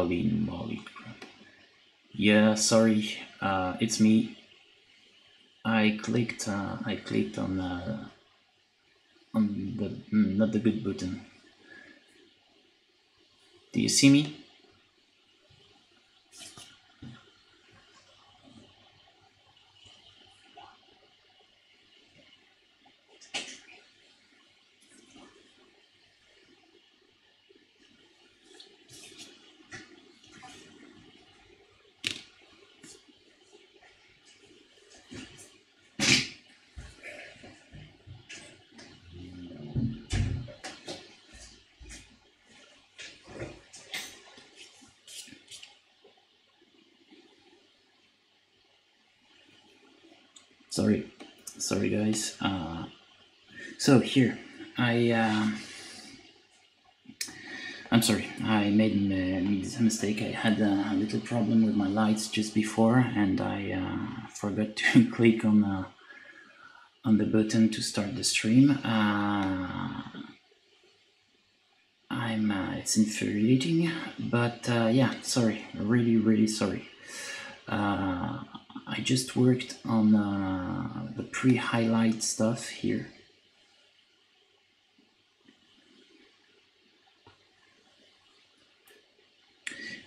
Holy moly. Yeah, sorry, uh, it's me. I clicked, uh, I clicked on, uh, on the, mm, not the good button. Do you see me? sorry sorry guys uh, so here. I uh, I'm sorry. I made a mistake. I had a little problem with my lights just before and I uh, forgot to click on the on the button to start the stream. Uh, I'm uh, it's infuriating but uh, yeah sorry. Really really sorry. I just worked on uh, the pre-highlight stuff here.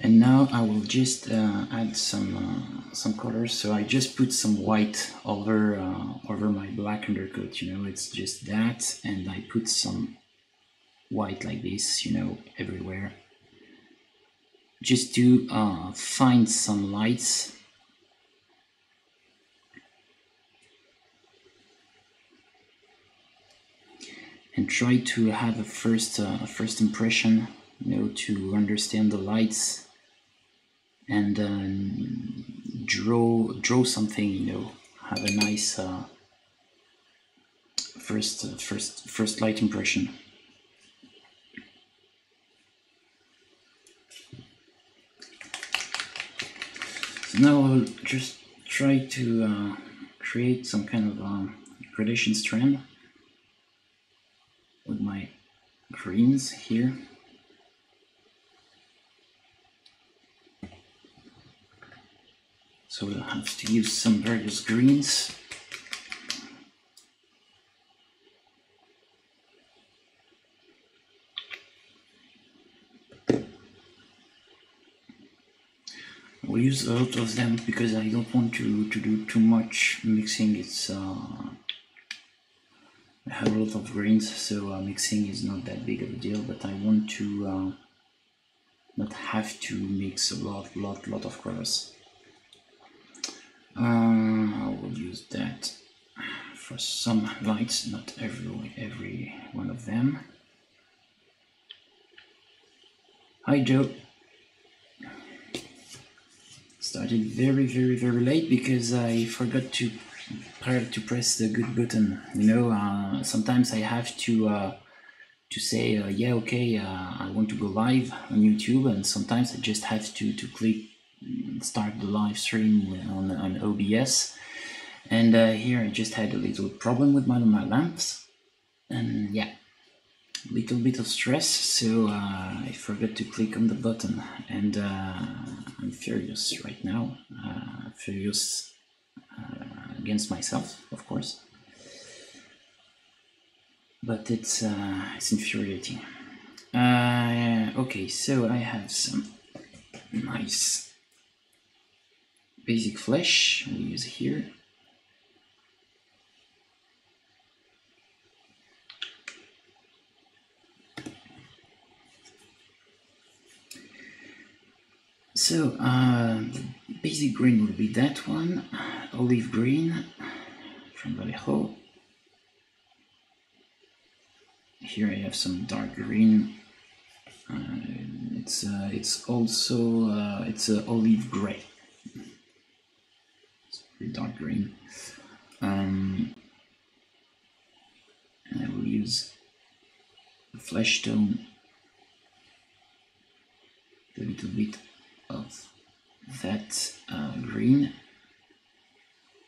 And now I will just uh, add some uh, some colors. So I just put some white over uh, over my black undercoat. You know, it's just that, and I put some white like this. You know, everywhere, just to uh, find some lights and try to have a first uh, a first impression you know to understand the lights and um, draw draw something you know have a nice uh, first uh, first first light impression so now I'll just try to uh, create some kind of um, gradation strand with my greens here. So we'll have to use some various greens. We'll use a lot of them because I don't want to, to do too much mixing. It's uh, I have a lot of greens, so uh, mixing is not that big of a deal, but I want to uh, not have to mix a lot, lot, lot of colors. Uh, I will use that for some lights, not every, every one of them. Hi Joe. Started very, very, very late because I forgot to to press the good button. You know, uh, sometimes I have to uh, to say, uh, yeah, okay, uh, I want to go live on YouTube, and sometimes I just have to to click start the live stream on on OBS. And uh, here I just had a little problem with my my lamps, and yeah, little bit of stress, so uh, I forgot to click on the button, and I'm furious right now. furious against myself, of course. But it's uh, it's infuriating. Uh, okay, so I have some nice basic flesh we use here. So, uh, basic green will be that one, olive green from Vallejo. Here I have some dark green. Uh, it's uh, it's also uh, it's uh, olive gray. Dark green. Um, and I will use a flesh tone, a little bit of that uh, green.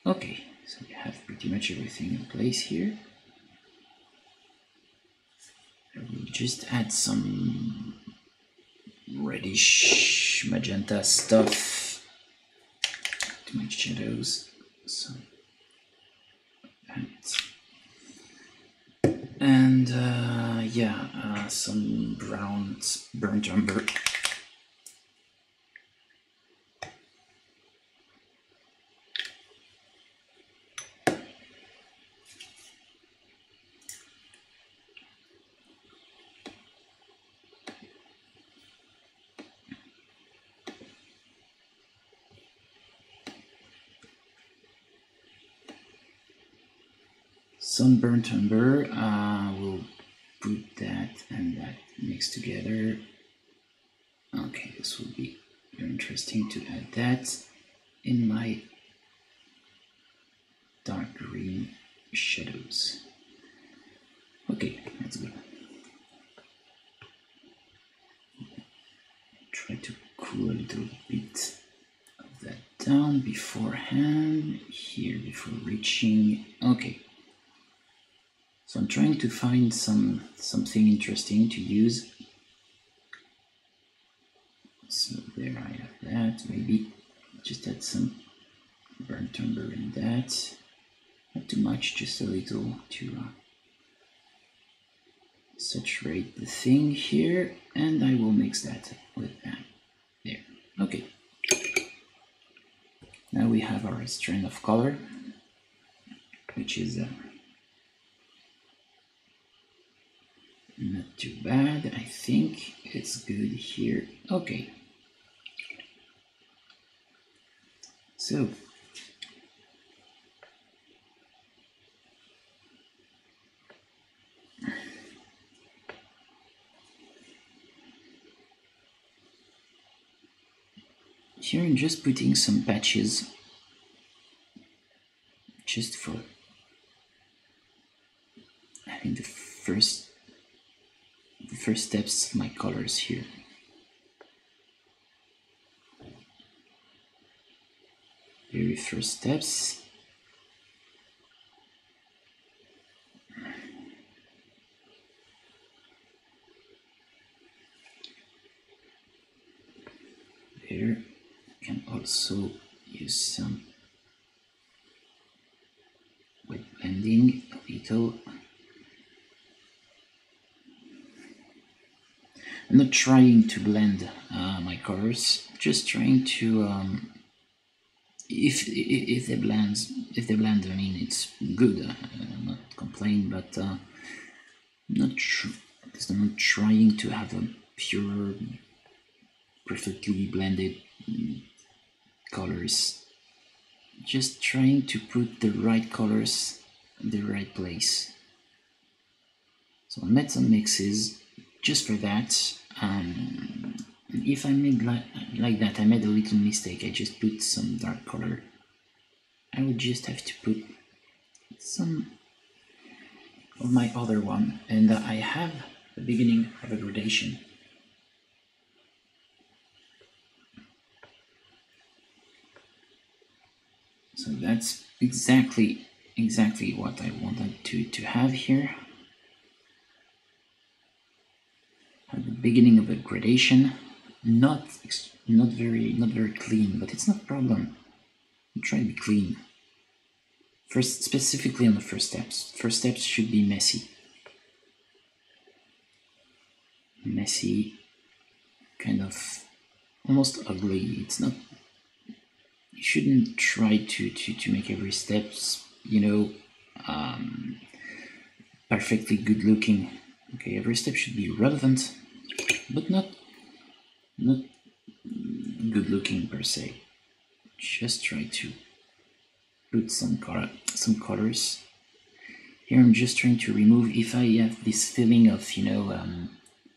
Okay, so we have pretty much everything in place here. I will just add some reddish magenta stuff make shadows. So that. And uh, yeah, uh, some brown burnt umber. Sunburnt. Uh, we'll put that and that mixed together. Okay, this will be very interesting to add that in my dark green shadows. Okay, that's good. Try to cool a little bit of that down beforehand, here before reaching. Okay, so I'm trying to find some something interesting to use. So there I have that. Maybe just add some burnt umber in that. Not too much, just a little to uh, saturate the thing here. And I will mix that with that. There. Okay. Now we have our strand of color, which is uh, Not too bad. I think it's good here. Okay. So here I'm just putting some patches just for having the first the first steps my colors here. Very first steps. There can also use some wet blending a little Not trying to blend uh, my colors, just trying to um, if if they blend if they blend I mean it's good uh, I'm not complaining but uh, not tr I'm not trying to have a pure perfectly blended mm, colors. Just trying to put the right colors in the right place. So I made some mixes just for that um, if I made like, like that I made a little mistake I just put some dark color. I would just have to put some of my other one and uh, I have the beginning of a gradation. So that's exactly exactly what I wanted to to have here at the beginning of a gradation. Not not very not very clean but it's not a problem. I'm trying to be clean. First specifically on the first steps. First steps should be messy. Messy kind of almost ugly. It's not you shouldn't try to to, to make every steps you know um, perfectly good looking. Okay every step should be relevant but not not good looking per se. Just try to put some color some colors. Here I'm just trying to remove if I have this feeling of you know um,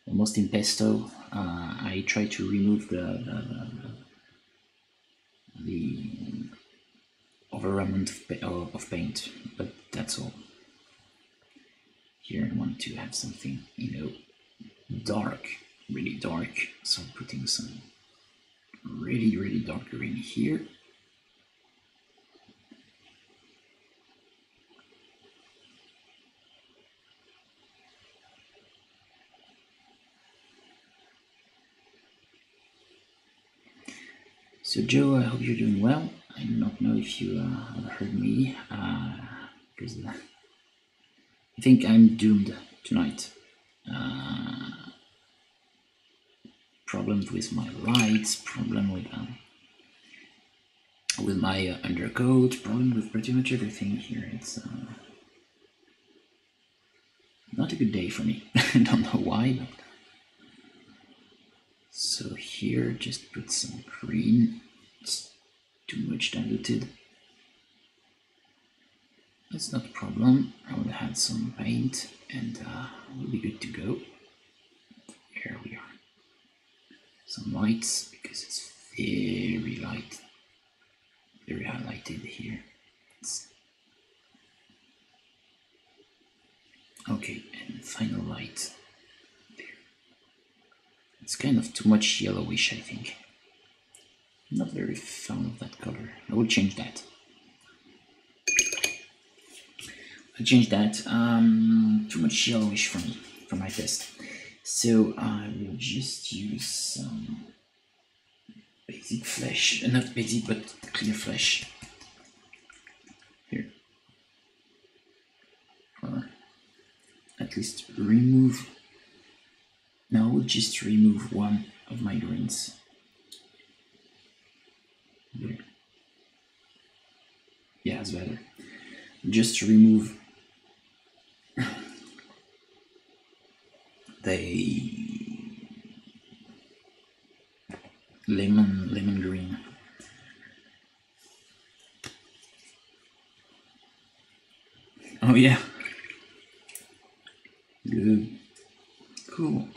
almost impasto uh, I try to remove the the, the, the of, of paint. But that's all. Here I want to have something you know dark really dark so I'm putting some really really dark green here So Joe, I hope you're doing well. I do not know if you uh, heard me, because uh, I think I'm doomed tonight. Uh, problems with my lights, problem with um, with my uh, undercoat, problem with pretty much everything here. It's uh, not a good day for me. I don't know why, but so here just put some green. It's too much diluted. That's not a problem. I will add some paint and uh, we'll be good to go. Here we are. Some lights because it's very light, very highlighted here. It's okay, and final light there. It's kind of too much yellowish, I think. Not very fond of that color. I will change that. Change that. Um, too much yellowish for me, for my test. So I will just use some basic flesh, uh, not basic, but clear flesh. Here. At least remove. Now I will just remove one of my greens. Yeah, it's better. Just remove the lemon lemon green. Oh yeah. Good. Cool.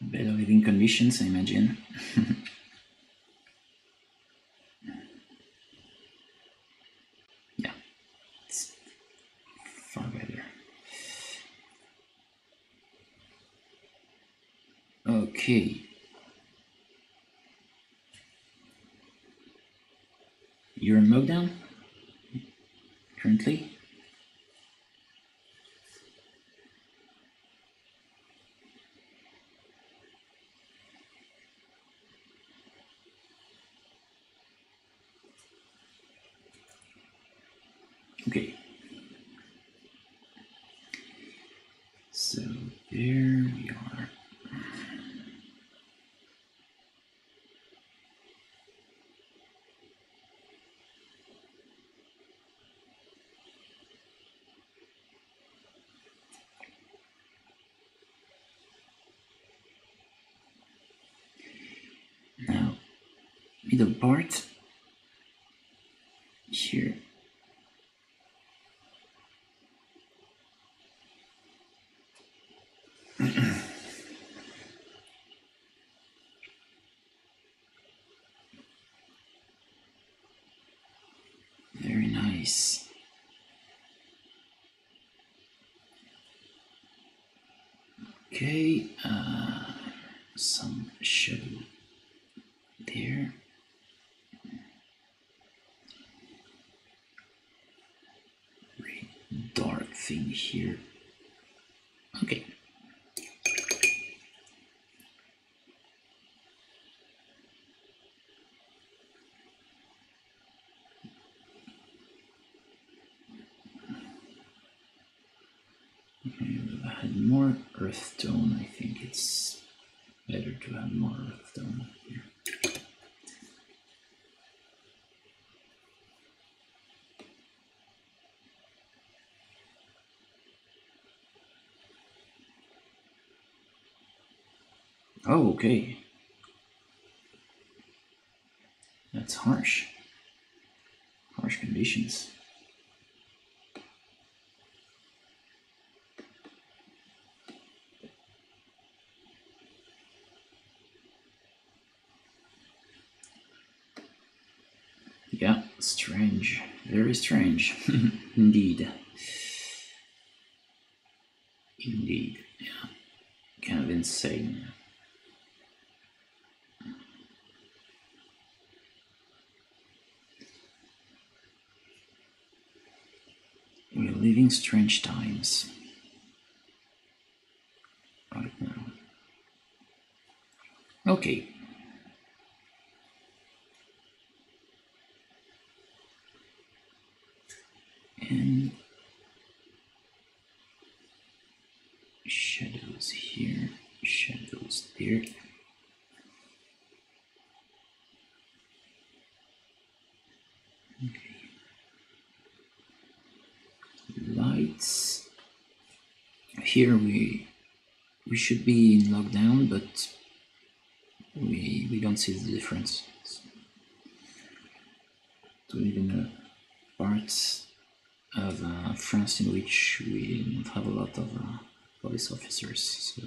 Better living conditions, I imagine. yeah, it's far better. Okay. You're in Modown currently? Okay. So there we are. Now, middle part here. Very nice. Okay, uh, some shadow there. Very dark thing here. Okay. I more earth tone, I think it's better to have more earth tone okay. That's harsh. Harsh conditions. Yeah, strange. Very strange. Indeed. Indeed. Yeah. Kind of insane. strange times right now. Okay, Here we we should be in lockdown, but we we don't see the difference. To even uh, parts of uh, France in which we have a lot of uh, police officers, so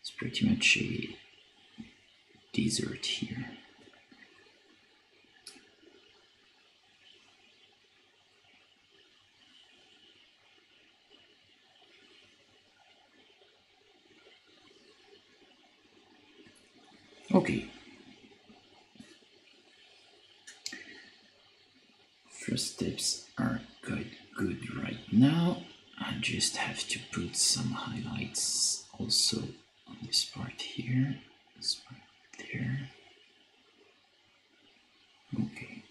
it's pretty much a desert here. Okay. First steps are quite good right now. I just have to put some highlights also on this part here, this part there. Okay.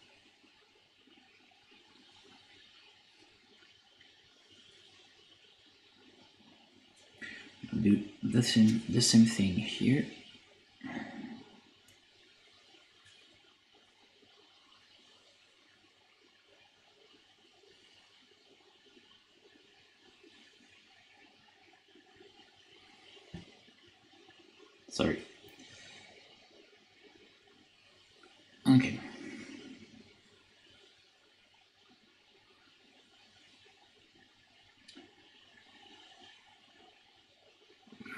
I'll do the same, the same thing here. Sorry. Okay.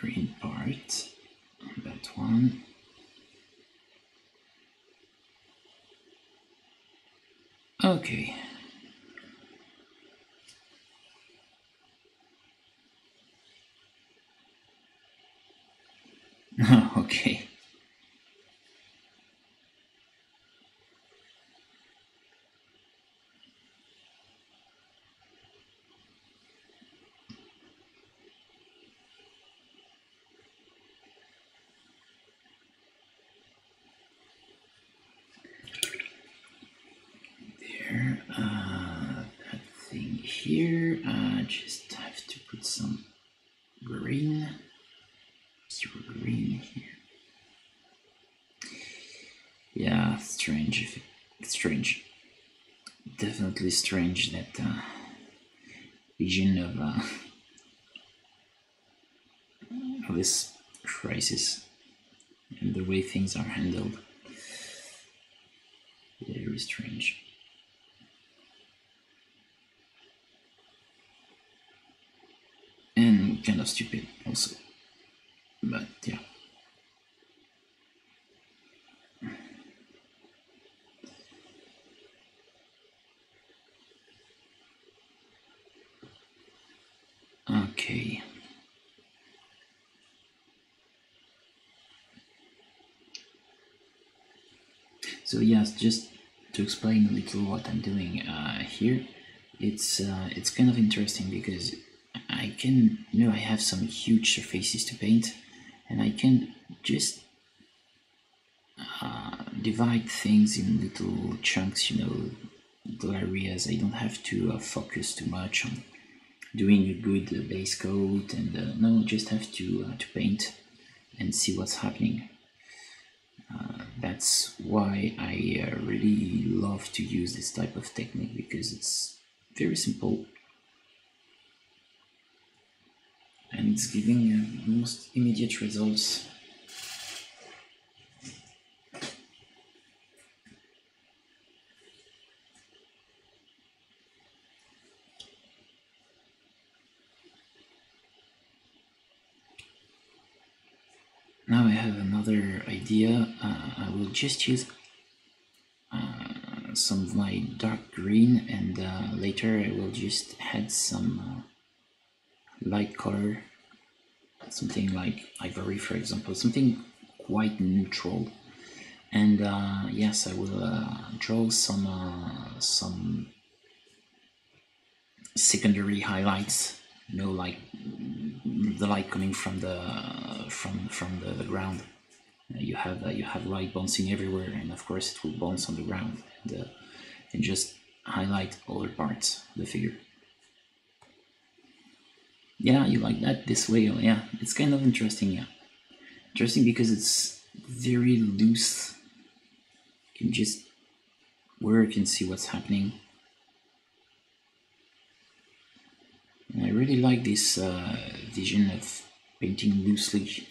Green part, that one. Okay. okay. There, uh, that thing here, I uh, just have to put some green, pure green here. Yeah, strange, strange. Definitely strange that uh, vision of, uh, of this crisis and the way things are handled. Very strange. And kind of stupid also. But yeah. Okay. So yes, just to explain a little what I'm doing uh, here, it's uh, it's kind of interesting because I can, you know, I have some huge surfaces to paint, and I can just uh, divide things in little chunks, you know, little areas. I don't have to uh, focus too much on doing a good uh, base coat, and uh, no, just have to uh, to paint and see what's happening. Uh, that's why I really love to use this type of technique because it's very simple and it's giving uh, most immediate results. Now I have another idea. Uh, I will just use uh, some of my dark green and uh, later I will just add some uh, light color, something like ivory for example, something quite neutral. And uh, yes, I will uh, draw some uh, some secondary highlights you know like the light coming from the from from the, the ground. Uh, you have uh, you have light bouncing everywhere, and of course it will bounce on the ground and, uh, and just highlight other parts of the figure. Yeah, you like that this way? Oh, yeah, it's kind of interesting. Yeah, interesting because it's very loose. You can just work and see what's happening. And I really like this uh, vision of painting loosely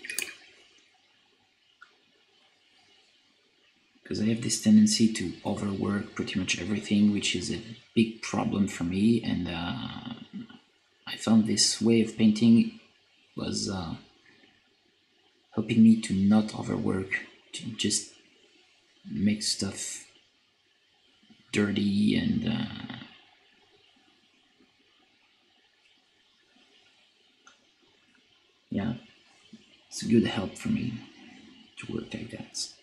because I have this tendency to overwork pretty much everything, which is a big problem for me. And uh, I found this way of painting was uh, helping me to not overwork, to just make stuff dirty and uh, yeah, it's a good help for me to work like that.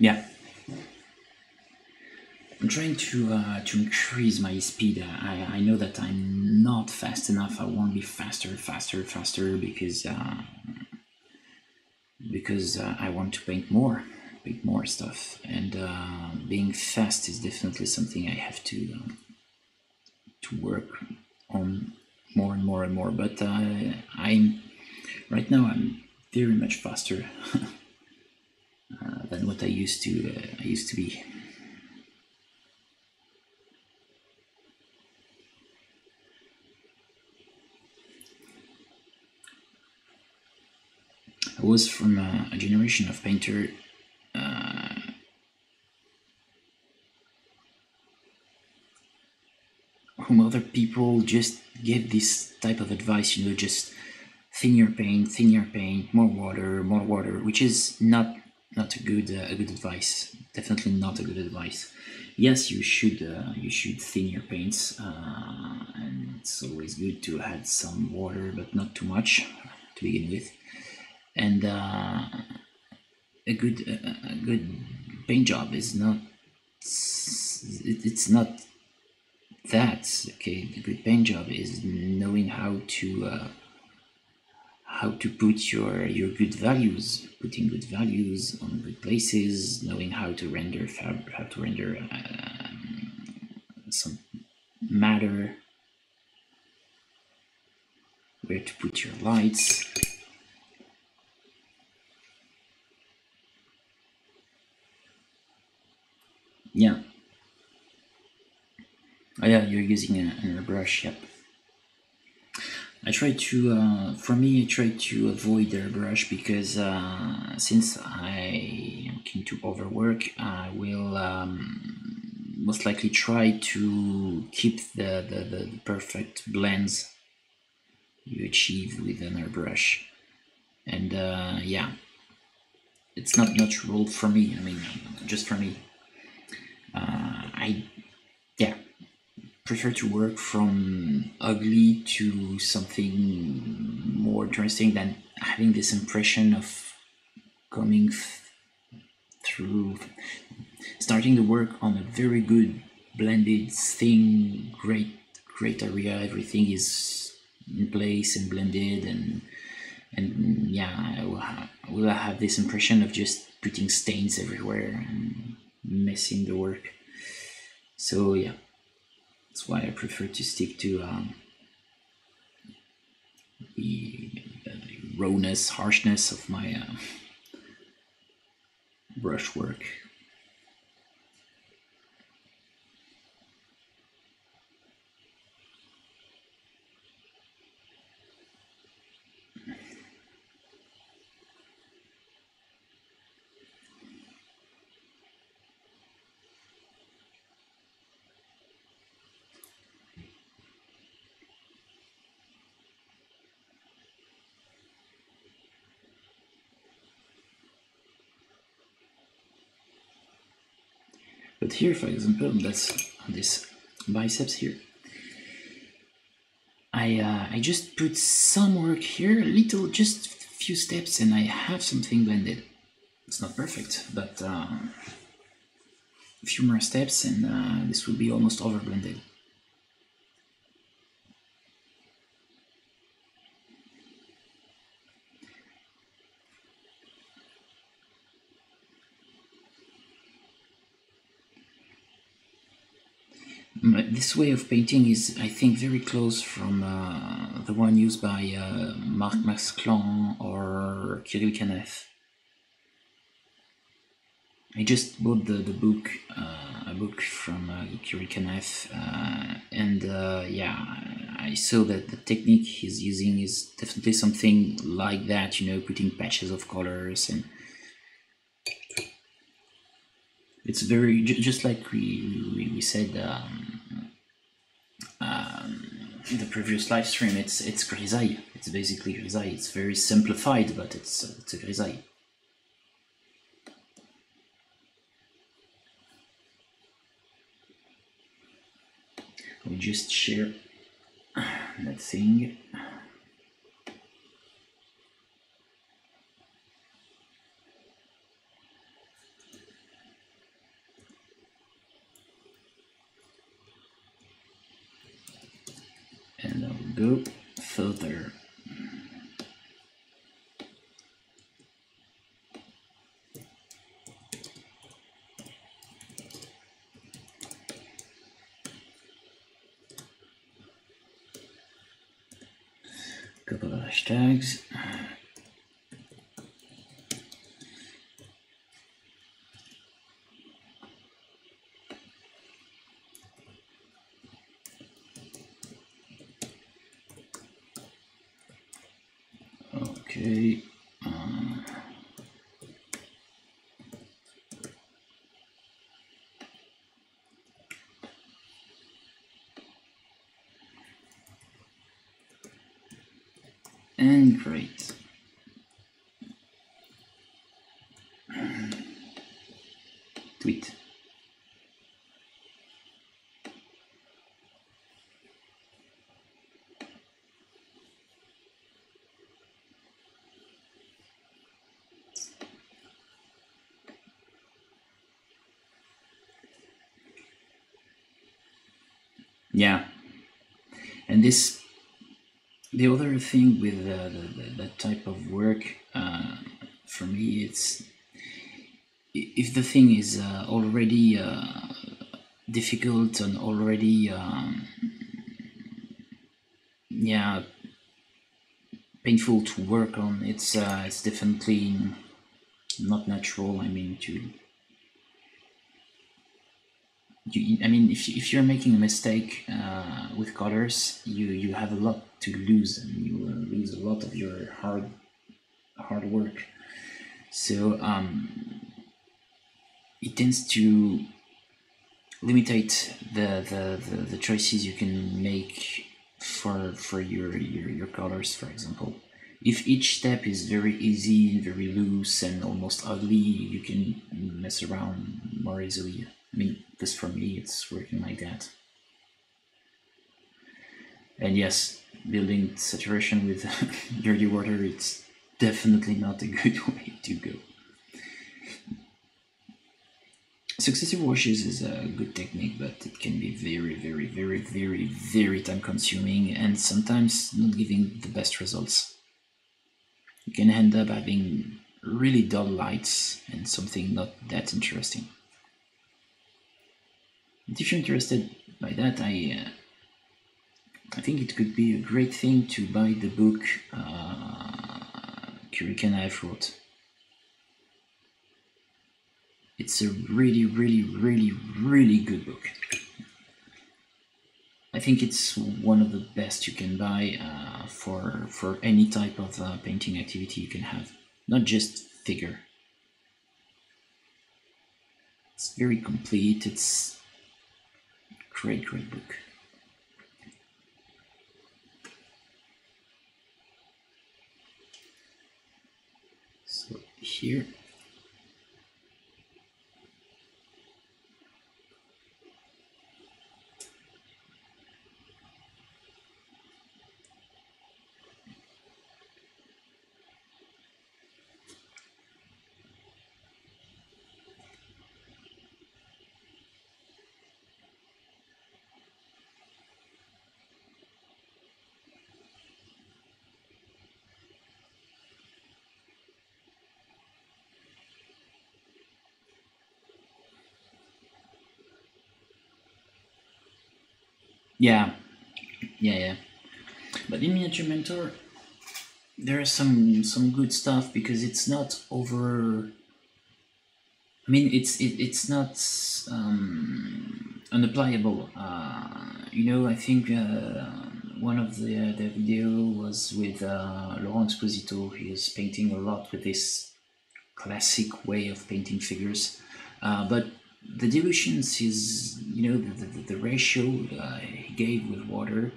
Yeah. I'm trying to uh, to increase my speed. I, I know that I'm not fast enough. I want to be faster, faster, faster because uh, because uh, I want to paint more, paint more stuff. And uh, being fast is definitely something I have to um, to work on more and more and more. But uh, I'm right now I'm very much faster uh, than what I used to uh, I used to be. I was from a, a generation of painter uh, whom other people just give this type of advice, you know, just thin your paint, thin your paint, more water, more water, which is not not a good uh, a good advice. Definitely not a good advice. Yes, you should uh, you should thin your paints, uh, and it's always good to add some water, but not too much to begin with. And uh, a good a, good paint job is not it, it's not that okay the good paint job is knowing how to uh, how to put your your good values putting good values on good places knowing how to render how to render um, some matter where to put your lights yeah Oh yeah, you're using a, a airbrush, yep. I try to, uh, for me, I try to avoid airbrush because uh, since I am keen to overwork, I will um, most likely try to keep the, the, the perfect blends you achieve with an airbrush. And uh, yeah, it's not natural for me, I mean, just for me. Uh, I, yeah, prefer to work from ugly to something more interesting than having this impression of coming through starting the work on a very good blended thing great great area. Everything is in place and blended and and yeah I will, ha- I will have this impression of just putting stains everywhere and messing the work. So yeah that's why I prefer to stick to um, the, the, rawness, harshness of my uh, brush here, for example, that's on this biceps here. I uh, I just put some work here, a little, just few steps, and I have something blended. It's not perfect, but uh, a few more steps, and uh, this will be almost over blended. This way of painting is, I think, very close from uh, the one used by uh, Marc Masclan or Kirill Kanev. I just bought the, the book, uh, a book from uh, Kirill uh, and uh, yeah, I saw that the technique he's using is definitely something like that, you know, putting patches of colors and it's very just like we we, we said um, um, the previous live stream. It's it's grisaille. It's basically grisaille. It's very simplified, but it's uh, it's a grisaille. We just share that thing. and I'll go further. Couple of hashtags. Okay. Um, and great. Tweet. Yeah. And this, the other thing with uh, the, the, that type of work, uh, for me, it's if the thing is uh, already uh, difficult and already, um, yeah, painful to work on, it's uh, it's definitely not natural. I mean, to you, I mean, if, if you're making a mistake uh, with colors, you, you have a lot to lose, and you lose a lot of your hard hard work. So um, it tends to limitate the, the, the, the choices you can make for for your, your your colors, for example. If each step is very easy, very loose, and almost ugly, you can mess around more easily. I mean, this for me, it's working like that. And yes, building saturation with dirty water, it's definitely not a good way to go. Successive washes is a good technique, but it can be very, very, very, very, very time consuming and sometimes not giving the best results. You can end up having really dull lights and something not that interesting. If you're interested by that, I uh, I think it could be a great thing to buy the book uh, Kirill Kanev wrote. It's a really, really, really, really good book. I think it's one of the best you can buy uh, for for any type of uh, painting activity you can have, not just figure. It's very complete. It's great, great book. So here Yeah, yeah, yeah. But in Miniature Mentor, there is some some good stuff because it's not over. I mean, it's it, it's not um, unapplicable. Uh, you know, I think uh, one of the uh, the video was with uh, Laurent Esposito. He is painting a lot with this classic way of painting figures, uh, but the dilutions is you know the, the, the ratio uh, he gave with water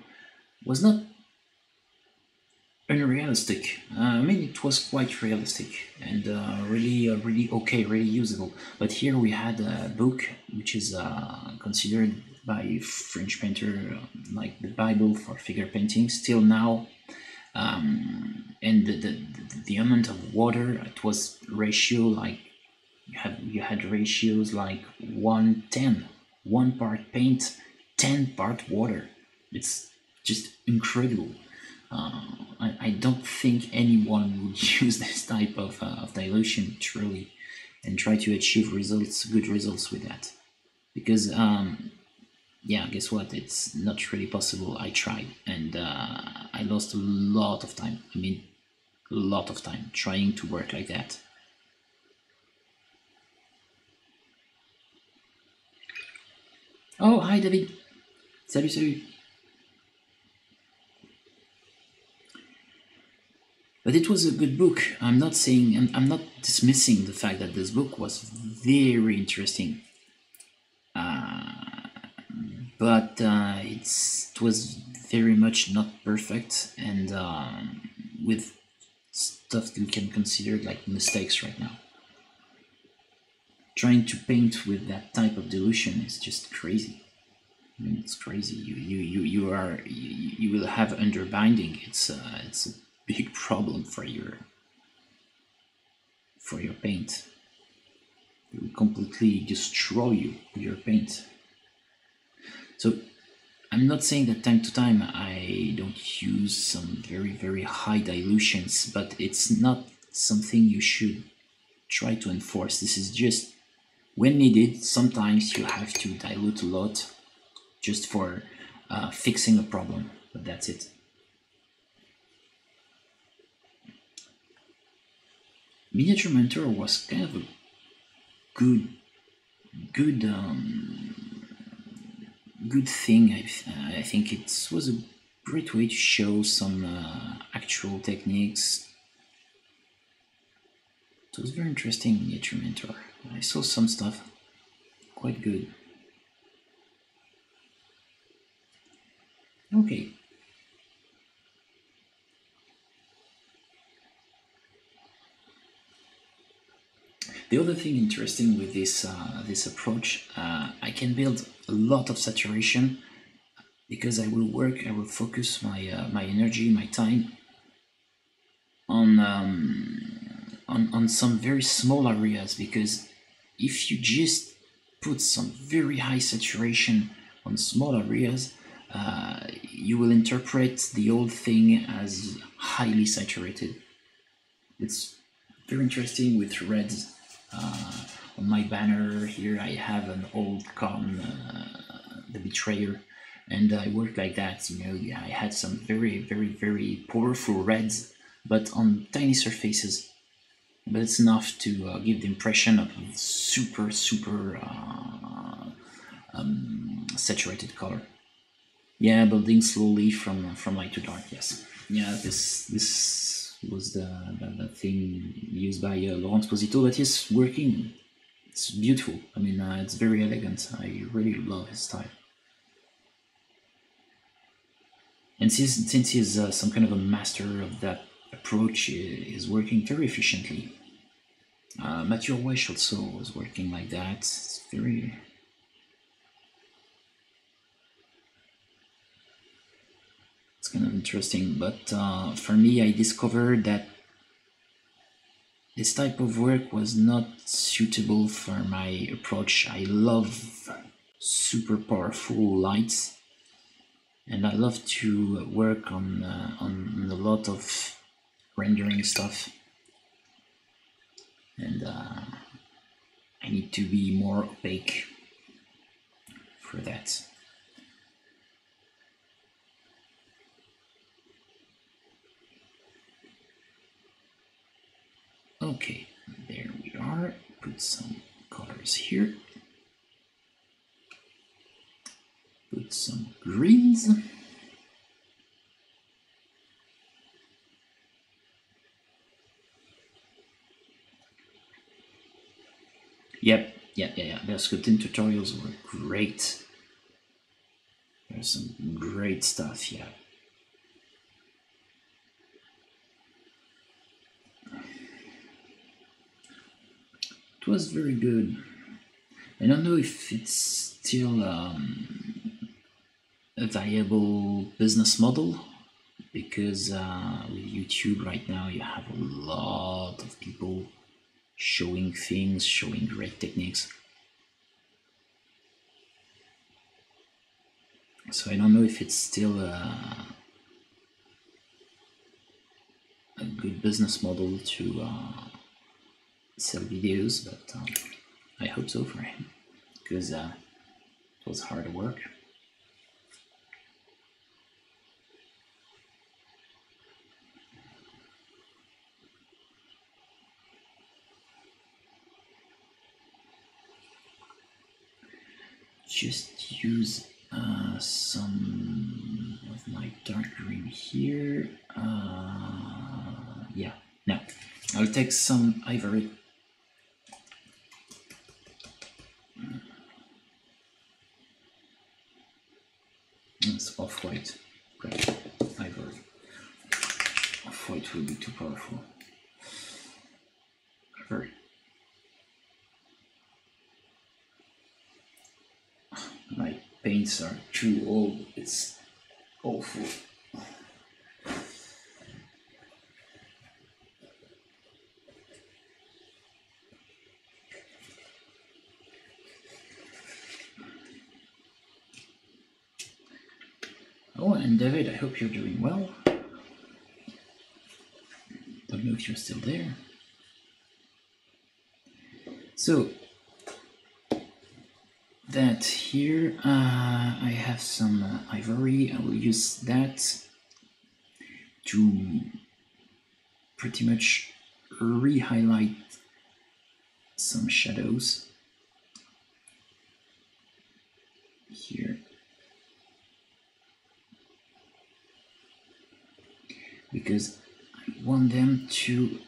was not unrealistic. Uh, I mean, it was quite realistic and uh, really, uh, really okay, really usable. But here we had a book which is uh, considered by French painter uh, like the Bible for figure painting. Still now, um, and the, the the amount of water it was ratio like you had you had ratios like 110 one part paint 10 part water. It's just incredible. Uh, I, I don't think anyone would use this type of, uh, of dilution truly and try to achieve results good results with that. Because um, yeah guess what? It's not really possible. I tried and uh, i lost a lot of time. I mean a lot of time trying to work like that Oh, hi David. Salut, salut. But it was a good book. I'm not saying, I'm, I'm not dismissing the fact that this book was very interesting. Uh, but uh, it's, it was very much not perfect and um, with stuff that we can consider like mistakes right now trying to paint with that type of dilution is just crazy. I mean, it's crazy. You you you you are you, you will have underbinding. It's uh, it's a big problem for your for your paint. It will completely destroy you your paint. So I'm not saying that time to time I don't use some very very high dilutions, but it's not something you should try to enforce. This is just when needed, sometimes you have to dilute a lot just for uh, fixing a problem, but that's it. Miniature Mentor was kind of a good, good, um, good thing. I, I think it was a great way to show some uh, actual techniques. It was very interesting, Miniature Mentor. I saw some stuff quite good. Okay. The other thing interesting with this uh, this approach, uh, I can build a lot of saturation because I will work, I will focus my uh, my energy, my time on um, on on some very small areas because if you just put some very high saturation on small areas, uh, you will interpret the whole thing as highly saturated. It's very interesting with reds. Uh, on my banner here I have an old Kharn, uh, the Betrayer, and I worked like that, you know, I had some very, very, very powerful reds, but on tiny surfaces but it's enough to uh, give the impression of super super uh, um, saturated color. Yeah building slowly from from light to dark yes. Yeah this this was the, the, the thing used by uh, Laurent Esposito that is working it's beautiful. I mean uh, it's very elegant. I really love his style. And since, since he's uh, some kind of a master of that approach is working very efficiently. Uh, Mathieu Wesch also was working like that. It's very it's kind of interesting. But uh, for me, I discovered that this type of work was not suitable for my approach. I love super powerful lights, and I love to work on uh, on a lot of rendering stuff. And uh, I need to be more opaque for that. Okay, there we are. Put some colors here. Put some greens. Yep, yeah, yeah, yeah. The sculpting tutorials were great. There's some great stuff, yeah. It was very good. I don't know if it's still um, a viable business model because uh, with YouTube right now you have a lot of people showing things, showing great techniques. So I don't know if it's still a, a good business model to uh, sell videos, but um, I hope so for him because uh, it was hard work. Just use uh, some of my dark green here. Uh, yeah, now I'll take some ivory It's off-white. Great. Ivory. Off-white will be too powerful. Ivory. My paints are too old. It's awful. Oh, and David, I hope you're doing well. Don't know if you're still there. So, that here, uh, I have some uh, ivory. I will use that to pretty much re-highlight some shadows here. because I want them to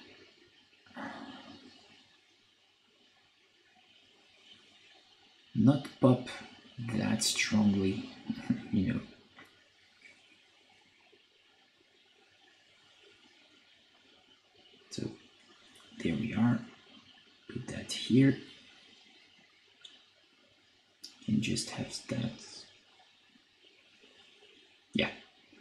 not pop that strongly, you know. So there we are. Put that here. And just have that. Yeah,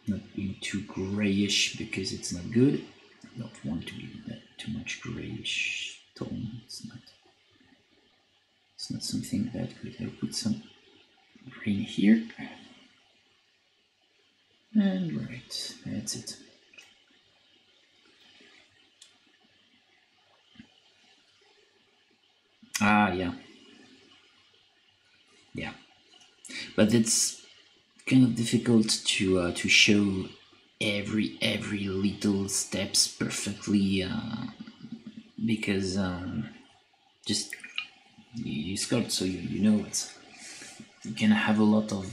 not being too grayish because it's not good. I don't want to be that too much grayish tone. It's not. It's not something that good. I'll put some green here. And right, that's it. Ah, yeah. Yeah. But it's kind of difficult to uh, to show every every little steps perfectly uh, because um, just you, sculpt so you, you know it's you can have a lot of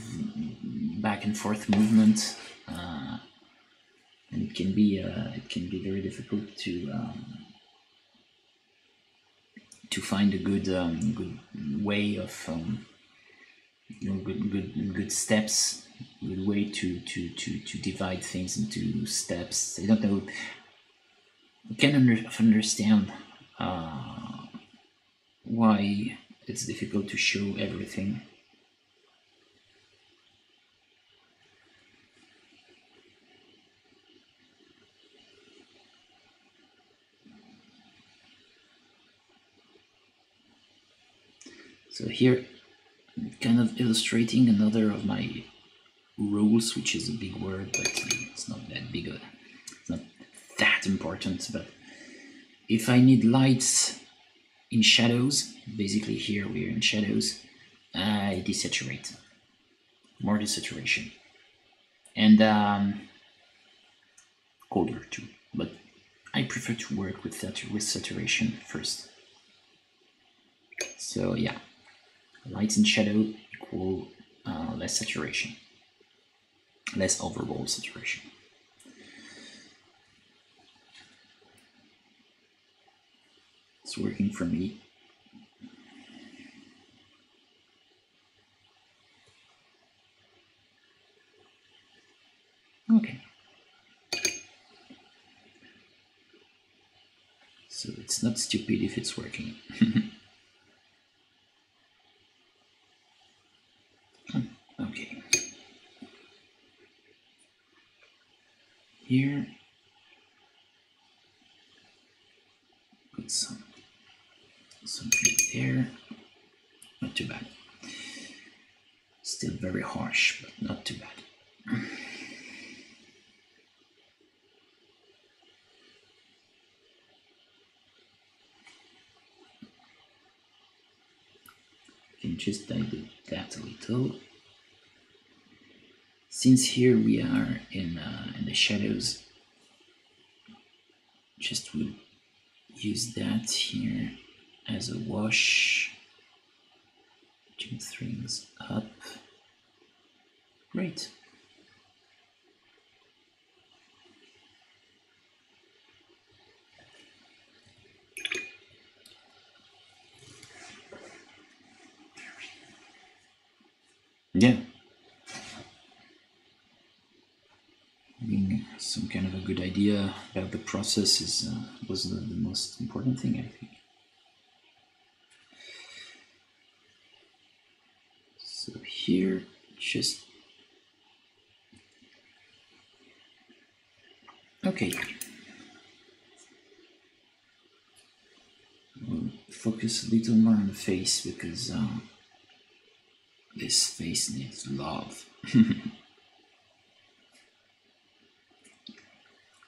back and forth movement uh, and it can be uh, it can be very difficult to um, to find a good um, good way of um, you know good good good steps good way to to to to divide things into steps. I don't know I can under, understand uh, why it's difficult to show everything so here kind of illustrating another of my rules, which is a big word, but it's not that big. A, it's not that important. But if I need lights in shadows, basically here we're in shadows, I desaturate, more desaturation, and um, colder too. But I prefer to work with that with saturation first. So yeah, light and shadow equal uh, less saturation, less overall saturation. It's working for me. Okay. So it's not stupid if it's working. okay. Here, put some something there. Not too bad. Still very harsh, but not too bad. can just dilute that a little. Since here we are in, uh, in the shadows, just will use that here as a wash. Two things up. Great. Yeah. Having some kind of a good idea about the process is uh, was the, the most important thing, I think. So here, just okay. We'll focus a little more on the face because. Uh, this face needs love.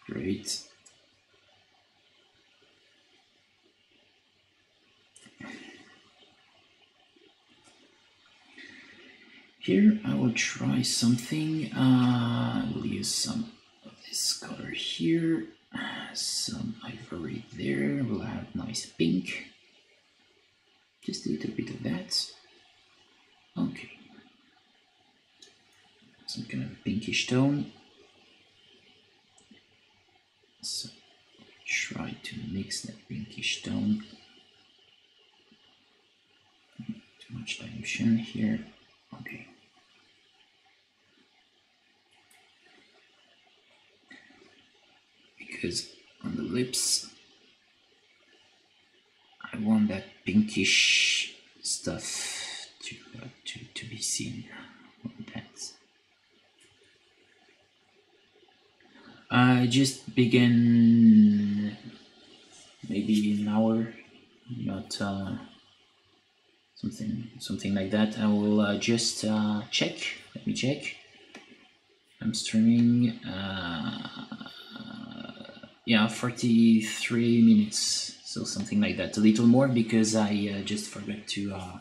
Great. Here I will try something. Uh, I will use some this color here, uh, some ivory there. We'll have nice pink. Just a little bit of that. Okay. Some kind of pinkish tone. So try to mix that pinkish tone. Too much dilution here. Okay. Because on the lips, I want that pinkish stuff to, uh, to, to be seen. I just began maybe an hour, not uh, something something like that. I will uh, just uh, check. Let me check. I'm streaming. Yeah, forty three minutes, so something like that. A little more because I uh, just forgot to uh,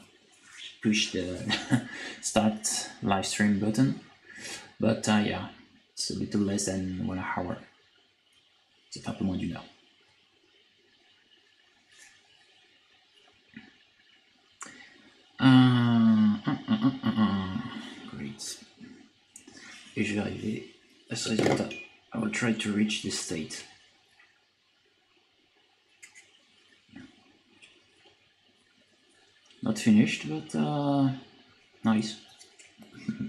push the start live stream button. But uh, yeah, it's a little less than one hour. C'est moins d'une heure. Uh, uh, uh, Great. Et je vais arriver à ce résultat. I will try to reach this state. Not finished, but uh, nice.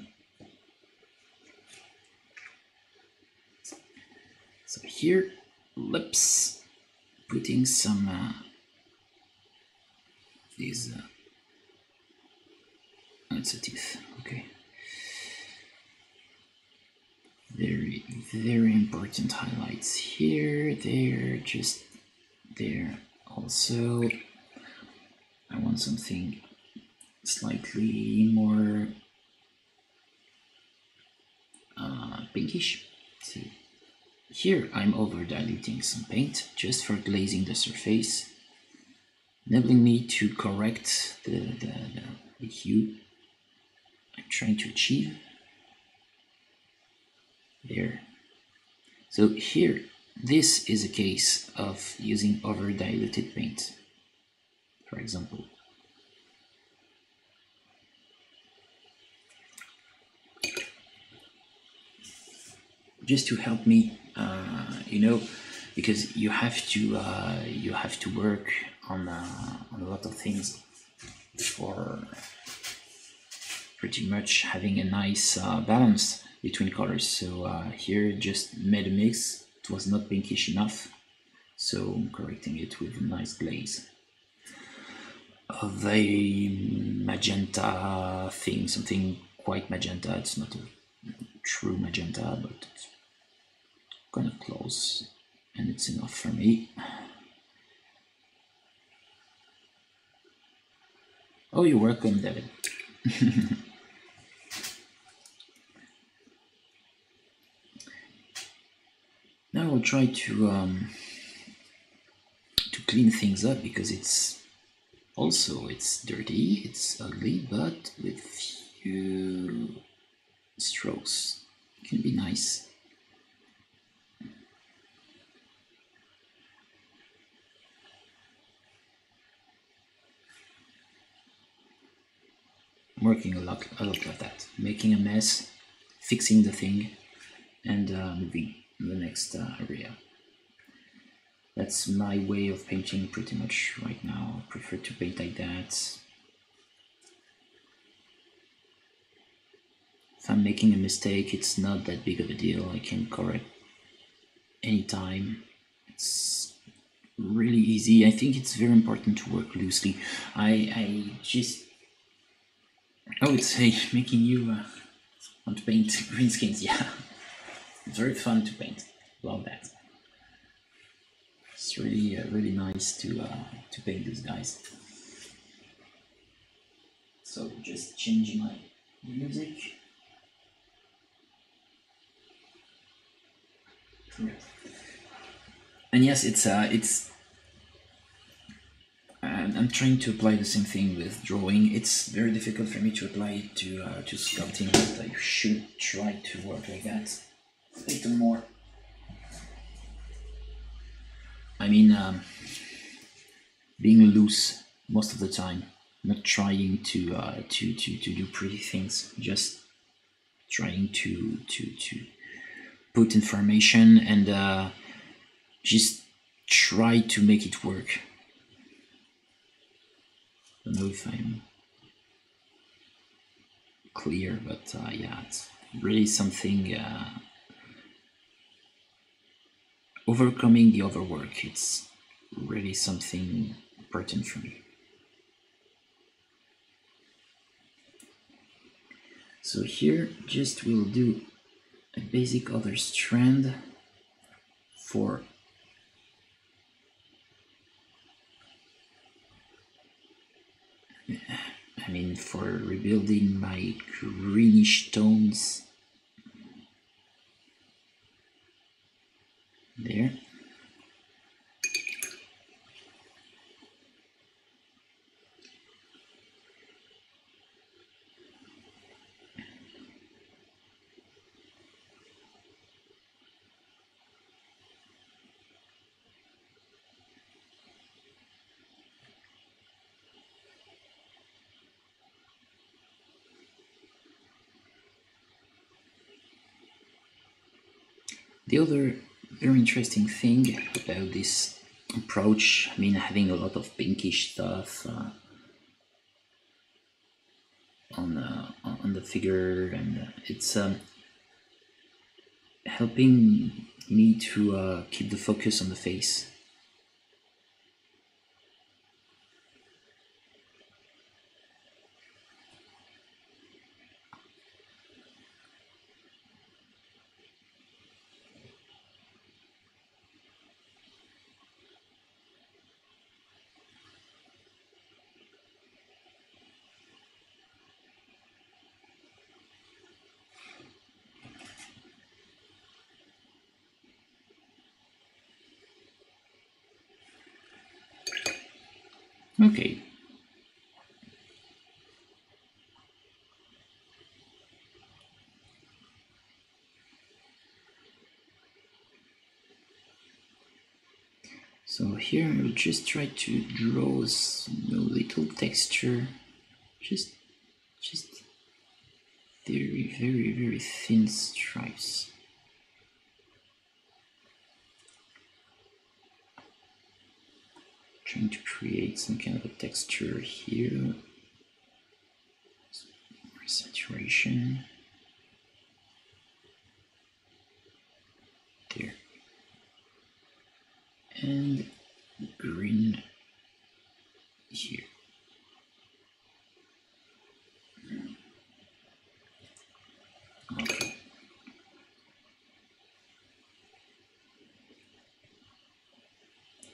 so here, lips, putting some uh, these. Uh, it's a teeth. Okay. Very, very important highlights here. There, just there. Also, I want something slightly more uh, pinkish. So here I'm over diluting some paint just for glazing the surface, enabling me to correct the, the, the, the hue I'm trying to achieve. There. So here, this is a case of using over diluted paint, for example. Just to help me, uh, you know, because you have to uh, you have to work on, uh, on a lot of things for pretty much having a nice uh, balance between colors. So uh, here just made a mix. It was not pinkish enough, so I'm correcting it with a nice glaze a magenta thing, something quite magenta. It's not a true magenta, but it's kind of close, and it's enough for me. Oh, you're welcome, David. now I'll try to um, to clean things up because it's also it's dirty, it's ugly, but with few strokes it can be nice. I'm working a lot, a lot like that, making a mess, fixing the thing, and uh, moving to the next uh, area. That's my way of painting pretty much right now. I prefer to paint like that. If I'm making a mistake, it's not that big of a deal. I can correct anytime. It's really easy. I think it's very important to work loosely. I, I just I would say making you uh, want to paint green skins, yeah. It's very fun to paint. Love that. It's really uh, really nice to uh, to paint these guys. So just changing my music. And yes, it's uh, it's I'm trying to apply the same thing with drawing. It's very difficult for me to apply it to uh, to sculpting, but I should try to work like that a little more. I mean, um, being loose most of the time, not trying to uh, to to to do pretty things, just trying to to to put information and uh, just try to make it work. I don't know if I'm clear, but uh, yeah, it's really something uh, overcoming the overwork. It's really something important for me. So here, just we'll do a basic other strand for I mean, for rebuilding my greenish tones. There. The other very interesting thing about this approach, I mean, having a lot of pinkish stuff uh, on uh, on the figure, and uh, it's um, helping me to uh, keep the focus on the face. here and we'll just try to draw a you know, little texture. Just just very very very thin stripes. Trying to create some kind of a texture here. Saturation. There. And green here.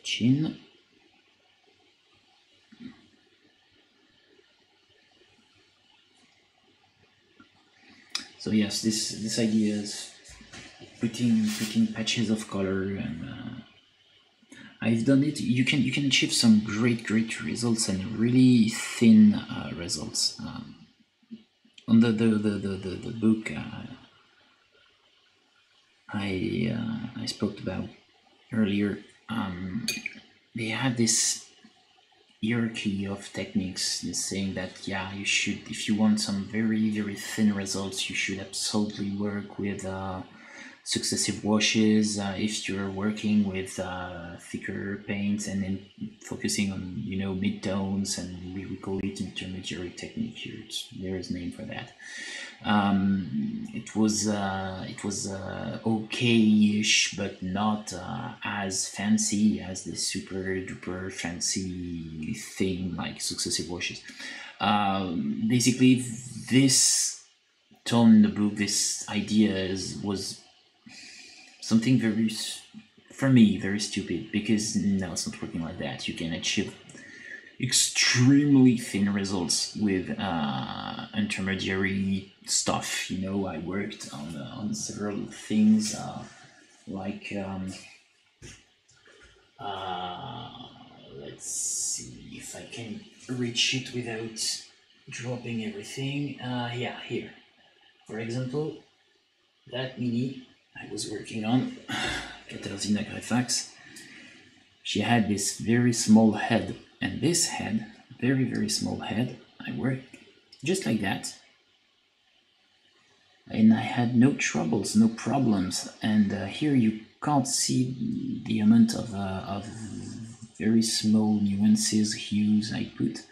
Chin. So yes, this this idea is putting putting patches of color and uh, I've done it. You can you can achieve some great great results and really thin uh, results. Um, on the the the the, the, the book uh, I uh, I spoke about earlier, um, they have this hierarchy of techniques saying that yeah you should if you want some very very thin results you should absolutely work with uh, successive washes uh, if you're working with uh, thicker paints and then focusing on you know mid-tones and we, call it intermediary technique here. There is name for that. Um, it was uh, it was uh, okay-ish but not uh, as fancy as the super duper fancy thing like successive washes. Um, basically this tone in the book this idea is was something very for me very stupid because no it's not working like that. You can achieve extremely thin results with uh, intermediary stuff. You know i worked on uh, on several things uh, like um, uh, let's see if i can reach it without dropping everything. Uh, yeah here. For example that mini I was working on, Katarinya Greyfax, she had this very small head, and this head, very, very small head, I worked just like that. And I had no troubles, no problems. And uh, here you can't see the amount of, uh, of very small nuances, hues I put.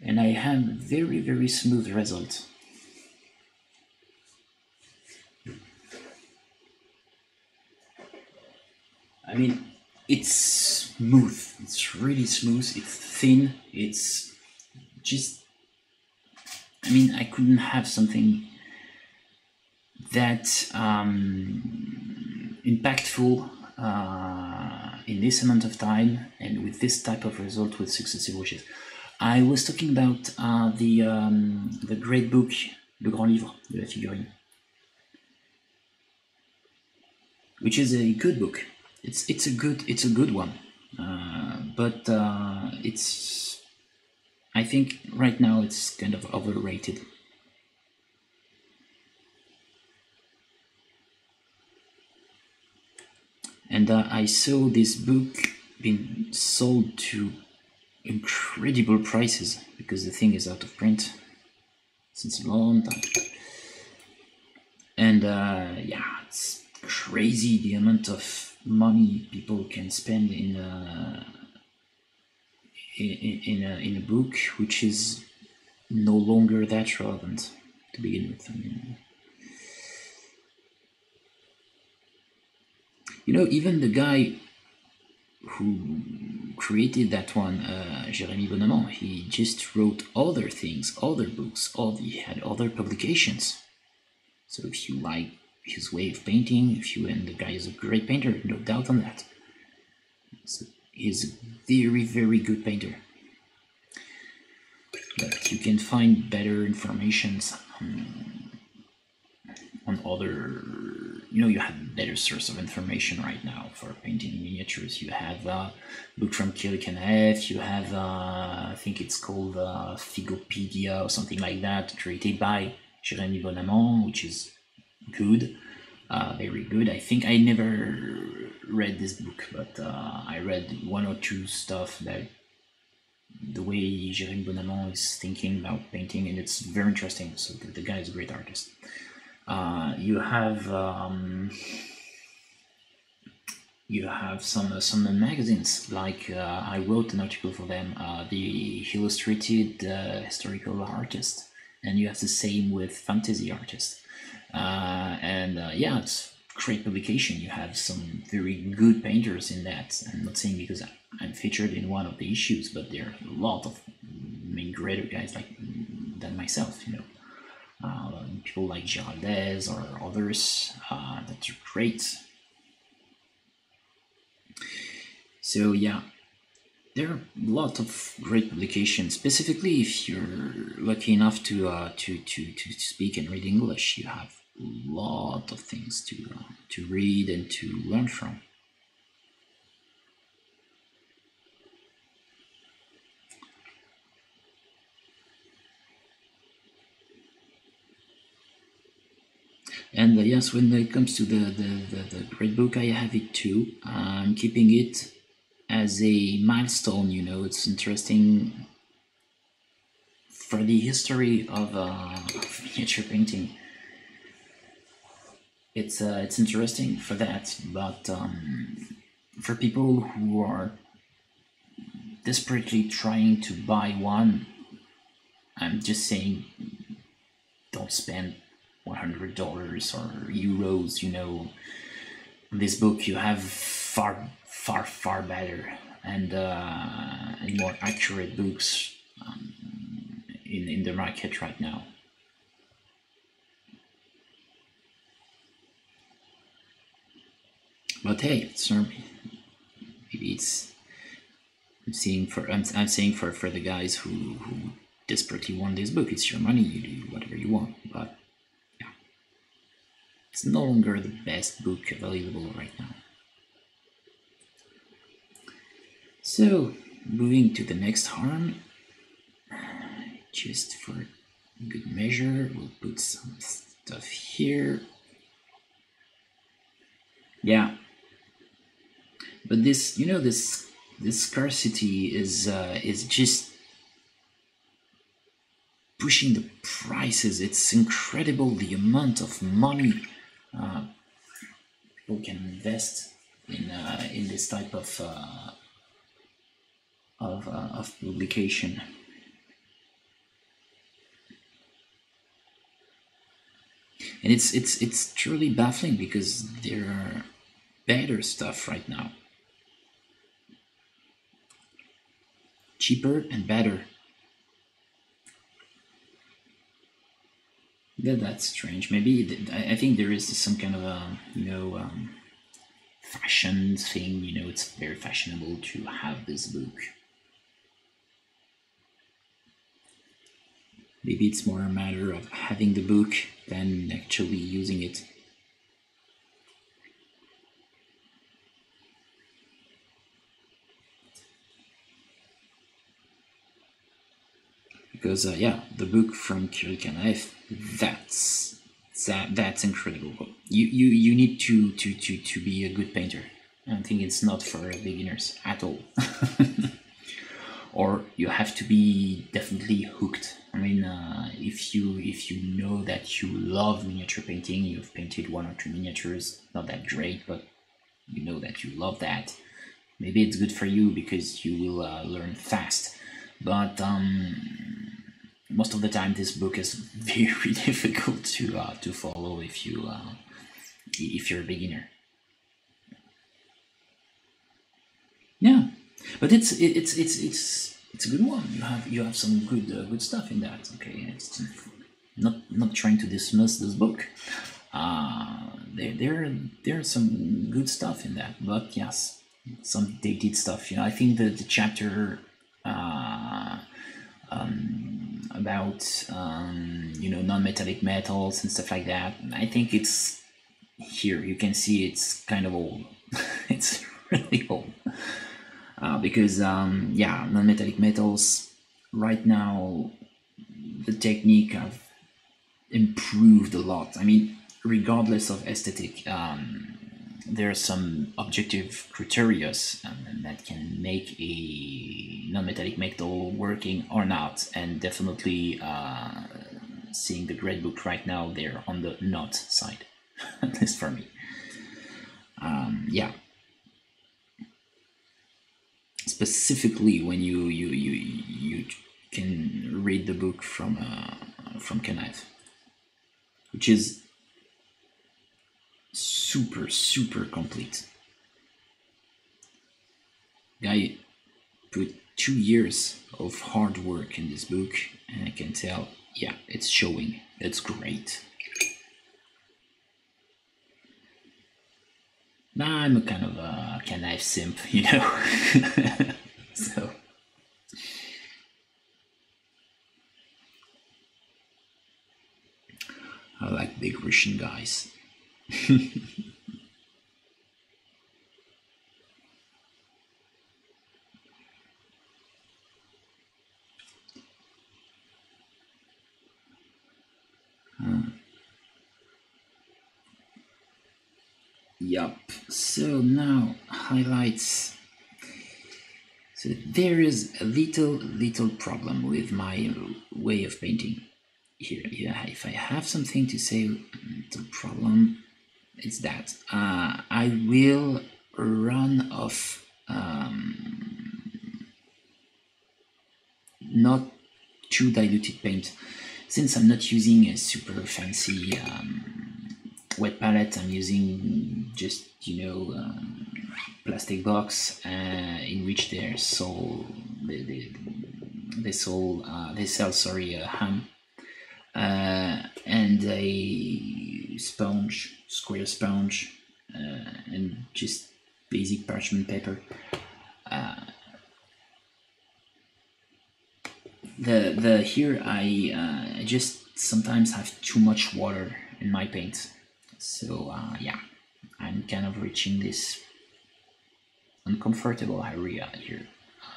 And I have very, very smooth result. I mean, it's smooth. It's really smooth. It's thin. It's just. I mean, I couldn't have something that um, impactful uh, in this amount of time and with this type of result with successive washes. I was talking about uh, the um, the great book, Le Grand Livre de la Figurine, which is a good book it's it's a good it's a good one, uh, but uh, it's I think right now it's kind of overrated. And uh, I saw this book being sold to incredible prices because the thing is out of print since a long time. And uh, yeah, it's crazy the amount of money people can spend in a, in, in, a, in a book which is no longer that relevant to begin with. I mean, you know, even the guy who created that one, uh, Jérémie Bonamant, he just wrote other things, other books, all he had other publications. So if you like his way of painting. If you and the guy is a great painter, no doubt on that. So he's a very, very good painter. But you can find better informations on, on other, you know, you have better source of information right now for painting miniatures. You have a book from Kirill Kanev, you have, I think it's called uh, Figopedia or something like that, created by Jérémie Bonamant, which is good, uh, very good. I think I never read this book, but uh, I read one or two stuff that the way Jérémie Bonamant is thinking about painting, and it's very interesting. So the, the guy is a great artist. Uh, you have um, you have some uh, some magazines like uh, I wrote an article for them, uh, the Illustrated uh, Historical Artist, and you have the same with Fantasy Artist, uh, and uh, yeah, it's great publication. You have some very good painters in that. I'm not saying because I'm featured in one of the issues, but there are a lot of I greater guys like than myself, you know. people like Giraldez or others that are great So yeah, there are a lot of great publications. Specifically, if you're lucky enough to uh, to, to to speak and read English, you have lot of things to uh, to read and to learn from. And uh, yes, when it comes to the, the, the, the great book, I have it too. I'm keeping it as a milestone, you know, it's interesting for the history of, uh, miniature painting. It's uh, it's interesting for that, but um, for people who are desperately trying to buy one, I'm just saying, don't spend one hundred dollars or euros. You know, this book you have far far far better and uh, and more accurate books um, in in the market right now. But hey, sorry, maybe it's I'm saying for I'm, I'm saying for for the guys who who desperately want this book. It's your money. You do whatever you want, but yeah, it's no longer the best book available right now. So, moving to the next harm, just for good measure, we'll put some stuff here. Yeah, but this, you know, this this scarcity is uh, is just pushing the prices. It's incredible the amount of money uh, people can invest in uh, in this type of uh, of, uh, of publication. And it's it's it's truly baffling because there are better stuff right now. Cheaper and better. That, that's strange. Maybe I think there is some kind of a you know um, fashion thing. You know, it's very fashionable to have this book. Maybe it's more a matter of having the book than actually using it. Because uh, yeah, the book from Kirill that's that that's incredible. You you you need to to to to be a good painter. I think it's not for beginners at all. or you have to be definitely hooked. I mean, uh, if you if you know that you love miniature painting, you've painted one or two miniatures, not that great, but you know that you love that. Maybe it's good for you because you will uh, learn fast. But um, most of the time, this book is very difficult to uh, to follow if you uh, if you're a beginner. Yeah, but it's it's it's it's it's a good one. You have you have some good uh, good stuff in that. Okay, it's not not trying to dismiss this book. Uh, there there there's some good stuff in that, but yes, some dated stuff. You know, I think the the chapter uh, um, about um, you know non-metallic metals and stuff like that. I think it's here. You can see it's kind of old. it's really old uh, because um, yeah, non-metallic metals right now the technique have improved a lot. I mean, regardless of aesthetic, um, there are some objective criteria um, that can make a non-metallic metal working or not, and definitely uh, seeing the great book right now, they're on the not side, at least for me. Um, yeah, specifically when you you you you can read the book from uh, from Knife, which is super super complete. Guy put two years of hard work in this book, and I can tell, yeah, it's showing. It's great. I'm a kind of a knife simp, you know. so I like big Russian guys. Yup. So now highlights. So there is a little little problem with my way of painting. Here, if I have something to say, the problem is that uh, I will run off um, not too diluted paint. Since I'm not using a super fancy um, wet palette I'm using just you know um, plastic box uh, in which they're sold they, they, they sold uh, they sell sorry a ham uh, and a sponge square sponge uh, and just basic parchment paper. Uh, the the here I uh, I just sometimes have too much water in my paint. So uh, yeah I'm kind of reaching this uncomfortable area here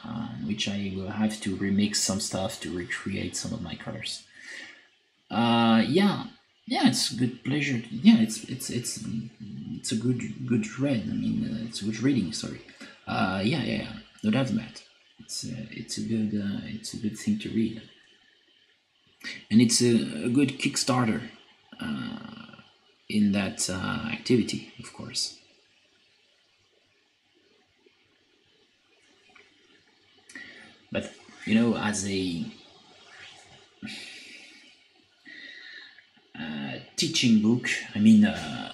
uh, which I will have to remix some stuff to recreate some of my colors uh, yeah. Yeah it's a good pleasure yeah it's it's it's it's a good good read I mean uh, it's a good reading sorry. Uh, yeah yeah, yeah. no doubt about it. It's a, it's a good uh, it's a good thing to read. And it's a, a good kickstarter uh, in that uh, activity of course. But you know as a uh, teaching book i mean uh,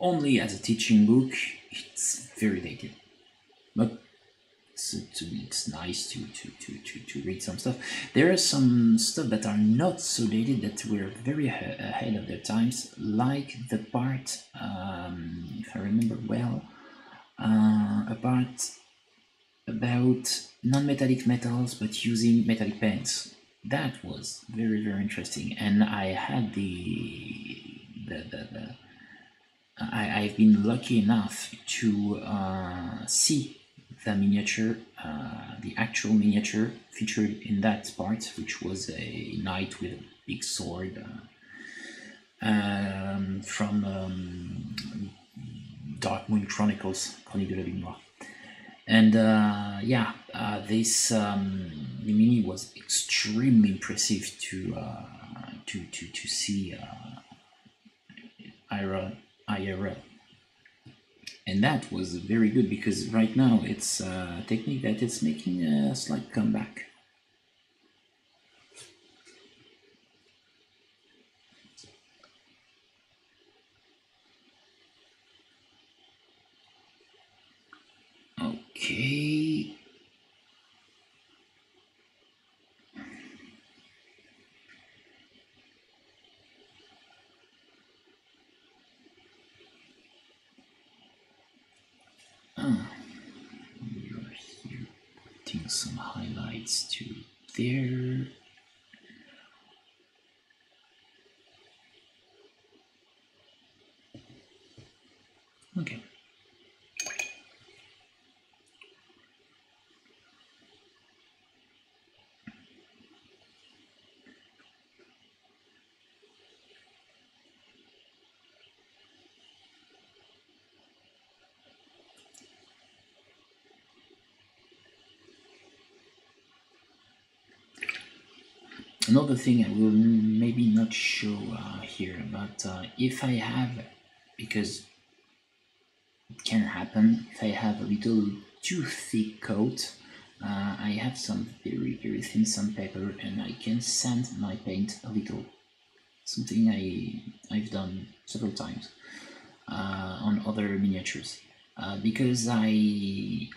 only as a teaching book it's very dated but it's, it's, it's nice to, to, to, to, to read some stuff. There are some stuff that are not so dated that were very ahead of their times, like the part, um, if I remember well, uh, a part about non-metallic metals but using metallic paints. That was very very interesting, and I had the the the, the I, I've been lucky enough to uh, see the miniature, uh, the actual miniature featured in that part, which was a knight with a big sword uh, um, from um, Dark Moon Chronicles, Chronique de la. And uh, yeah, uh, this um, mini was extremely impressive to uh, to, to, to see IRL, IRL and that was very good because right now it's a technique that is making a slight comeback. Okay. Ah, you're here putting some highlights to there. Okay. Another thing I will maybe not show uh, here but uh, if I have because it can happen if I have a little too thick coat. Uh, I have some very very thin sandpaper and I can sand my paint a little. Something I I've done several times uh, on other miniatures uh, because I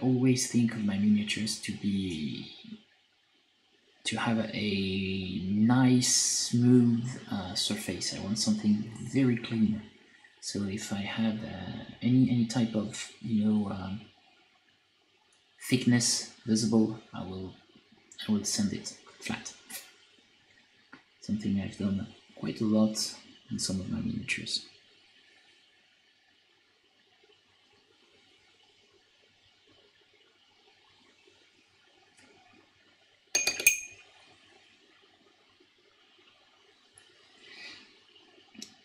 always think of my miniatures to be to have a nice smooth uh, surface. I want something very clean. So if I have uh, any any type of you know um, thickness visible, I will I will send it flat. Something I've done quite a lot in some of my miniatures.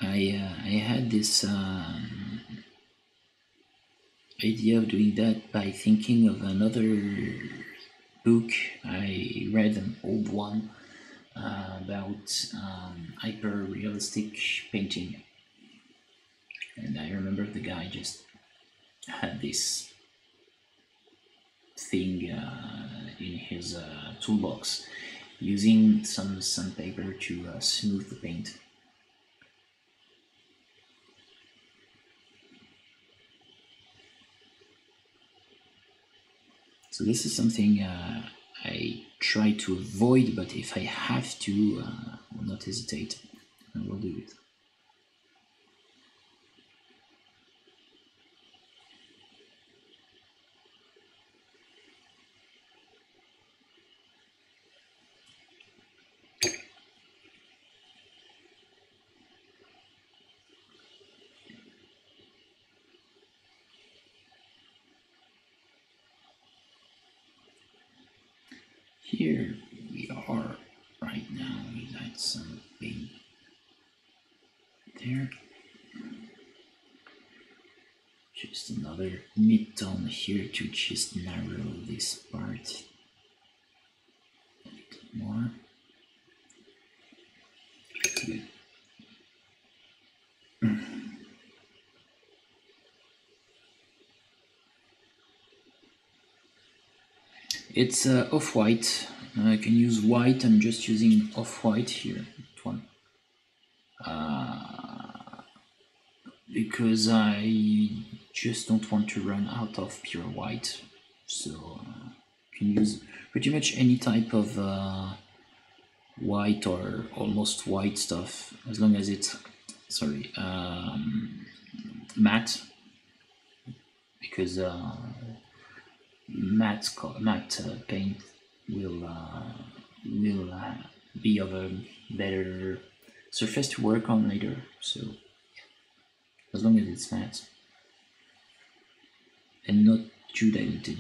I uh, I had this um, idea of doing that by thinking of another book I read, an old one uh, about um, hyper realistic painting, and I remember the guy just had this thing uh, in his uh, toolbox using some sandpaper to uh, smooth the paint. So this is something uh, I try to avoid, but if I have to, uh, I will not hesitate. I will do it. Here we are right now. We got some paint there. Just another mid-tone here to just narrow this part a little more. It's uh, off-white. I can use white. I'm just using off-white here. One. Uh, because I just don't want to run out of pure white. So uh, you can use pretty much any type of uh, white or almost white stuff as long as it's sorry um, matte because uh, matte matte uh, paint will uh, will uh, be of a better surface to work on later. So as long as it's matte and not too diluted,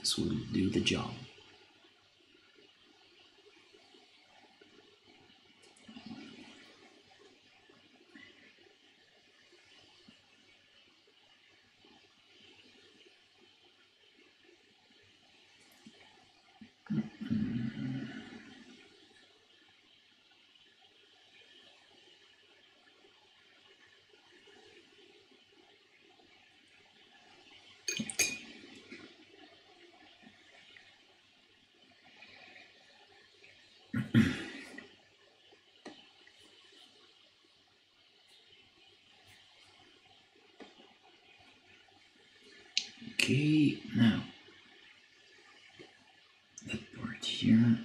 this will do the job. Okay, now that part here.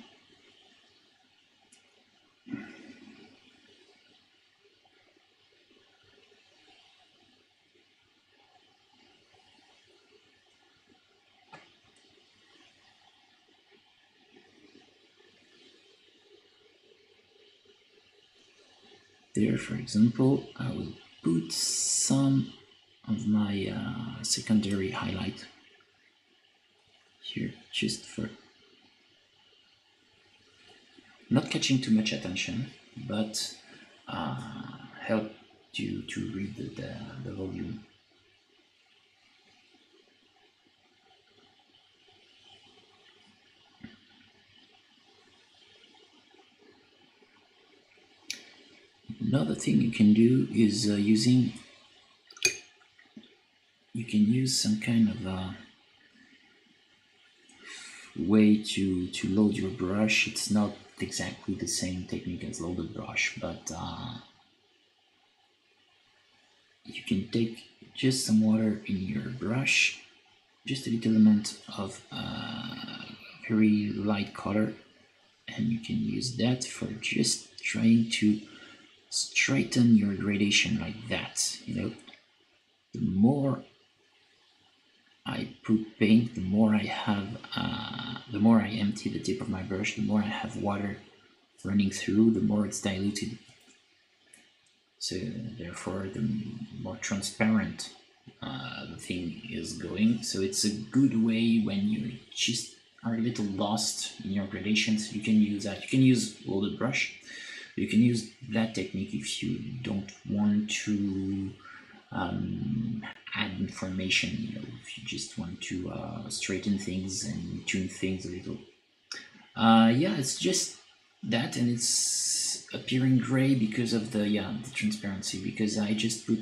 There, for example, I will put some of my uh, secondary highlight here just for not catching too much attention but uh, help you to read the, the, volume. Another thing you can do is uh, using can use some kind of uh, way to to load your brush. It's not exactly the same technique as loaded brush, but uh, you can take just some water in your brush, just a little amount of uh, very light color, and you can use that for just trying to straighten your gradation like that. You know, the more I put paint, the more I have, uh, the more I empty the tip of my brush, the more I have water running through, the more it's diluted. So therefore, the more transparent uh, the thing is going. So it's a good way when you just are a little lost in your gradations. You can use that. You can use loaded brush. You can use that technique if you don't want to um, add information. You know, if you just want to uh, straighten things and tune things a little. Uh, yeah, it's just that, and it's appearing gray because of the yeah the transparency. Because I just put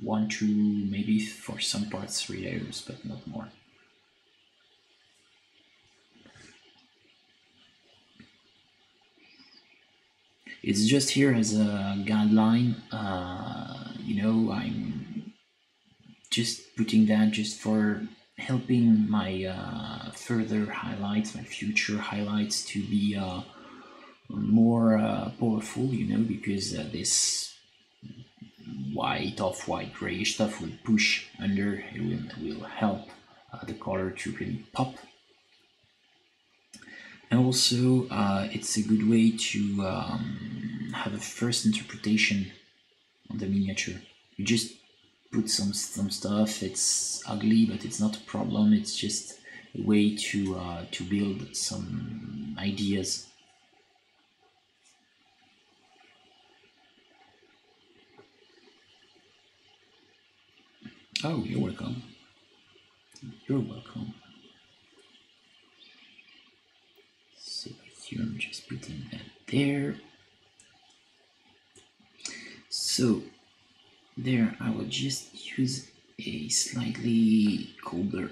one, two, maybe for some parts three layers, but not more. It's just here as a guideline. Uh, you know, I'm just putting that just for helping my uh, further highlights, my future highlights to be uh, more uh, powerful, you know, because uh, this white, off-white, grayish stuff will push under, it will, will help uh, the color to really pop. And also, uh, it's a good way to um, have a first interpretation on the miniature. You just put some some stuff. It's ugly, but it's not a problem. It's just a way to uh, to build some ideas. Oh, you're welcome. You're welcome. So here I'm just putting that there. So there I will just use a slightly colder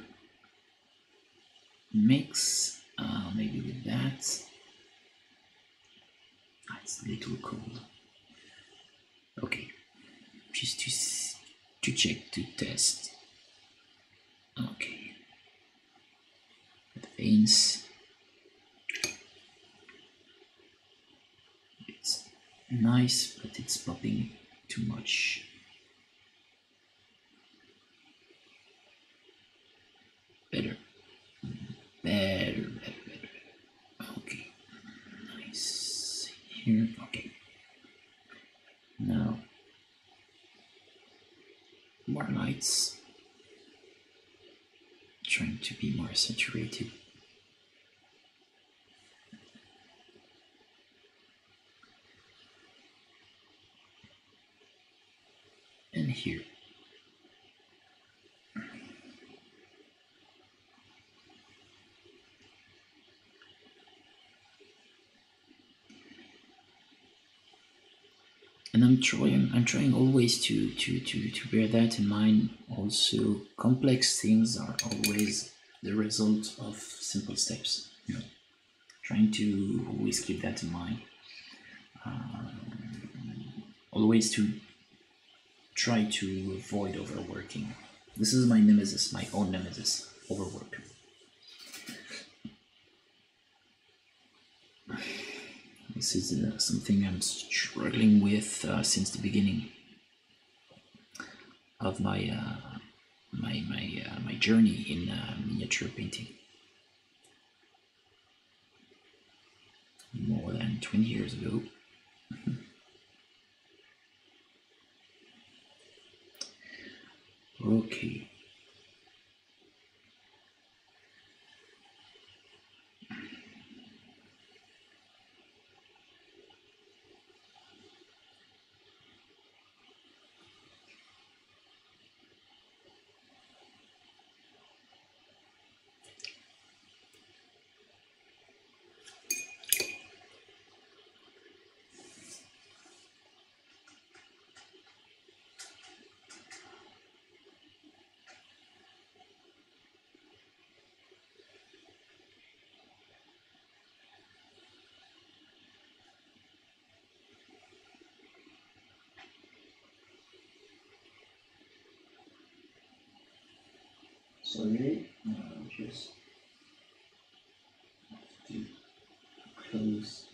mix, uh, maybe with that. Ah, it's a little cold. Okay, just to to check to test. Okay, the veins. It's nice, but it's popping too much. Better. Better, better, better. Okay. Nice. Here. Okay. Now, more lights. Trying to be more saturated. Here. and I'm trying I'm trying always to to to to bear that in mind. Also, complex things are always the result of simple steps. You know, trying to always keep that in mind. Um, always to try to avoid overworking. This is my nemesis, my own nemesis, overwork. This is uh, something I'm struggling with uh, since the beginning of my uh, my my uh, my journey in uh, miniature painting. More than twenty years ago. okay. Sorry, uh, just have to close.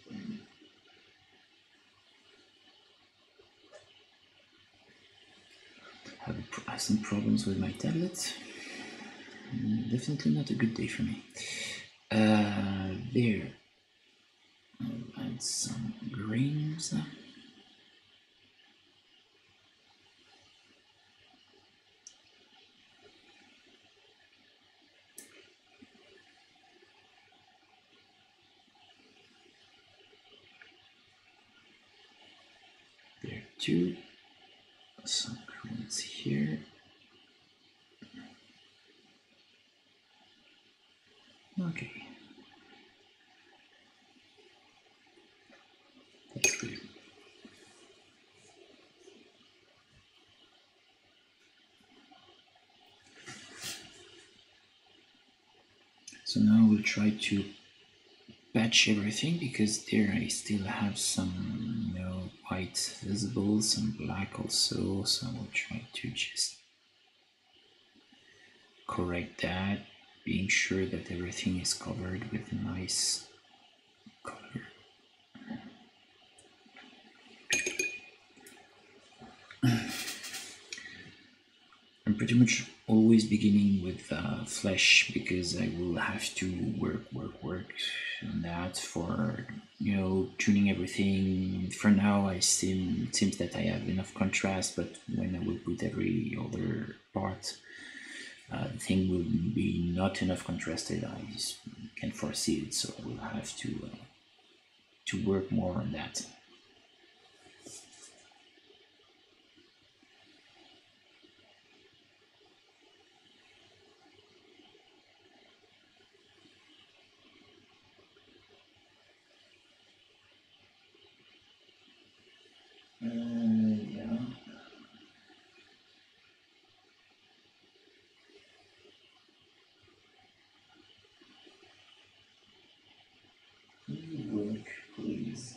Have, some problems with my tablet. Mm, Definitely not a good day for me. Uh, there. I'll add some greens. Too. Some greens here. Okay. That's good. So now we'll try to patch everything because there I still have some you know white visible, some black also, so I will try to just correct that, being sure that everything is covered with a nice color. I'm pretty much always beginning with uh, flesh because I will have to work, work, work on that for you know tuning everything. For now, I seem it seems that I have enough contrast, but when I will put every other part, uh, the thing will be not enough contrasted. I can foresee it, so I will have to uh, to work more on that. Uh, yeah. Can you work, please?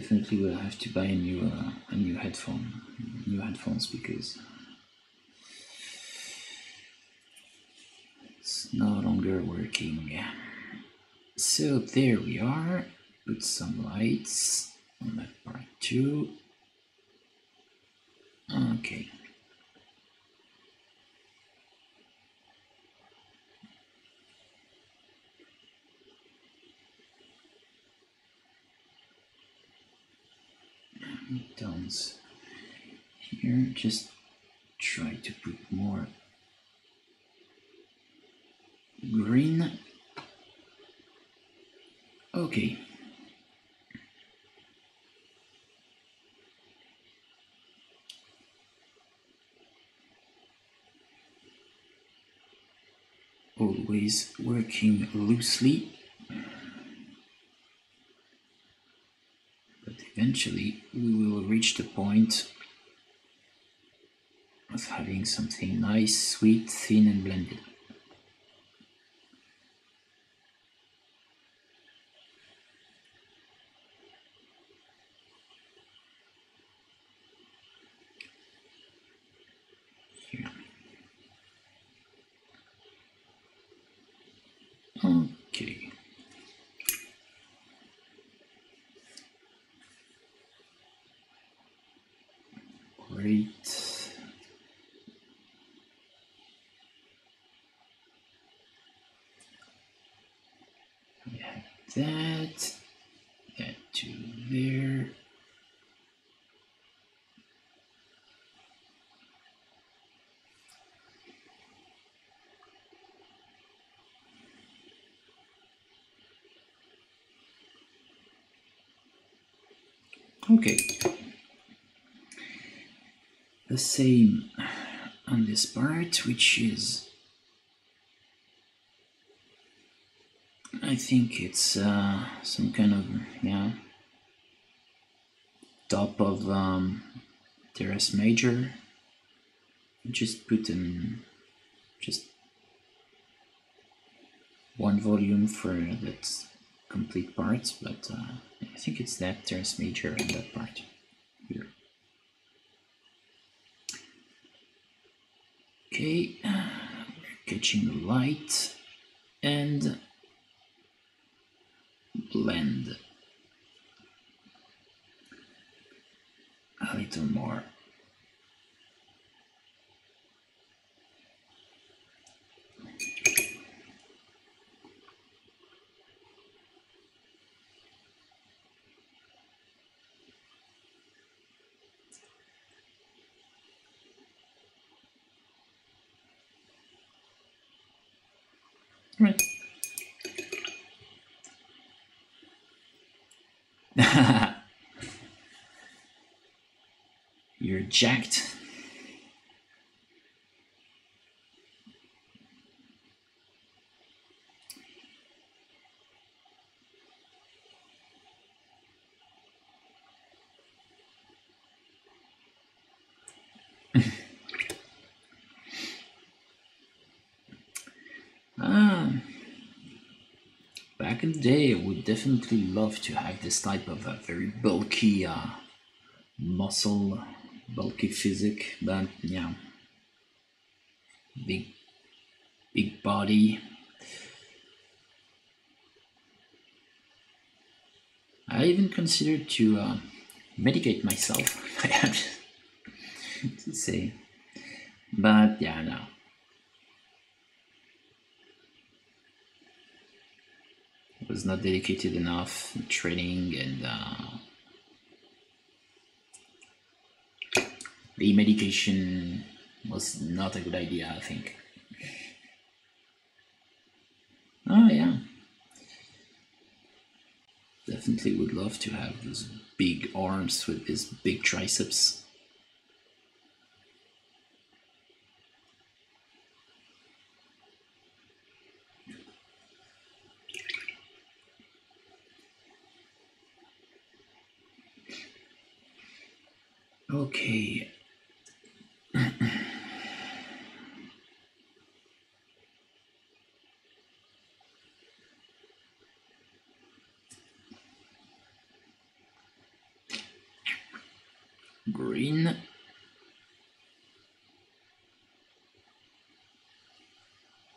Definitely will have to buy a new uh, a new headphone, new headphones because it's no longer working. So there we are. Put some lights on that part too. Okay. Tones here just try to put more green. Okay. Always working loosely but eventually we will reach the point of having something nice, sweet, thin, and blended. Here. Okay. That, that to there. Okay. The same on this part, which is, I think it's uh, some kind of, yeah, top of um, teres major. Just put in just one volume for that complete part, but uh, I think it's that teres major and that part here. Okay, catching the light and blend a little more. Right. You're ah, back in the day, I would definitely love to have this type of a very bulky uh, muscle, bulky physique, but yeah, big, big body. I even considered to uh, medicate myself. I have to say, but yeah, no. was not dedicated enough training and uh, the medication was not a good idea i think oh yeah definitely would love to have those big arms with these big triceps Okay. Green.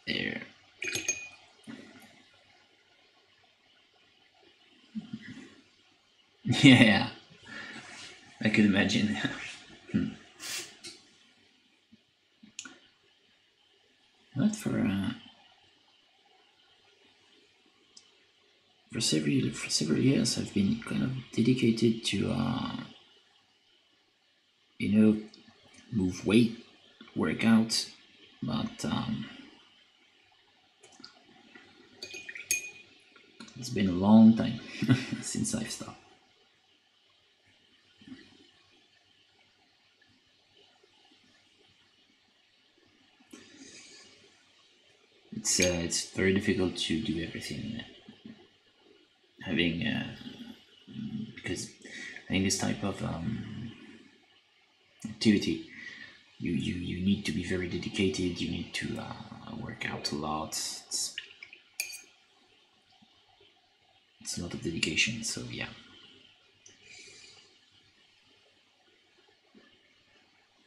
There. Yeah, I could imagine. Hmm. But for uh, for several for several years, I've been kind of dedicated to uh, you know move weight, work out, but um, it's been a long time since I've stopped. It's uh, it's very difficult to do everything. Having uh, because I think this type of um, activity, you, you you need to be very dedicated. You need to uh, work out a lot. It's, it's a lot of dedication. So yeah.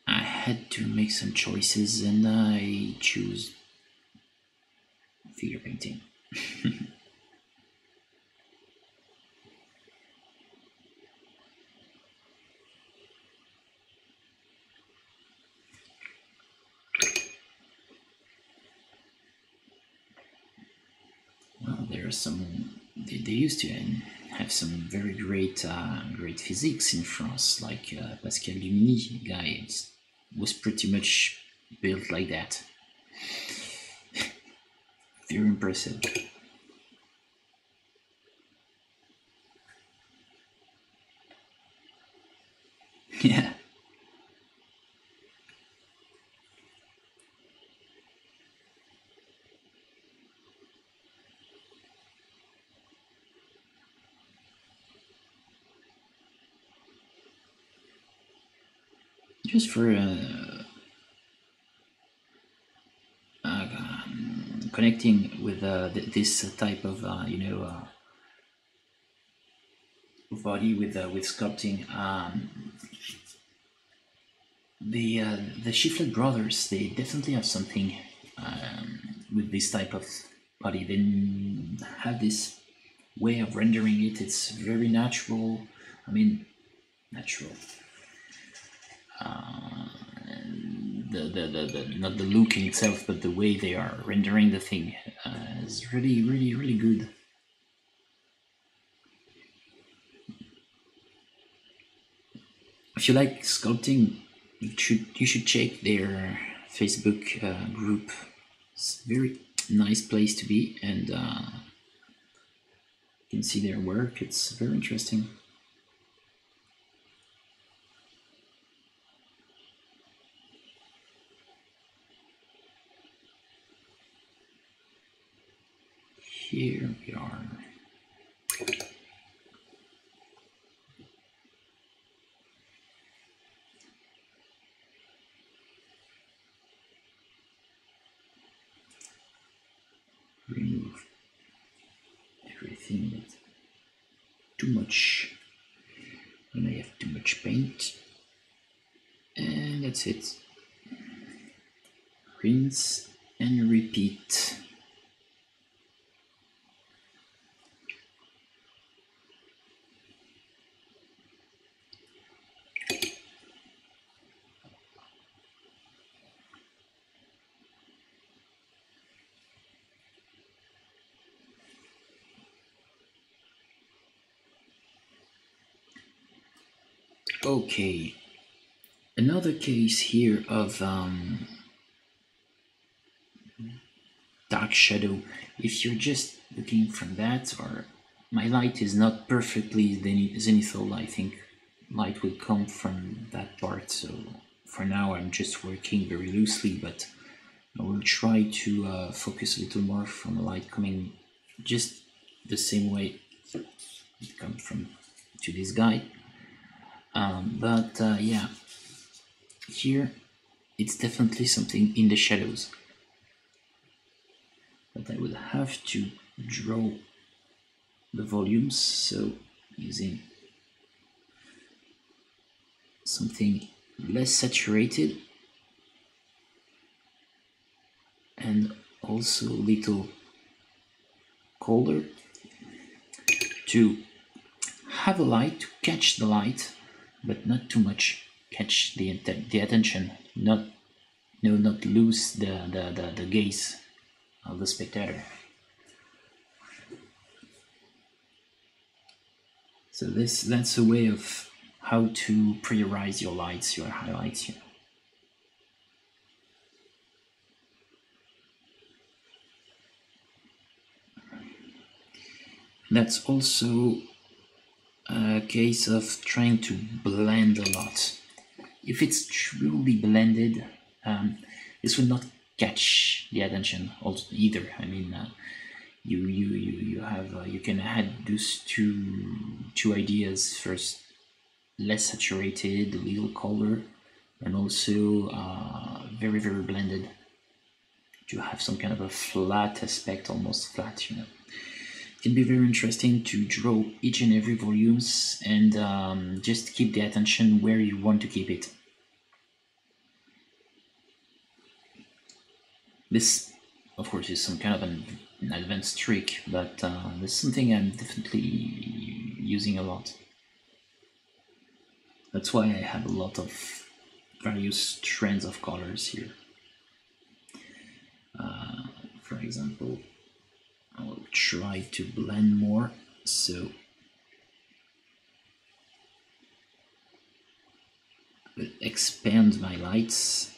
I had to make some choices and I choose figure painting. well, there are some they, they used to have some very great uh, great physics in France, like uh, Pascal Lumini guy was pretty much built like that. Very impressive. Yeah. Just for uh, um, connecting with uh, th- this type of uh, you know uh, body with with sculpting. Um, the the Shiflett brothers they definitely have something um, with this type of body. They have this way of rendering it. It's very natural. I mean, natural. Uh, the, the, the, the not the look in itself, but the way they are rendering the thing uh, is really, really, really good. If you like sculpting, you should you should check their Facebook uh, group. It's a very nice place to be, and uh, you can see their work. It's very interesting. Here we are. Remove everything that's too much. When I have too much paint. And that's it. Rinse and repeat. Okay, another case here of um, dark shadow. If you're just looking from that, or my light is not perfectly zenithal, I think light will come from that part. So for now, I'm just working very loosely, but I will try to uh, focus a little more from the light coming just the same way it comes from to this guy. Um, but uh, yeah, here it's definitely something in the shadows. But I would have to draw the volumes, so using something less saturated and also a little colder to have a light to catch the light but not too much catch the the attention not no not lose the the, the, the gaze of the spectator. So this that's a way of how to prioritize your lights your highlights here. That's also a case of trying to blend a lot. If it's truly blended, um, this will not catch the attention either. I mean, uh, you you you you have uh, you can add those two two ideas first, less saturated, a little color, and also uh, very very blended to have some kind of a flat aspect, almost flat, you know can be very interesting to draw each and every volumes and um, just keep the attention where you want to keep it. This, of course, is some kind of an, an advanced trick, but uh, this is something I'm definitely using a lot. That's why I have a lot of various trends of colors here. Uh, for example, I'll try to blend more so. Expand my lights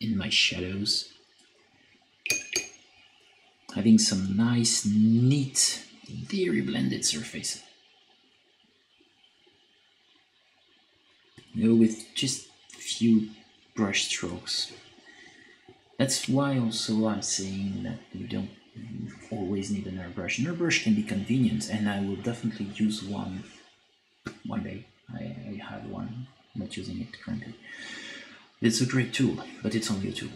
in my shadows. Having some nice neat very blended surface. You know, with just few brush strokes. That's why also I'm saying that you don't always need an airbrush. An airbrush can be convenient, and I will definitely use one one day. I, I have one, not using it currently. It's a great tool, but it's only a tool.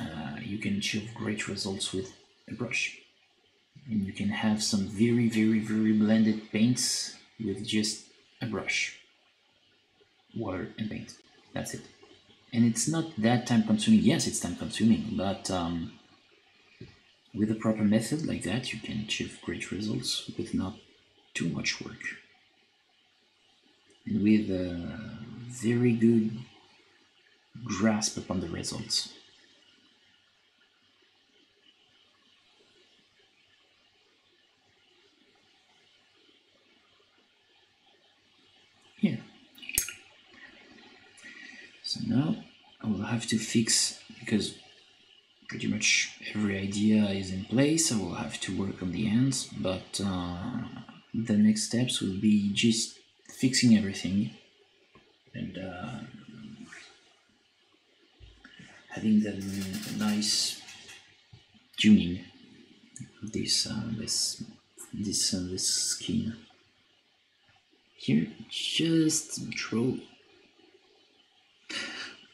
Uh, you can achieve great results with a brush, and you can have some very, very, very blended paints with just a brush, water, and paint. That's it and it's not that time consuming yes it's time consuming but um, with a proper method like that you can achieve great results with not too much work. And with a very good grasp upon the results. Yeah. So now I will have to fix because pretty much every idea is in place. I will have to work on the ends, but uh, the next steps will be just fixing everything and uh, having the nice tuning of this uh, this this uh, this skin here. Just draw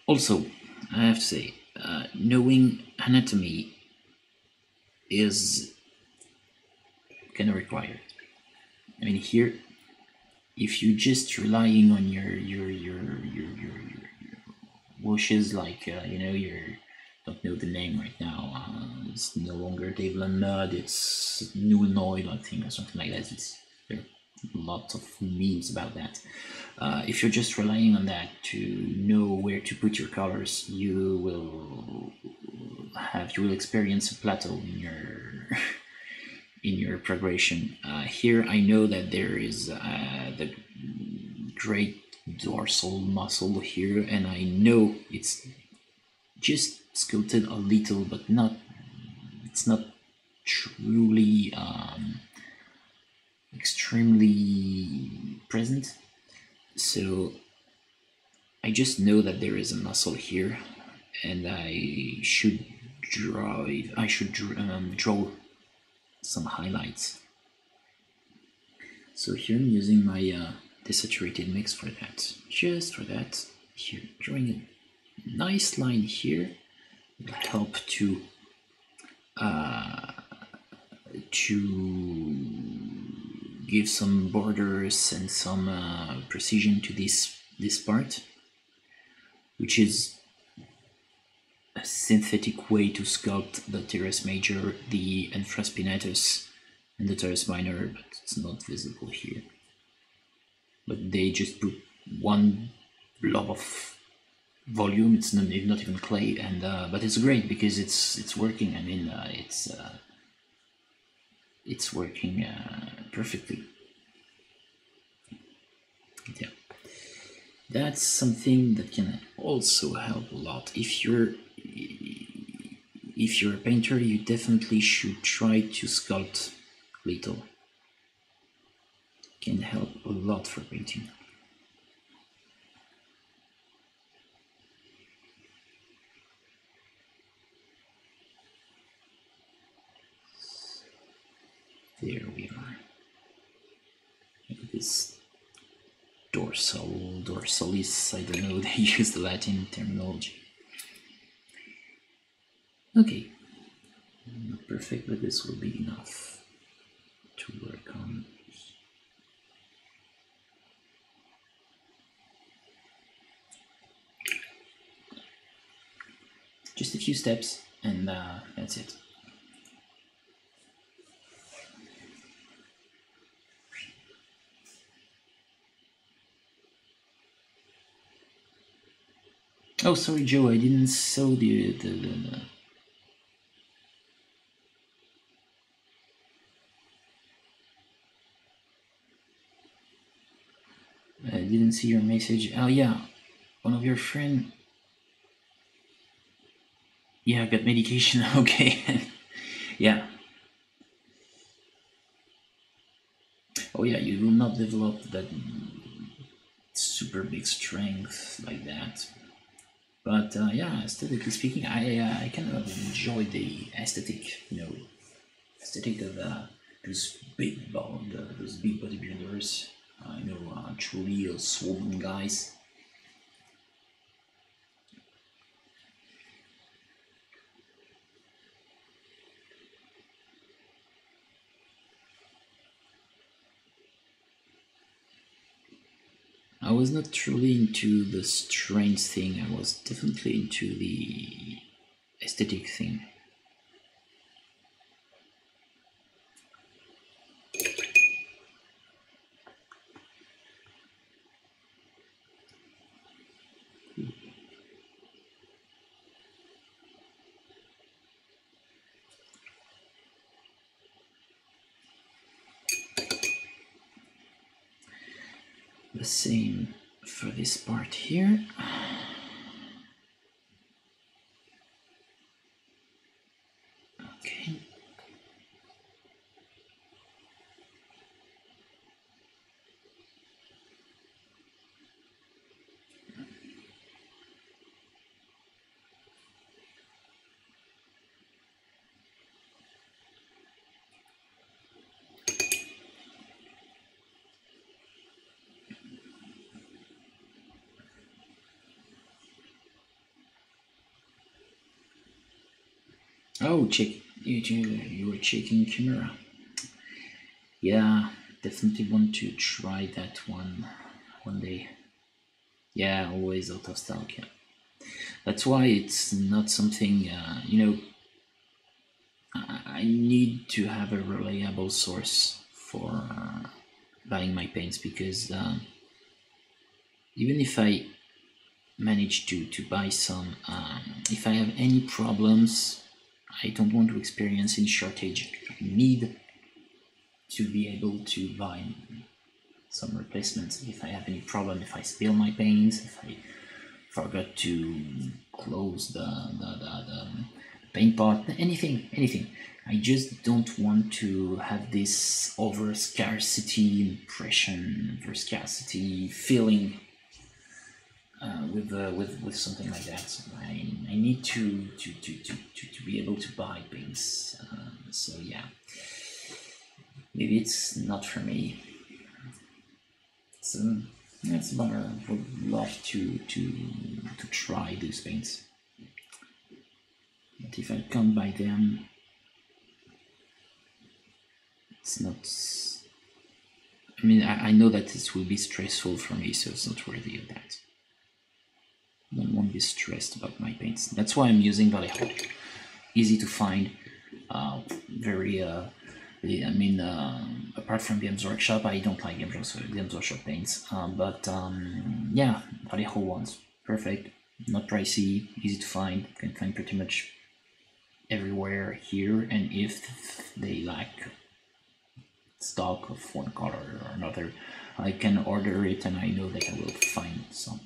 also, I have to say, uh, knowing anatomy is kind of required. I mean, here, if you just relying on your your your your your, your, your washes, like uh, you know, your don't know the name right now. Uh, it's no longer Devlan Mud. It's Nuln Oil, I think, or something like that. It's lots of memes about that. Uh, if you're just relying on that to know where to put your colors, you will have you will experience a plateau in your in your progression. Uh, here, I know that there is uh, the great dorsal muscle here, and I know it's just sculpted a little, but not it's not truly um, extremely present. So I just know that there is a muscle here and I should draw I should um, draw some highlights. So here I'm using my uh, desaturated mix for that. Just for that here drawing a nice line here will help to uh, to give some borders and some uh, precision to this this part which is a synthetic way to sculpt the teres major, the infraspinatus, and the teres minor, but it's not visible here. But they just put one blob of volume. It's not, not even clay, and uh, but it's great because it's it's working. I mean, uh, it's uh, it's working uh, perfectly. Yeah, that's something that can also help a lot. If you're if you're a painter, you definitely should try to sculpt little. Can help a lot for painting. There we are. This dorsal, dorsalis, I don't know, they use the Latin terminology. Okay, not perfect, but this will be enough to work on. Just a few steps, and uh, that's it. Oh, sorry, Joe, I didn't saw the, the, the, the. I didn't see your message. Oh, yeah, one of your friend. Yeah, I got medication. Okay, yeah. Oh yeah, you will not develop that super big strength like that. But uh, yeah, aesthetically speaking, I uh, I kind of enjoy the aesthetic, you know, aesthetic of uh, those big bone, those big bodybuilders. Uh, you know, uh, truly uh, swollen guys. I was not truly into the strange thing, I was definitely into the aesthetic thing. The same for this part here. Oh, check you, were checking camera. Yeah, definitely want to try that one one day. Yeah, always out of stock. Yeah, that's why it's not something uh, you know. I, I need to have a reliable source for uh, buying my paints because uh, even if I manage to to buy some, um, if I have any problems I don't want to experience any shortage. I need to be able to buy some replacements if I have any problem, if I spill my paints, if I forgot to close the, the, the, the paint pot, anything, anything. I just don't want to have this over scarcity impression, over scarcity feeling uh, with, uh, with with something like that. I, I need to to, to, to, to, to be able to buy things. Uh, so yeah, maybe it's not for me. So that's but I would love to to to try these paints. But if I can't buy them, it's not. I mean, I, I know that this will be stressful for me, so it's not worthy of that. I won't be stressed about my paints. That's why I'm using Vallejo. Easy to find, uh, very, uh, I mean, uh, apart from Games Workshop, I don't like Games, Games Workshop paints, um, but um, yeah, Vallejo ones, perfect, not pricey, easy to find, can find pretty much everywhere here, and if they lack stock of one color or another, I can order it and I know that I will find some.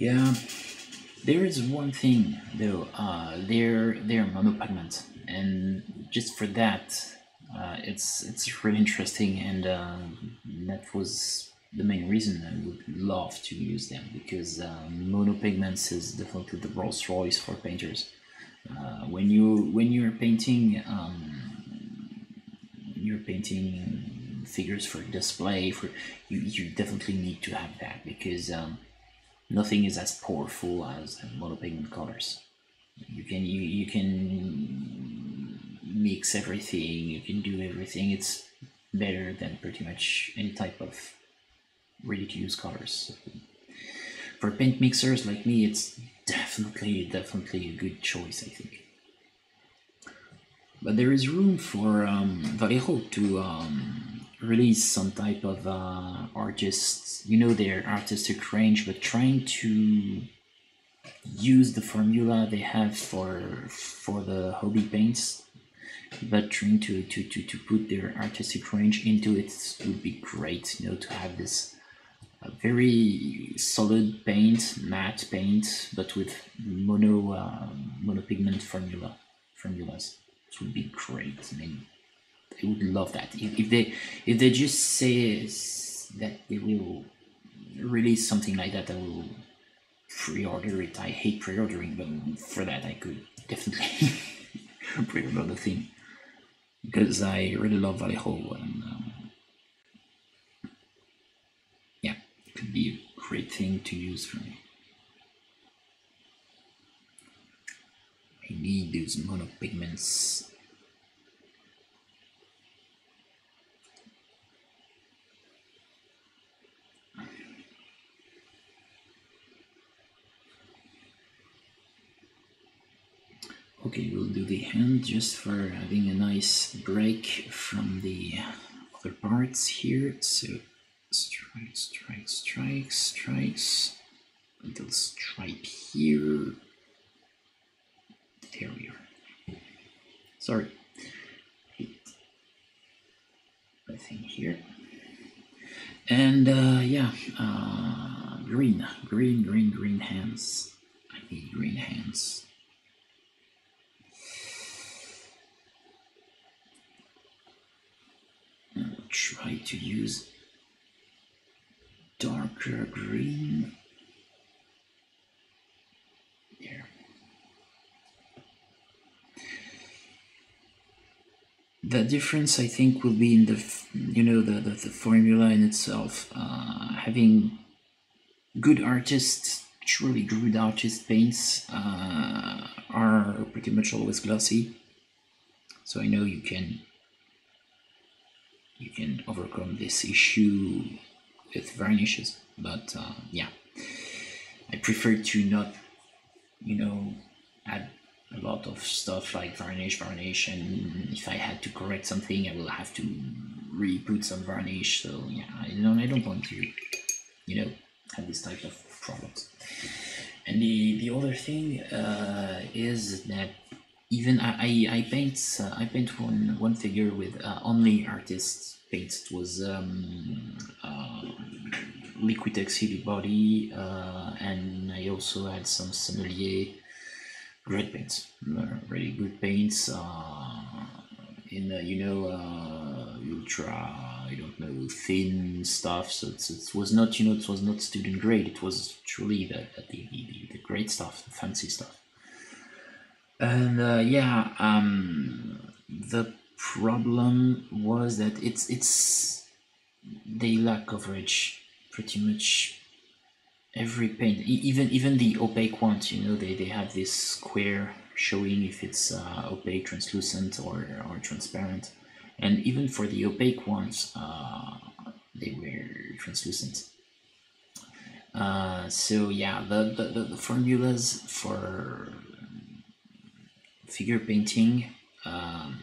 Yeah, there is one thing though. Uh, they're they're monopigment, and just for that, uh, it's it's really interesting, and uh, that was the main reason I would love to use them because um, monopigments is definitely the Rolls Royce for painters. Uh, when you when you're painting um, you're painting figures for display for you, you definitely need to have that because um, nothing is as powerful as monopigment colors you can you, you can mix everything you can do everything. It's better than pretty much any type of ready to use colors for paint mixers like me it's definitely definitely a good choice i think. But there is room for um, Vallejo to um, release some type of uh, artists, you know, their artistic range, but trying to use the formula they have for for the hobby paints, but trying to, to, to, to put their artistic range into it would be great, you know, to have this uh, very solid paint, matte paint, but with mono uh, monopigment formula formulas. It would be great. I mean, I would love that. If, if they if they just say that they will release something like that, I will pre-order it. I hate pre-ordering, but for that I could definitely pre-order the thing because I really love Vallejo and um, yeah, it could be a great thing to use for me. I need those monopigments. Okay, we'll do the hand just for having a nice break from the other parts here. So strike, strike, strike, strikes. Little stripe here. There we are. Sorry. I think here. And uh, yeah, uh, green, green, green, green hands. I need green hands. And we'll try to use darker green. There. The difference, I think, will be in the you know the the, the formula in itself. Uh, having good artists, truly good artist paints uh, are pretty much always glossy. So I know you can you can overcome this issue with varnishes, but uh, yeah, I prefer to not you know add a lot of stuff like varnish, varnish, and if I had to correct something, I will have to re-put some varnish. So yeah, I don't, I don't want to, you know, have this type of problems. And the the other thing uh, is that even I I, I paint uh, I paint one one figure with uh, only artist paints. It was um, uh, Liquitex heavy body, uh, and I also had some Sennelier great paints, uh, really good paints. Uh, in uh, you know ultra, I don't know thin stuff. So it was not you know it was not student grade. It was truly the the, the, the great stuff, the fancy stuff. And uh, yeah, um, the problem was that it's it's they lack coverage pretty much every paint. Even even the opaque ones you know they, they have this square showing if it's uh, opaque translucent or, or transparent. And even for the opaque ones uh, they were translucent. Uh, so yeah the, the, the formulas for figure painting um,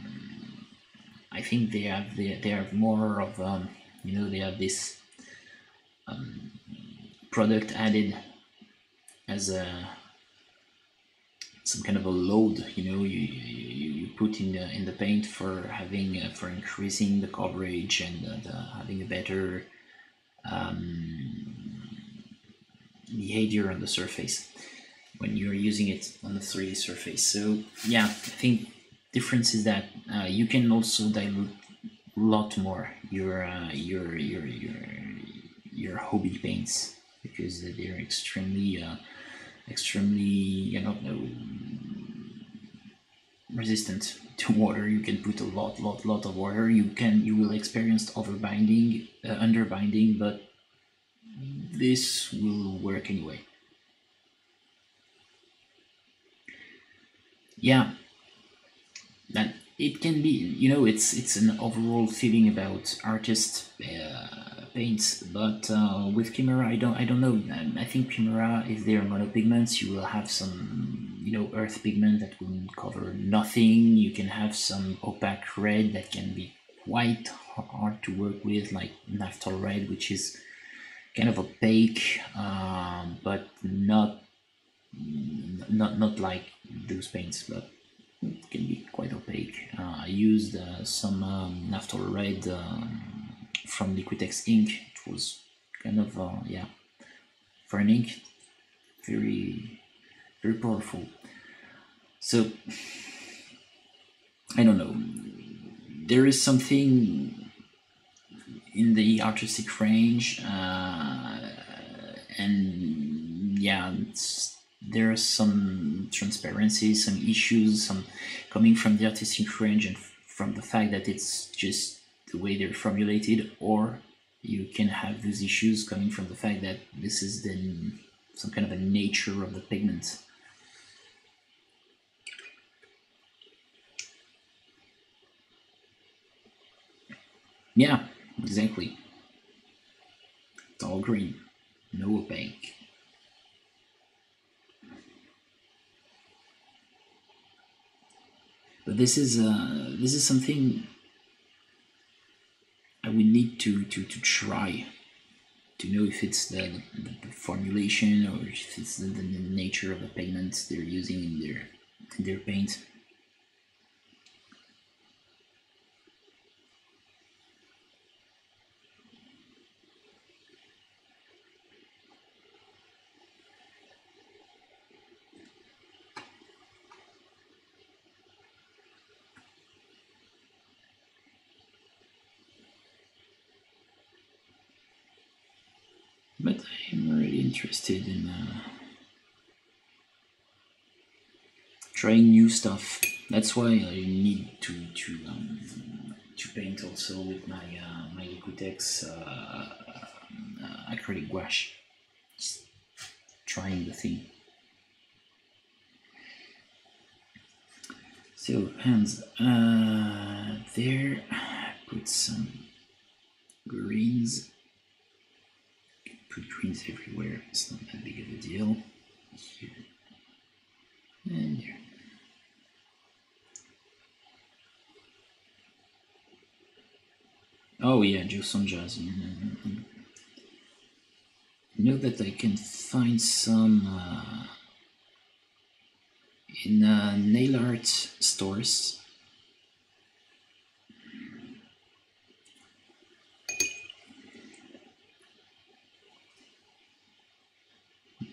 I think they have they, they have more of um, you know they have this um, product added as a some kind of a load you know you, you, you put in the in the paint for having uh, for increasing the coverage and uh, the, having a better um, behavior on the surface when you're using it on the 3D surface so yeah I think difference is that uh, you can also dilute a lot more your uh, your your your your hobby paints because they're extremely uh, extremely you know resistant to water. You can put a lot, lot, lot of water. You can, you will experience overbinding, uh, underbinding, but this will work anyway. Yeah, that it can be. You know, it's it's an overall feeling about artist uh, paints, but uh, with Kimera, I don't I don't know. I think Kimera, if they're monopigments, you will have some you know earth pigment that will cover nothing. You can have some opaque red that can be quite hard to work with, like naphthol red, which is kind of opaque, um, but not not not like those paints, but it can be quite opaque. Uh, I used uh, some um, red um, from Liquitex ink. It was kind of uh, yeah for an ink, very very powerful. So I don't know. There is something in the artistic range, uh, and yeah, there are some transparency, some issues, some coming from the artistic range and from the fact that it's just the way they're formulated, or you can have those issues coming from the fact that this is then some kind of a nature of the pigment. Yeah, exactly. It's all green, no opaque. But this is uh, this is something I would need to, to, to try to know if it's the, the, the formulation or if it's the, the, nature of the pigments they're using in their in their paint. but I'm really interested in uh, trying new stuff. That's why I need to to um, to paint also with my uh, my Liquitex uh, uh, acrylic gouache. Just trying the thing. So hands uh, there. Put some greens put greens everywhere. It's not that big of a deal. Here and here. Oh yeah, Jo Sonja's. You know that I can find some uh, in uh, nail art stores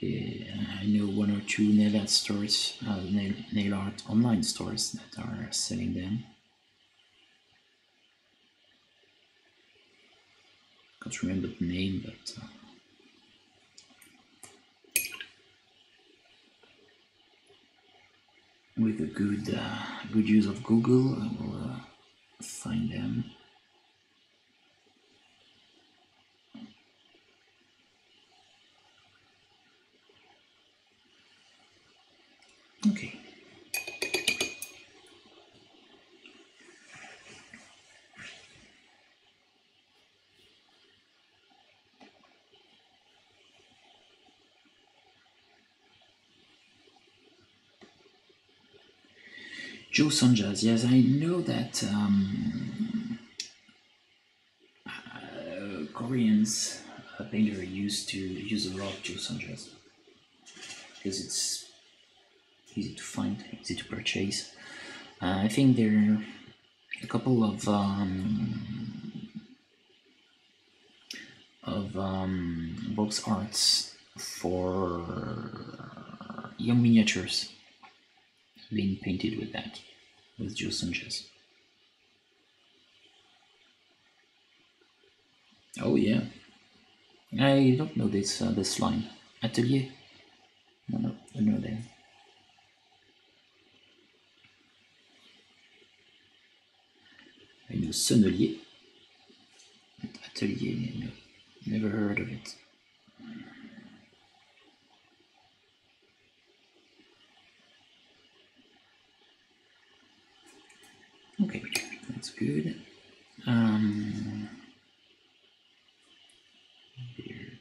Yeah, I know one or two nail art stores, uh, nail, nail art online stores that are selling them. Can't remember the name, but uh, with a good uh, good use of Google, I will uh, find them. Okay. Jo Sonja's, yes, I know that um, uh, Koreans uh, painter used to use a lot Jo Sonja's because it's easy to find, easy to purchase. Uh, I think there are a couple of um, of um, box arts for young miniatures being painted with that, with Jo Sonja's. Oh yeah, I don't know this uh, this line. Atelier. No, no, no, there. I know Sennelier. Atelier, no, never heard of it. Okay, that's good. Um, here.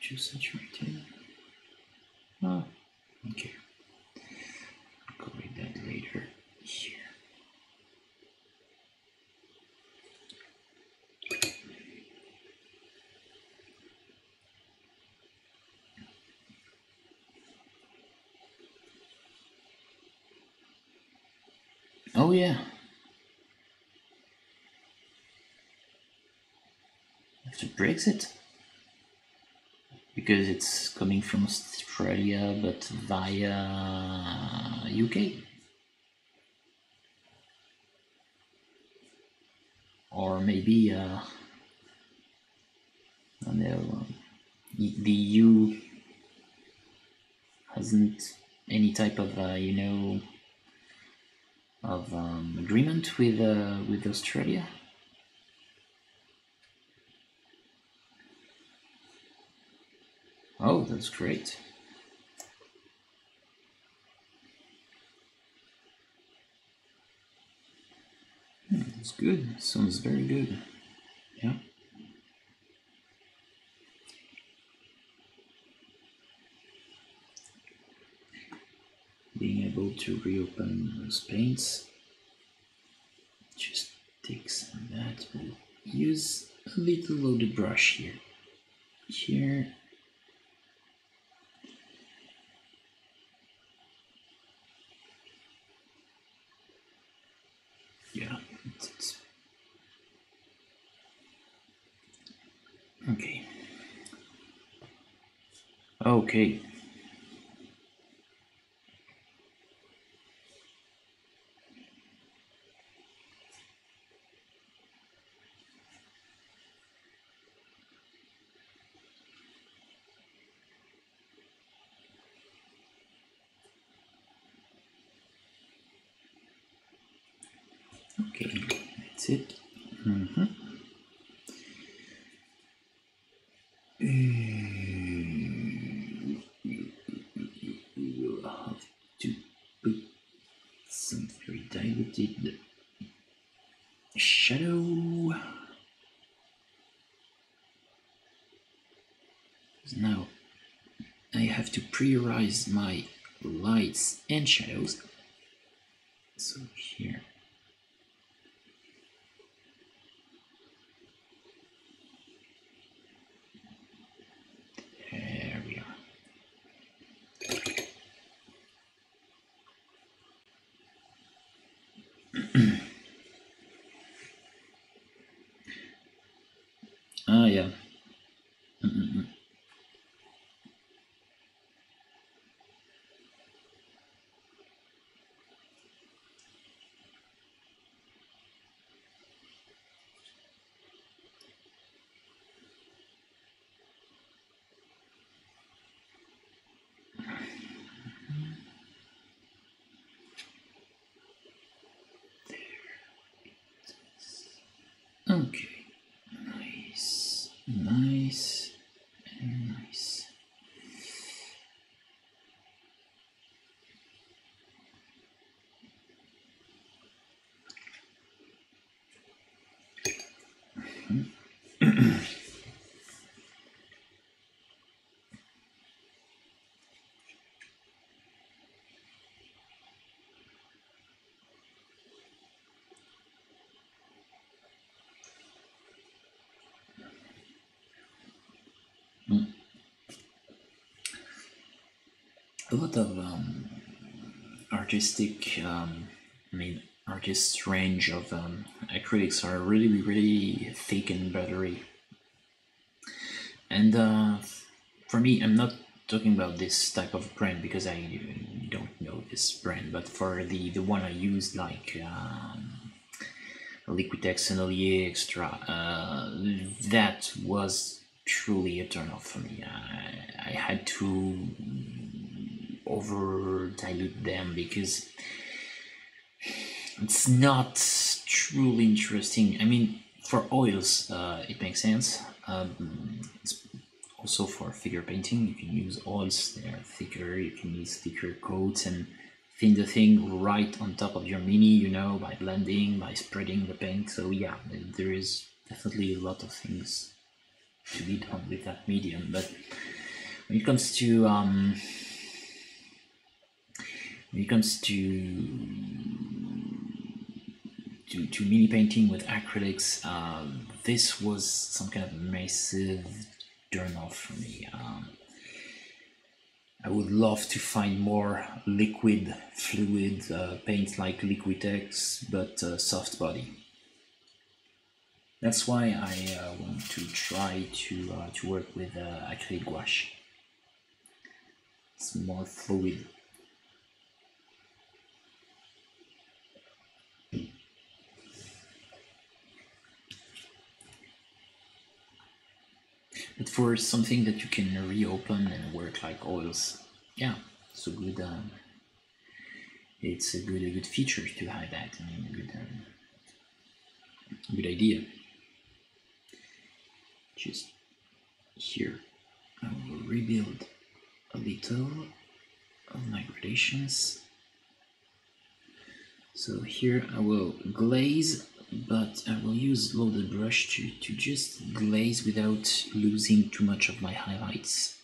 Too saturated. Oh, okay. I'll correct that later. Here. Oh yeah. After Brexit. Because it's coming from Australia but via UK. Or maybe uh, I don't know the EU hasn't any type of uh, you know of um, agreement with uh, with Australia. Oh, that's great. Hmm, That's good. Sounds very good. Yeah. Being able to reopen those paints just take takes that. We'll use a little loaded brush here. Here. Yeah, okay. Okay. Okay, that's it. Mm-hmm. We'll have to put some very diluted shadow. Now I have to prioritize my lights and shadows. So here. There we are. ah, yeah. Mm-mm-mm. Okay. Nice. Nice. And nice. A lot of um, artistic, um, I mean, artists' range of um, acrylics are really, really thick and buttery. And uh, for me, I'm not talking about this type of brand because I don't know this brand, but for the, the one I used, like um, Liquitex Sennelier Extra, uh, that was truly a turn off for me. I, I had to over dilute them because it's not truly interesting. I mean, for oils, uh, it makes sense. Um, also for figure painting, you can use oils. They are thicker. You can use thicker coats and thin the thing right on top of your mini. You know, by blending, by spreading the paint. So yeah, there is definitely a lot of things to be done with that medium. But when it comes to um, when it comes to to, to mini painting with acrylics, um, this was some kind of massive turn off for me. Um, I would love to find more liquid, fluid uh, paints like Liquitex, but uh, soft body. That's why I uh, want to try to uh, to work with uh, acrylic gouache. It's more fluid. But for something that you can reopen and work like oils, yeah, a good. Um, it's a good a good feature to have that. I mean, a good um, good idea. Just here, I will rebuild a little of my gradations. So here I will glaze but I will use loaded brush to, to just glaze without losing too much of my highlights.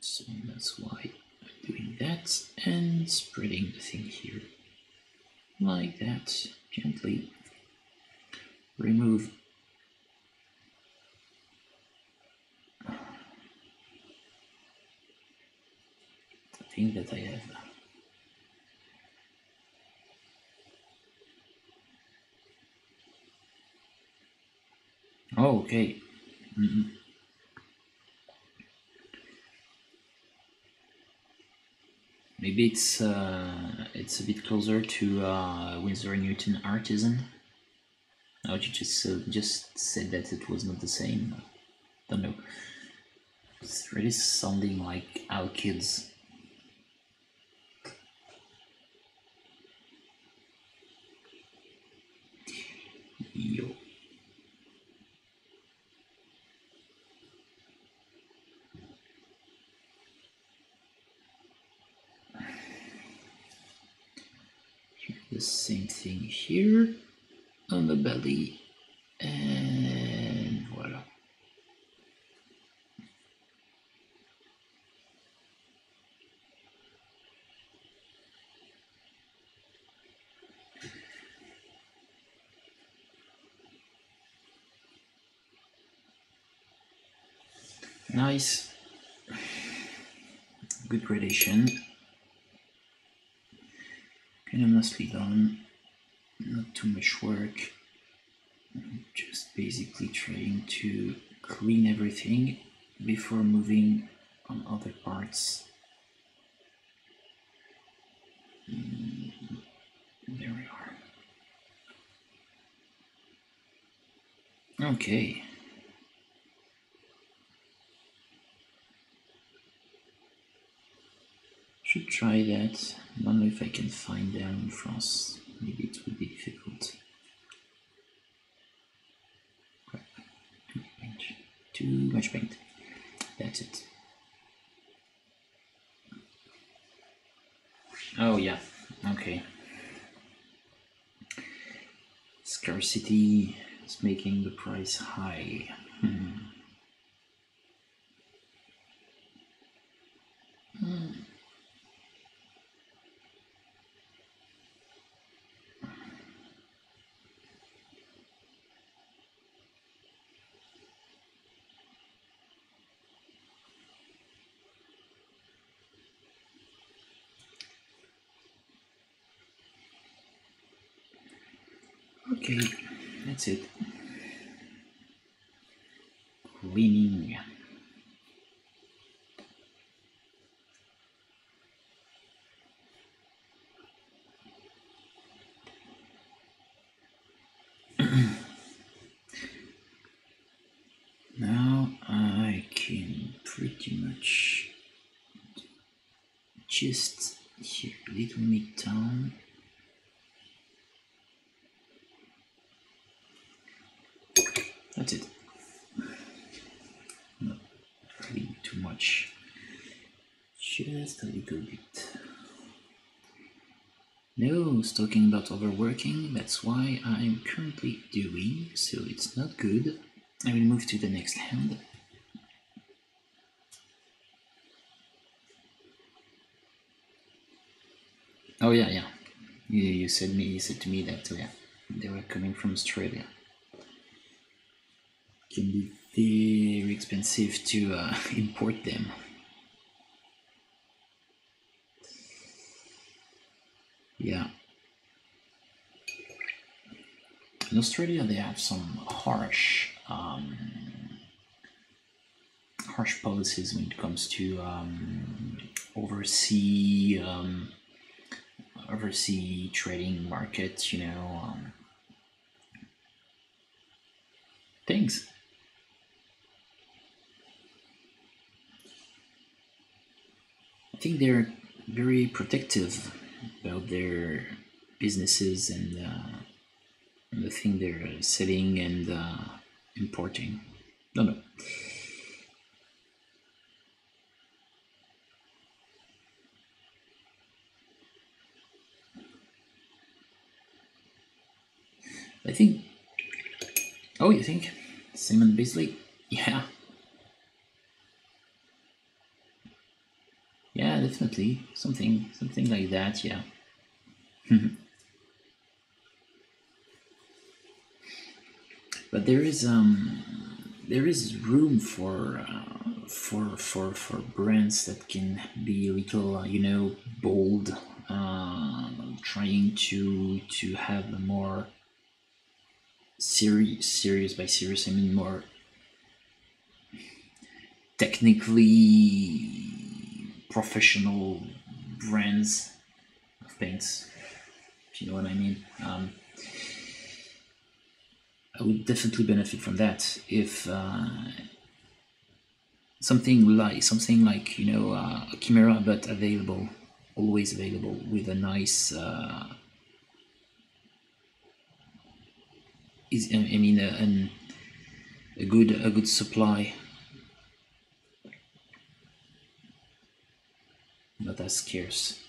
So that's why I'm doing that and spreading the thing here like that gently. Remove the thing that I have Oh, okay. Mm-hmm. Maybe it's uh, it's a bit closer to uh, Newton Artisan. Oh, you just uh, just said that it was not the same. Don't know. It's really sounding like our kids. Yo. The same thing here on the belly. And voila. Nice. Good gradation kind of nicely done. Not too much work. I'm just basically trying to clean everything before moving on other parts. Mm, there we are. Okay should try that. I don't know if I can find them in France. Maybe it would be difficult. Crap. Too much paint. Too much paint. That's it. Oh yeah. Okay. Scarcity is making the price high. Hmm. Hmm. pretty much just here, little midtone. That's it. Not really too much. Just a little bit. No, it's talking about overworking, that's why I'm currently doing, so it's not good. I will move to the next hand. Oh yeah, yeah. You, you said me, you said to me that yeah, they were coming from Australia. Can be very expensive to uh, import them. Yeah. In Australia, they have some harsh, um, harsh policies when it comes to um, um, oversea trading markets, You know, um, things. I think they're very protective about their businesses and, uh, the thing they're selling and uh, importing. No, no. I think. Oh, you think? Simon Bisley? Yeah. Yeah, definitely. Something something like that, yeah. but there is um there is room for uh, for for for brands that can be a little uh, you know bold uh, trying to to have a more serious serious by serious I mean more technically professional brands of paints, if you know what I mean. Um, I would definitely benefit from that if uh, something like something like you know uh, a Kimera, but available, always available with a nice. Uh, is I mean a, a good a good supply not as scarce.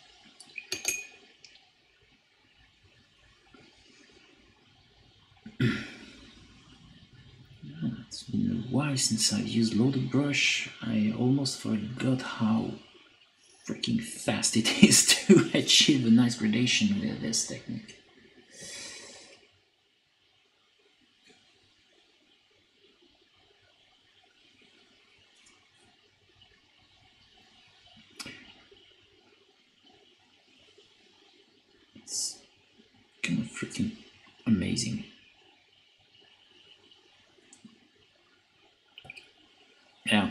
it's been a while since I've used loaded brush. I almost forgot how freaking fast it is to achieve a nice gradation with this technique. amazing. Yeah.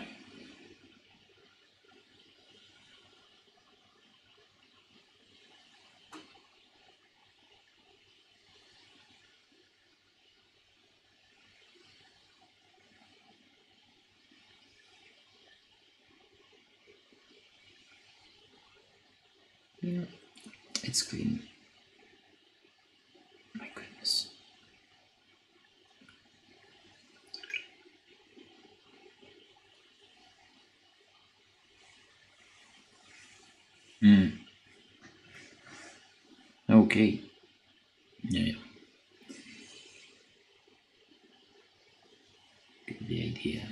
Yeah, it's clean. Mm. Okay. Yeah, yeah. Get the idea.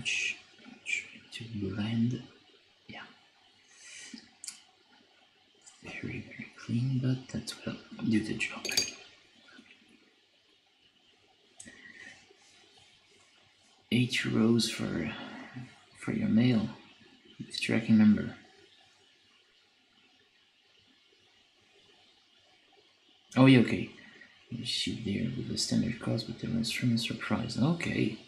Much to blend. Yeah. Very very clean but that will do the job. Eight rows for for your mail. With tracking number oh yeah okay. You shoot there with the standard cost, but the instrument surprise. Okay.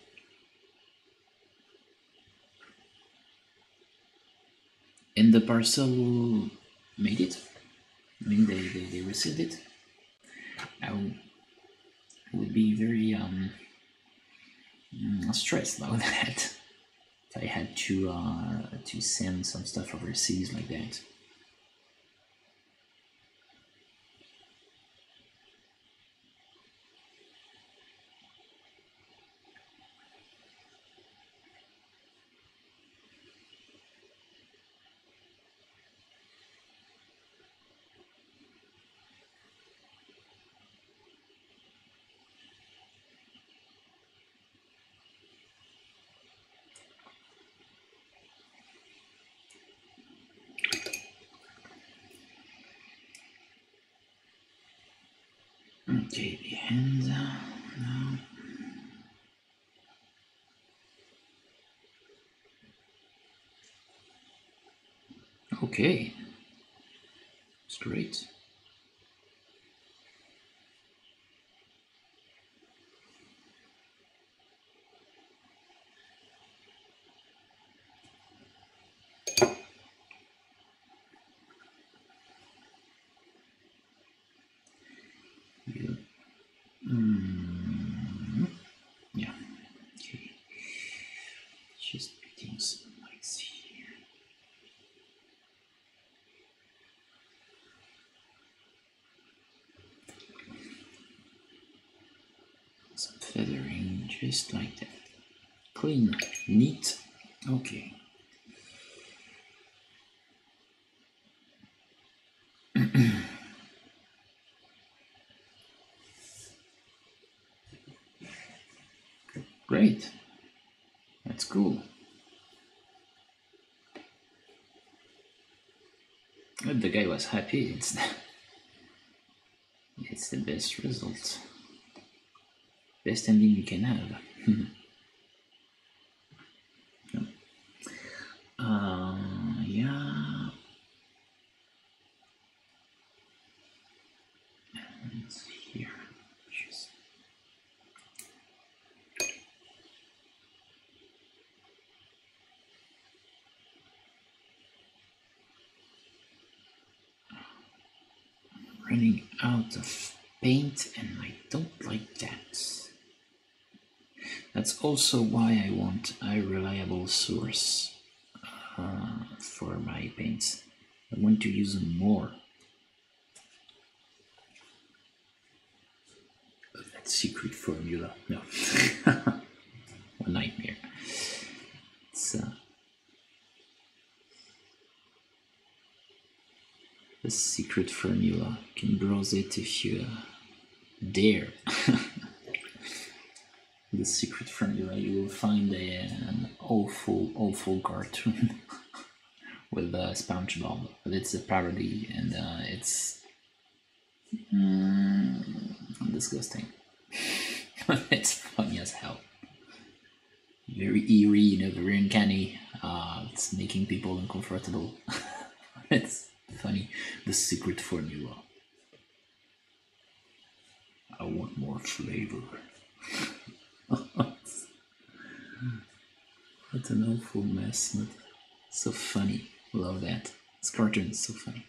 And the parcel made it? I mean, they, they, they received it? I would, be very um, stressed about that. If I had to uh, to send some stuff overseas like that. Okay, the hands out now. Okay, it's great. Yeah. Mm, yeah. Okay. Just putting some lights here. Some feathering, just like that. Clean, neat. Okay. Great. That's cool. But the guy was happy. It's the, it's the best result. Best ending you can have. Uh, yeah. Running out of paint and I don't like that. That's also why I want a reliable source uh, for my paints. I want to use them more. That secret formula, no. a nightmare. It's uh, the secret formula. You can browse it if you uh, dare. the secret formula, you will find a, an awful, awful cartoon with uh, SpongeBob. But it's a parody and uh, it's mm, disgusting. it's funny as hell. Very eerie, you know, very uncanny. Uh, it's making people uncomfortable. it's funny. The secret formula. I want more flavor. What an awful mess, but so funny. Love that. This cartoon is so funny.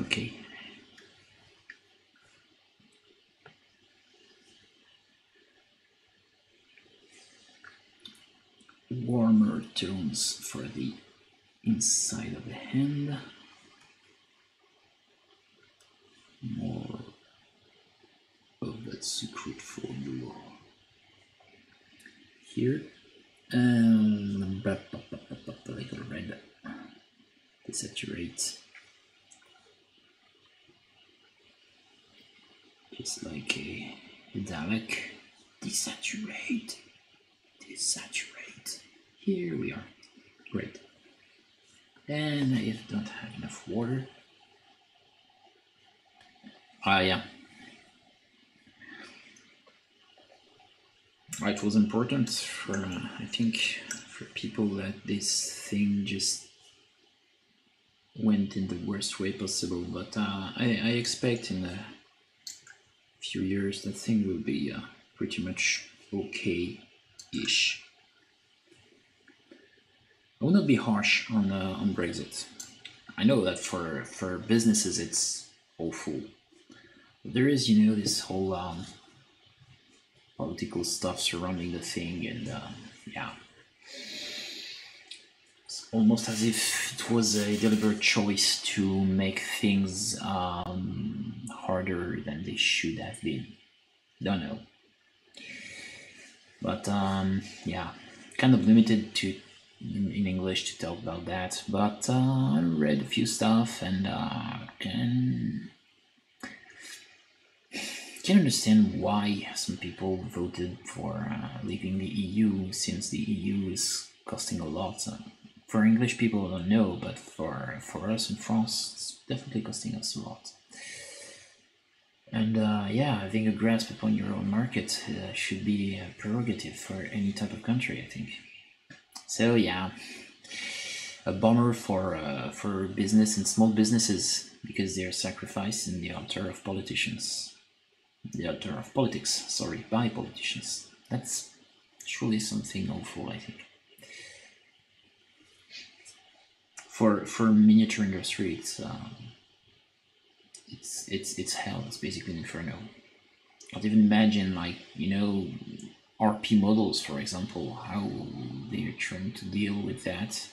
Okay. Tones for the inside of the hand. More of that secret formula here. And a little red. Desaturate. Just like a Dalek. Desaturate. Desaturate. Here we are. Great. And I don't have enough water. Ah, yeah. it was important for I think for people that this thing just went in the worst way possible. But uh, I, I expect in a few years that thing will be uh, pretty much okay-ish. I will not be harsh on uh, on Brexit. I know that for for businesses it's awful. But there is, you know, this whole um, political stuff surrounding the thing, and um, yeah, it's almost as if it was a deliberate choice to make things um, harder than they should have been. Don't know, but um, yeah, kind of limited to in, English to talk about that. But uh, I read a few stuff and uh, can can understand why some people voted for uh, leaving the EU since the EU is costing a lot. For English people, I don't know, but for for us in France, it's definitely costing us a lot. And uh, yeah, having a grasp upon your own market uh, should be a prerogative for any type of country, I think. So yeah, a bummer for uh, for business and small businesses because they are sacrificed in the altar of politicians, the altar of politics. Sorry, by politicians. That's truly something awful, I think. For for miniature industry, it's um, it's it's it's hell. It's basically an inferno. Can't even imagine like you know RP models, for example, how they're trying to deal with that.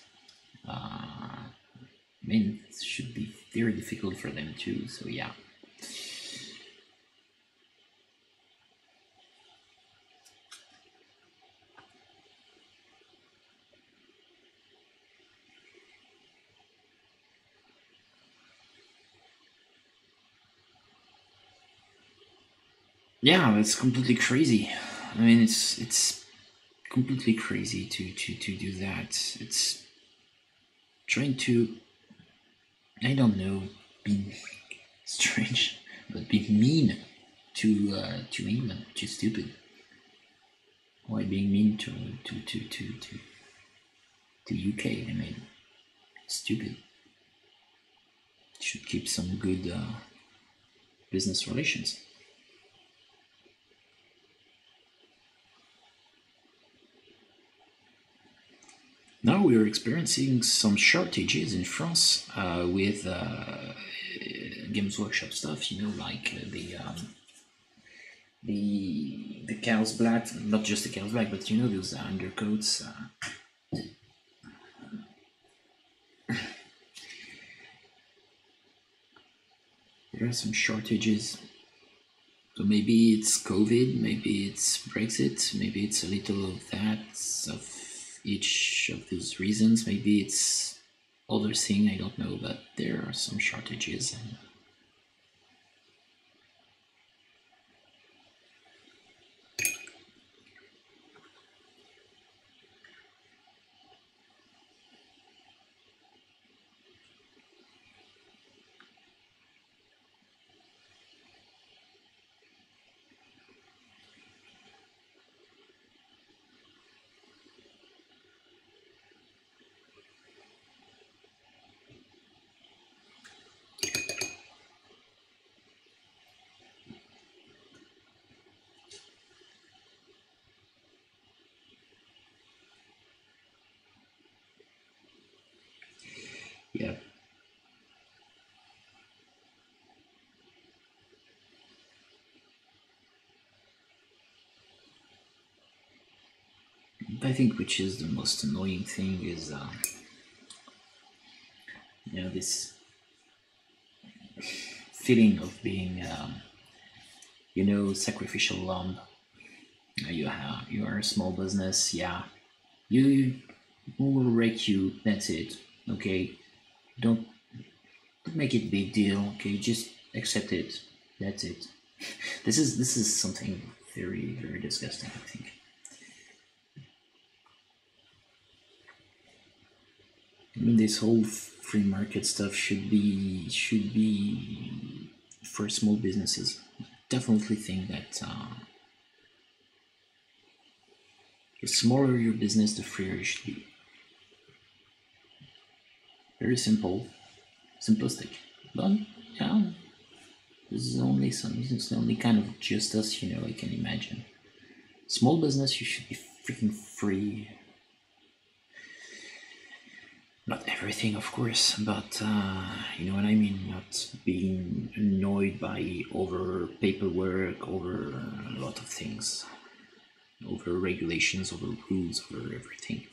Uh, I mean, should be very difficult for them too. So yeah. Yeah, it's completely crazy. I mean, it's it's completely crazy to to to do that. It's trying to I don't know be strange, but be mean to uh, to England, too stupid. Why being mean to to to to to to UK? I mean, stupid. Should keep some good uh, business relations. Now we are experiencing some shortages in France uh, with uh, Games Workshop stuff. You know, like uh, the um, the the Chaos Black, not just the Chaos Black, but you know those undercoats. Uh, there are some shortages. So maybe it's COVID, maybe it's Brexit, maybe it's a little of that of each of these reasons. Maybe it's other thing, I don't know, but there are some shortages and Yeah. I think which is the most annoying thing is, uh, you know, this feeling of being, um, you know, sacrificial lamb. You have you are a small business, yeah. You will wreck you. That's it. Okay, don't don't make it big deal okay just accept it that's it this is this is something very very disgusting i think i mean this whole free market stuff should be should be for small businesses definitely think that uh, The smaller your business, the freer you should be. Very simple, simplistic. But yeah, this is only some. This is only kind of just justice you know I can imagine. Small business, you should be freaking free. Not everything, of course, but uh, you know what I mean. Not being annoyed by over paperwork, over a lot of things, over regulations, over rules, over everything.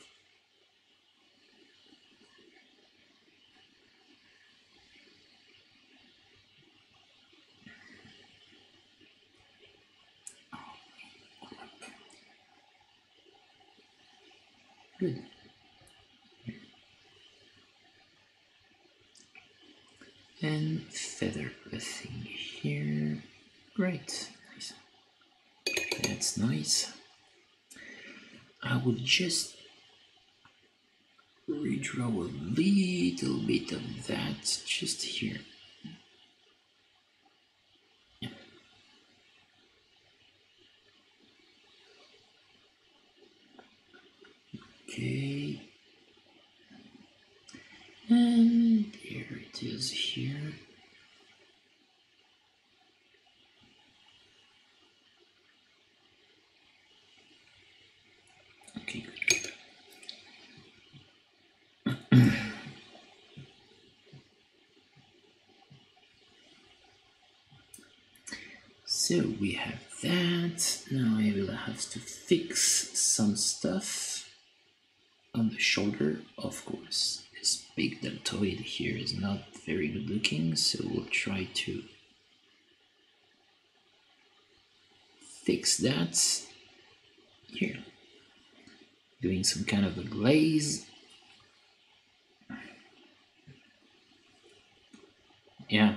Good. And feather a thing here. Great. Nice. That's nice. I will just redraw a little bit of that just here. Okay. And there it is here. Okay, good. So we have that. Now I will have to fix some stuff on the shoulder, of course. This big deltoid here is not very good looking, so we'll try to fix that here. Doing some kind of a glaze. Yeah.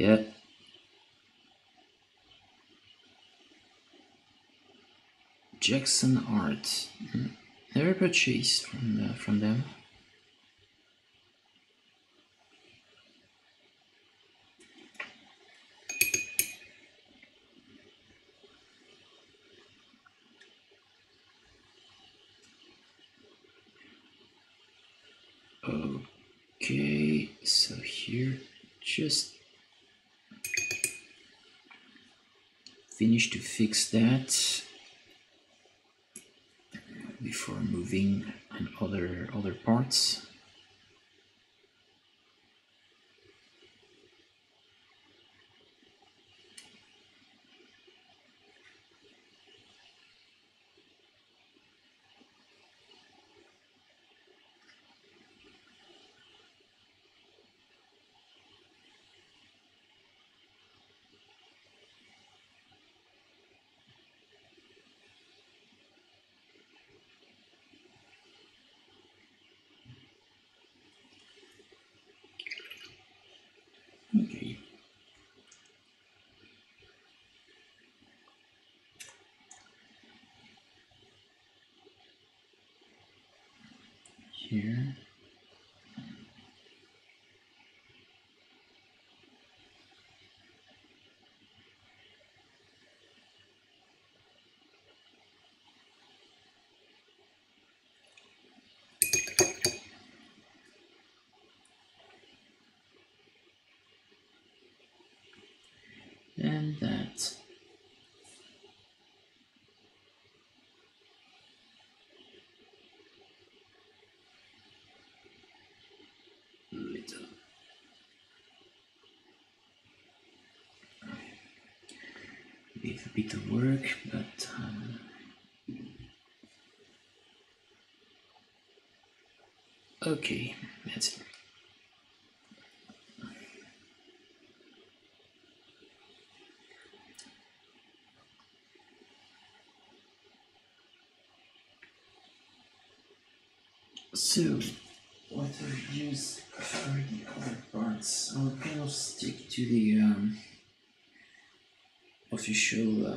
Yeah. Jackson Art. Never purchased from uh, from them. Okay, so here just finish to fix that before moving on other other parts. Here. And that. Little. With a bit of work, but um, okay, that's it. So, what I use for the other part? else? I'll kind of stick to the um, official uh,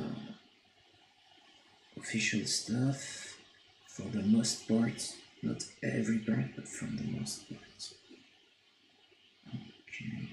official stuff for the most part. Not every part, but from the most part. Okay.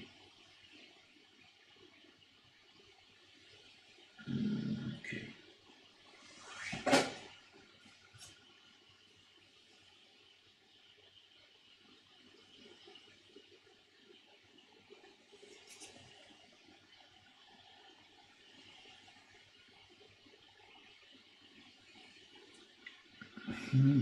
Okay,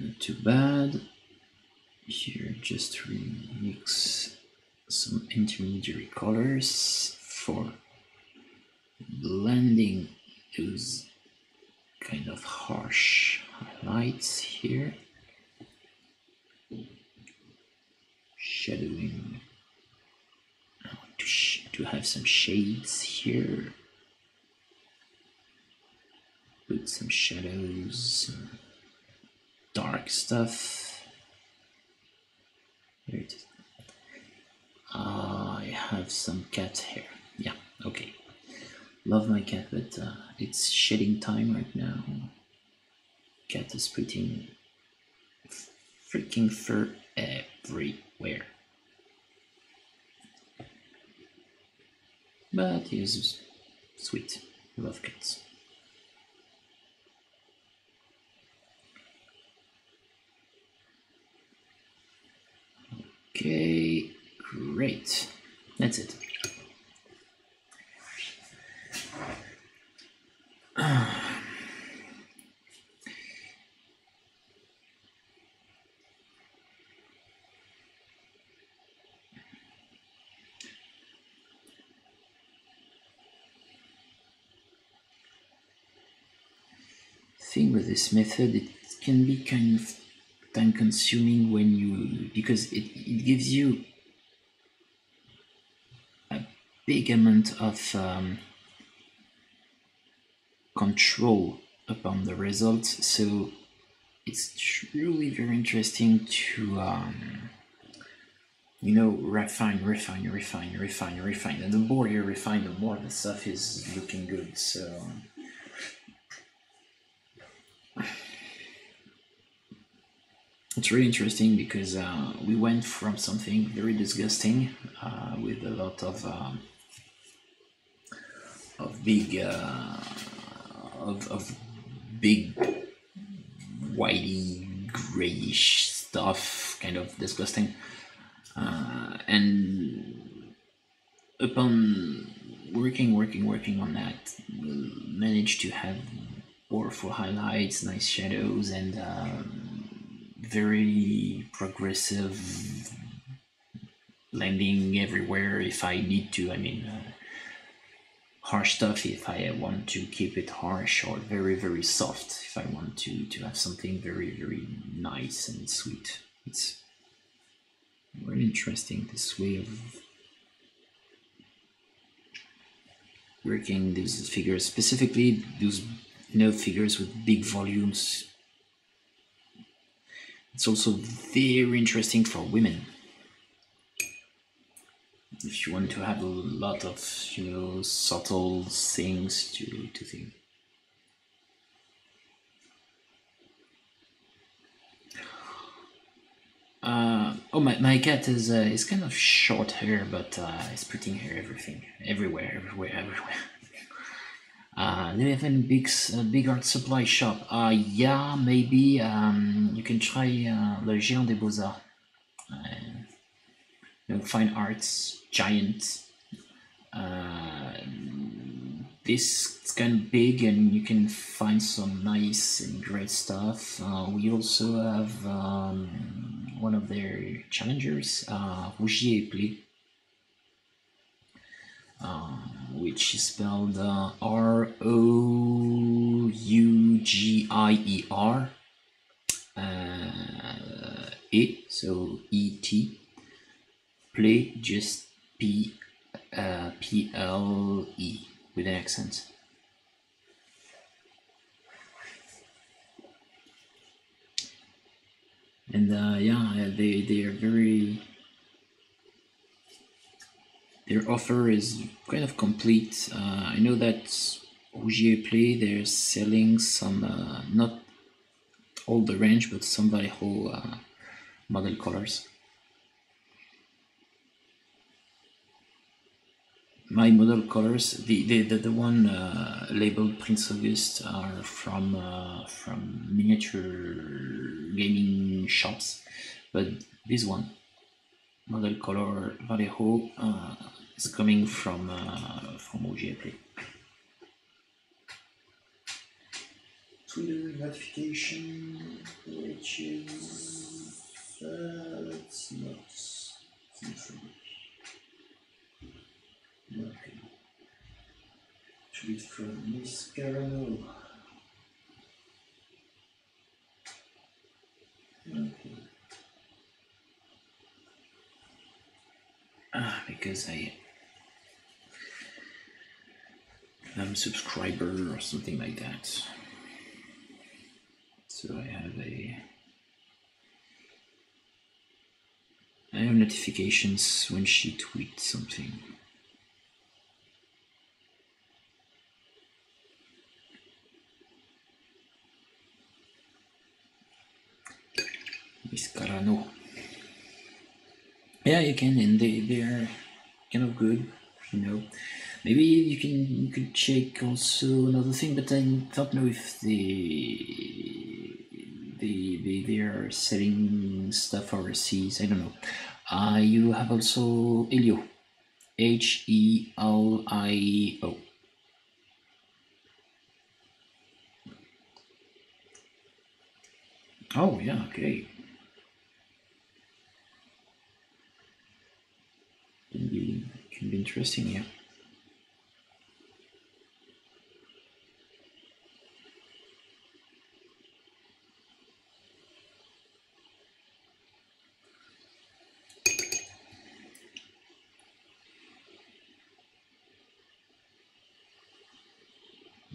not too bad. Here, just remix some intermediary colors for blending those kind of harsh highlights here. Shadowing. I want to, sh to have some shades here. Put some shadows, some dark stuff. Here it is. I have some cat hair. Yeah, okay. Love my cat, but uh, it's shedding time right now. Cat is putting freaking fur everywhere. But he's sweet. Love cats. Okay, great. That's it. Thing with this method it can be kind of time consuming when you because it, it gives you a big amount of um, control upon the results. So it's truly very interesting to um, you know refine refine refine refine refine. And the more you refine the more the stuff is looking good so. It's really interesting because uh, we went from something very disgusting uh, with a lot of um, of big uh, of, of big whitey grayish stuff kind of disgusting uh, and upon working working working on that managed to have powerful highlights nice shadows and um, very progressive blending everywhere if I need to. I mean, uh, harsh stuff if I want to keep it harsh, or very very soft if I want to to have something very very nice and sweet. It's very interesting this way of working these figures, specifically those you know figures with big volumes it's also very interesting for women. If you want to have a lot of, you know, subtle things to, to think. Uh, oh, my, my cat is uh, is kind of short hair, but uh, it's putting hair everything, everywhere, everywhere, everywhere. Uh, do you have any big, uh, big art supply shop? Uh, yeah, maybe um, you can try uh, Le Géant des Beaux-Arts. Uh, you know, fine arts giant. Uh, this is kind of big and you can find some nice and great stuff. Uh, we also have um, one of their challengers, uh, Rougier Plé. Uh, which is spelled uh, R O U G I E R uh, E, so E T. play just P uh, P L E with an accent. And uh, yeah, they they are very. Their offer is kind of complete. Uh, I know that Rougier Plé they're selling some uh, not all the range, but some Vallejo uh, model colors. My model colors, the the, the, the one uh, labeled Prince August are from uh, from miniature gaming shops, but this one, model color Vallejo, uh, is coming from uh, from Rougier Plé. Twitter notification, which is uh, not. Not Tweet from Miss Carano. Okay. Ah, because I am a subscriber or something like that. So I have a I have notifications when she tweets something. Viscarano. Yeah, you can, and they they are kind of good, you know. Maybe you can you could check also another thing, but I don't know if they they they, they are selling stuff overseas. I don't know. Uh, you have also Helio, H E L I O. Oh yeah, okay. Can be can be interesting, yeah.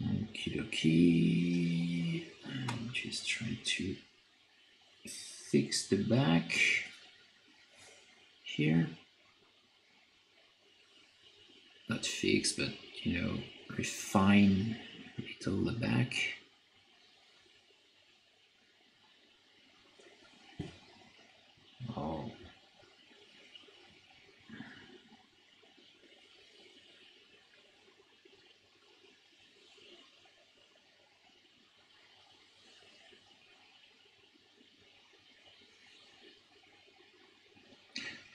Okie dokie. I'm just trying to fix the back here. Not fix, but you know, refine a little the back. Oh.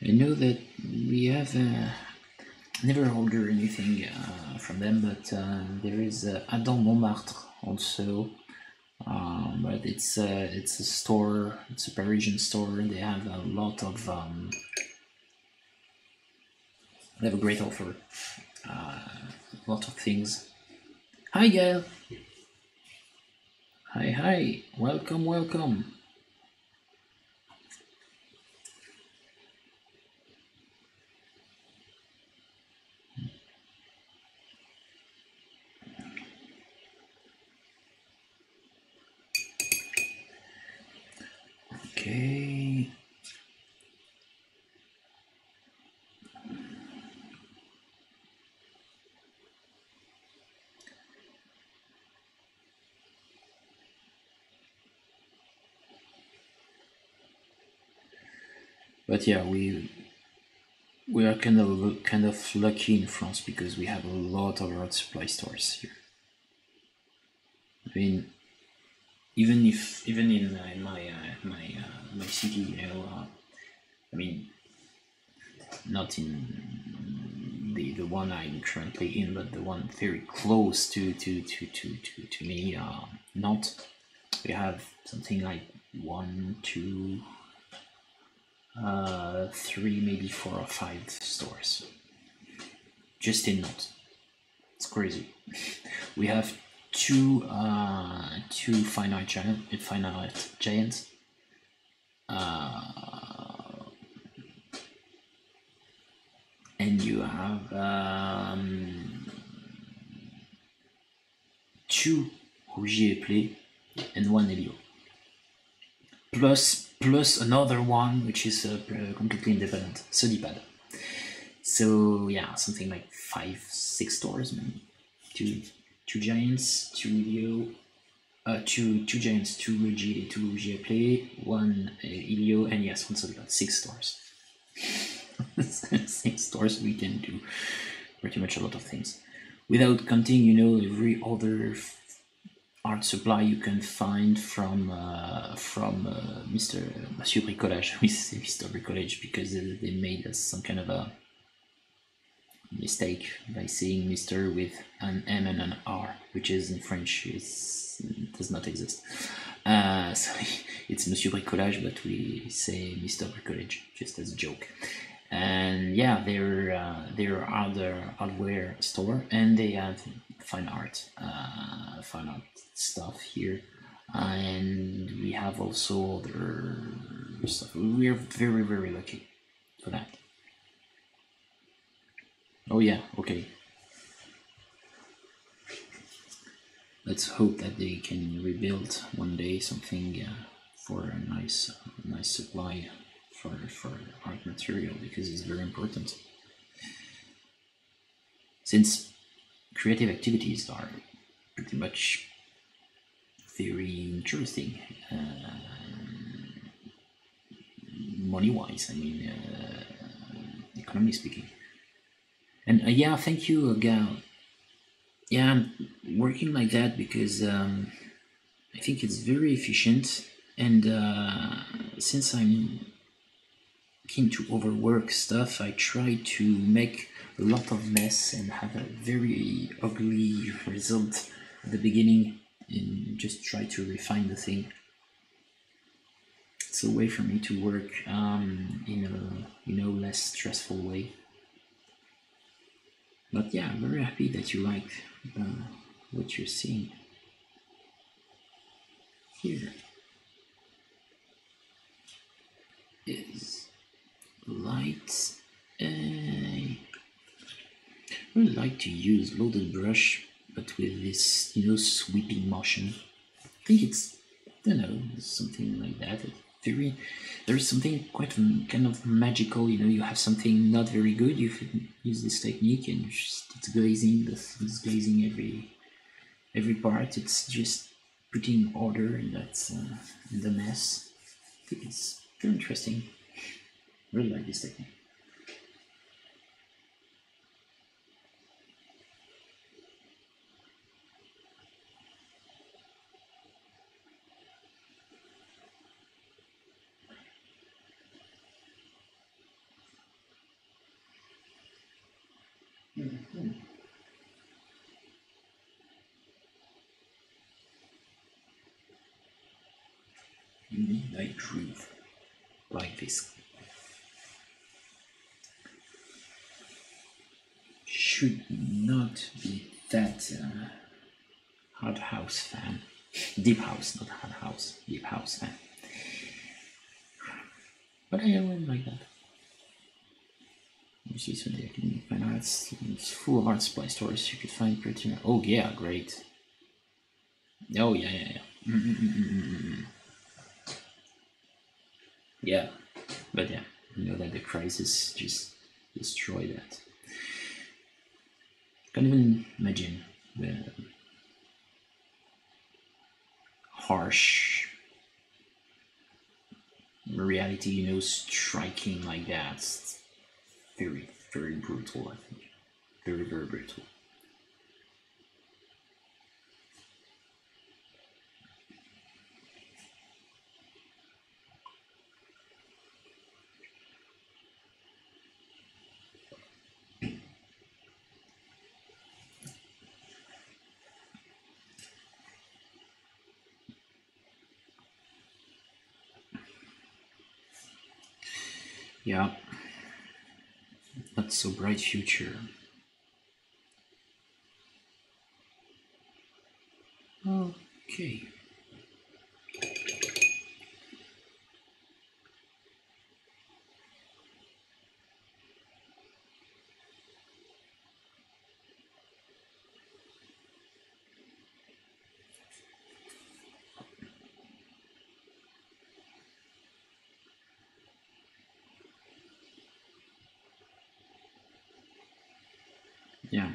I know that we have uh, never order anything uh, from them, but uh, there is uh, Adam Montmartre also. Um, but it's uh, it's a store, it's a Parisian store. And they have a lot of um, they have a great offer, uh, a lot of things. Hi, Gail. Hi, hi. Welcome, welcome. Yeah, we we are kind of kind of lucky in France because we have a lot of art supply stores here. I mean, even if even in, uh, in my uh, my uh, my city, you know, uh, I mean, not in the the one I'm currently in, but the one very close to to to to to, to me, uh, not. We have something like one, two, uh, three, maybe four or five stores. Just in Nantes. It's crazy. We have two uh two fine art giant fine art giants uh and you have um, two Rougier Plé and one Helio. Plus, plus another one which is uh, completely independent, Sodipad. So yeah, something like five, six stores, maybe. Two, two giants, two Helio, uh, two two giants, two Rougier, two Rougier Plé, one uh, Helio, and yes, one Sodipad. Six stores. six stores we can do pretty much a lot of things without counting you know every other art supply you can find from uh, from uh, Mr. Monsieur Bricolage. We say Mr. Bricolage because they made us some kind of a mistake by saying Mr. with an M and an R, which is in French is does not exist. Uh, it's Monsieur Bricolage, but we say Mr. Bricolage just as a joke. And yeah, they're uh, they're other hardware store, and they have fine art, uh, fine art stuff here, and we have also other stuff. We are very very lucky for that. Oh yeah, okay. Let's hope that they can rebuild one day something uh, for a nice, nice supply for art material because it's very important. Since creative activities are pretty much very interesting, uh, money wise. I mean, uh, economically speaking. And uh, yeah, thank you, uh, Gal. Yeah, I'm working like that because um, I think it's very efficient. And uh, since I'm keen to overwork stuff, I try to make a lot of mess and have a very ugly result at the beginning and just try to refine the thing. It's a way for me to work um, in a you know less stressful way but yeah i'm very happy that you like uh, what you're seeing here is light I really like to use loaded brush but with this you know sweeping motion. I think it's I don't know something like that. Very there's something quite kind of magical you know you have something not very good you use this technique and it's glazing this it's glazing every every part. It's just putting order in that uh, in the mess. I think it's very interesting really like this technique. Mm-hmm. Mm-hmm. Midnight groove like this should not be that uh, hard house fan. Deep house not hard house. Deep house fan. But I don't like that. You see some can find arts it's full of art supply stores you could find pretty much oh yeah great. Oh yeah yeah yeah. Mm -mm -mm. Yeah, but yeah, you know that the crisis just destroyed that. Can't even imagine the harsh reality, you know, striking like that. It's very, very brutal, I think. Very, very brutal. Yeah, not so bright future. Hmm. Okay. yeah.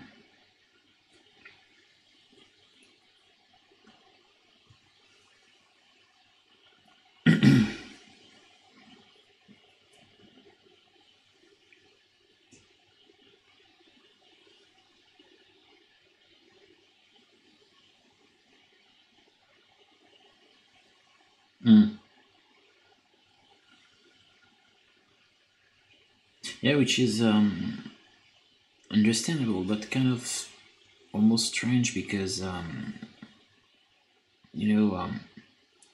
Mm. Yeah, which is um, understandable, but kind of almost strange because um, you know um,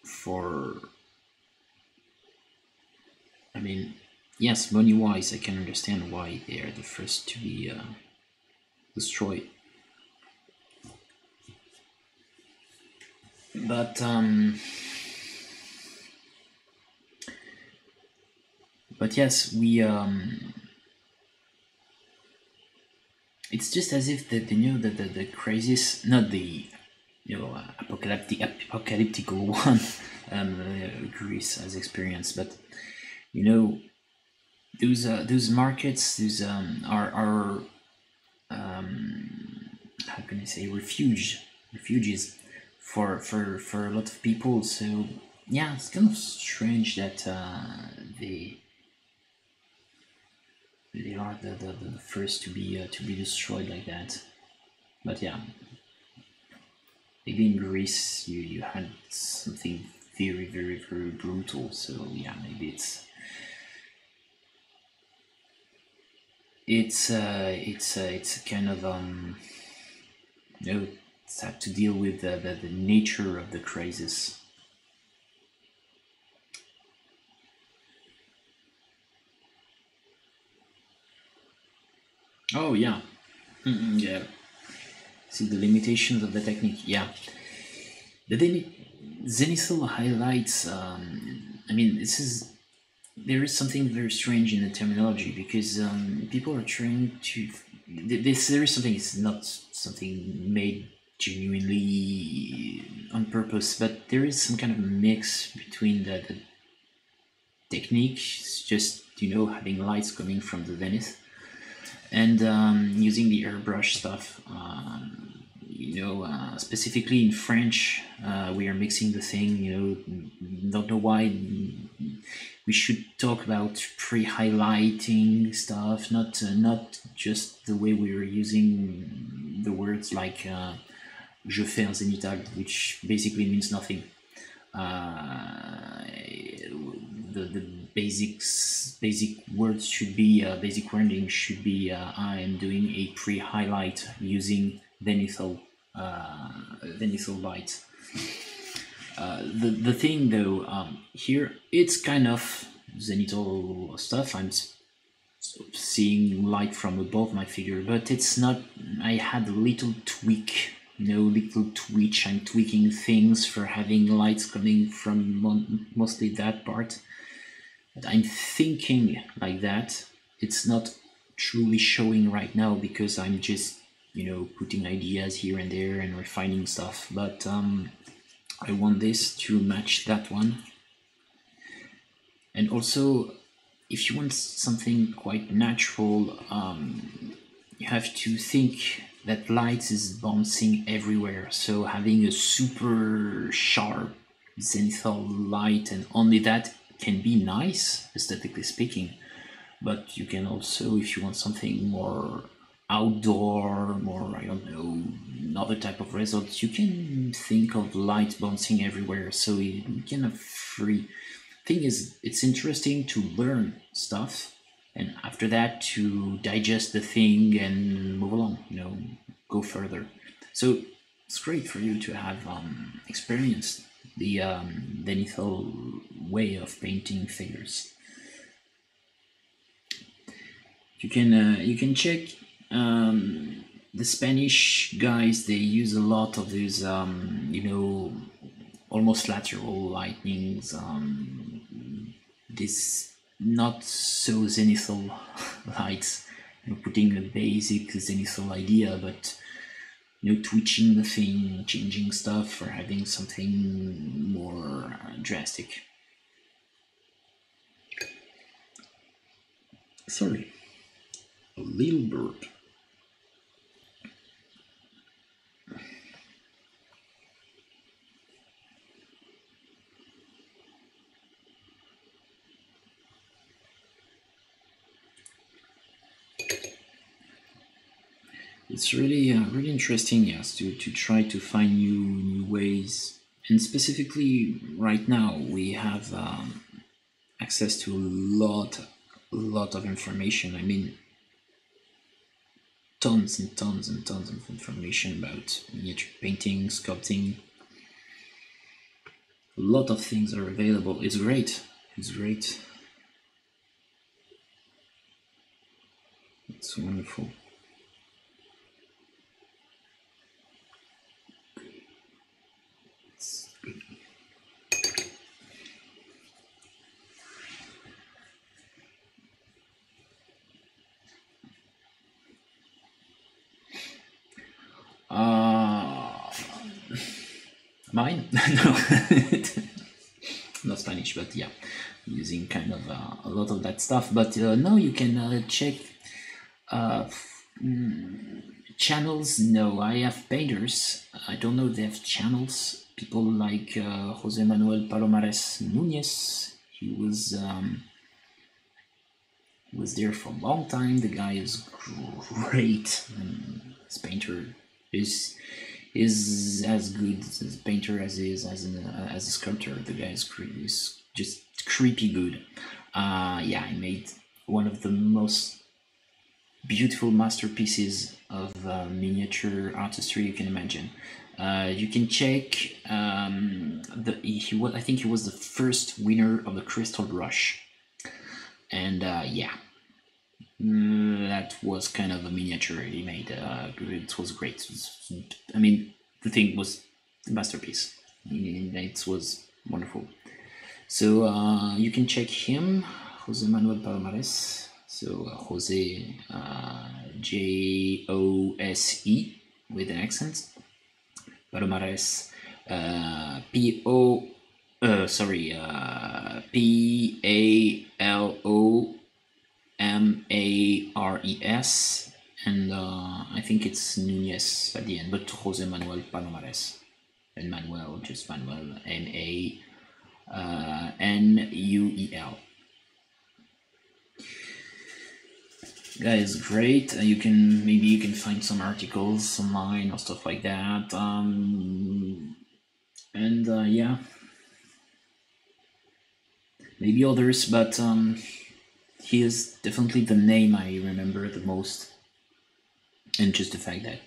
for I mean yes, money wise, I can understand why they are the first to be uh, destroyed, but um, but yes, we um, it's just as if the, the you know the, the, the crisis, not the you know uh, apocalyptic apocalyptical one um, uh, Greece has experienced, but you know those uh, those markets, those um, are are um, how can I say refuge refuges for for for a lot of people. So yeah, it's kind of strange that uh, they they are the, the, the first to be uh, to be destroyed like that. But yeah, maybe in Greece you, you had something very very very brutal. So yeah, maybe it's it's uh, it's uh, it's kind of um, you know it's had to deal with the, the, the nature of the crisis. Oh yeah, Mm-mm, yeah. See the limitations of the technique. Yeah, the Zenith- Zenithal highlights. Um, I mean, this is there is something very strange in the terminology because um, people are trying to. This there is something. It's not something made genuinely on purpose, but there is some kind of mix between the, the technique, just you know having lights coming from the zenith and um, using the airbrush stuff. Um, you know, uh, specifically in French, uh, we are mixing the thing. You know, don't know why. We should talk about pre-highlighting stuff, not uh, not just the way we are using the words like uh, "je fais un zénithal," which basically means nothing. Uh, the the basics basic words should be uh, basic wording should be uh, I am doing a pre-highlight using zenithal uh, zenithal light. Uh, the the thing though um, here it's kind of zenithal stuff. I'm seeing light from above my figure, but it's not. I had a little tweak, know, little twitch. I'm tweaking things for having lights coming from mostly that part. But I'm thinking like that. It's not truly showing right now because I'm just, you know, putting ideas here and there and refining stuff. But um, I want this to match that one. And also, if you want something quite natural, um, you have to think that light is bouncing everywhere. So having a super sharp zenithal light and only that can be nice, aesthetically speaking. But you can also, if you want something more outdoor, more, I don't know, another type of results, you can think of light bouncing everywhere. So you can have free. Thing is, it's interesting to learn stuff and after that to digest the thing and move along, you know, go further. So it's great for you to have um, experienced the um, the lethal way of painting figures. You can uh, you can check um, the Spanish guys. They use a lot of these um, you know almost lateral lightnings. Um, this not so zenithal lights. You know, putting a basic zenithal idea, but you know, twitching the thing, changing stuff, or having something more uh, drastic. Sorry, a little bird. It's really uh, really interesting yes to, to try to find new new ways. And specifically right now we have um, access to a lot a lot of information. I mean tons and tons and tons of information about miniature painting sculpting. A lot of things are available. It's great. It's great. It's wonderful mine? no, not Spanish, but yeah, using kind of uh, a lot of that stuff. But uh, now you can uh, check uh, mm, channels. No, I have painters. I don't know they have channels. People like Jose Manuel Palomares Nunez. He was. Um, was there for a long time. The guy is great. And his painter is is as good as a painter as is as an uh, as a sculptor. The guy is, cre- is just creepy good. Uh, yeah, he made one of the most beautiful masterpieces of uh, miniature artistry you can imagine. Uh, you can check um, the he was I think he was the first winner of the Crystal Brush, and uh, yeah, Mm, that was kind of a miniature he made. Uh, it was great. I mean, the thing was a masterpiece. It was wonderful. So uh, you can check him, Jose Manuel Palomares. So uh, Jose uh, J O S E with an accent. Palomares uh, P O. Uh, sorry, P A L O M A R E S, and uh, I think it's Nunez at the end, but Jose Manuel Palomares. And Manuel, just Manuel, M A uh, N U E L. Guy great. Uh, you can maybe you can find some articles online or stuff like that. Um, and uh, yeah, maybe others, but um, he is definitely the name I remember the most. And just the fact that,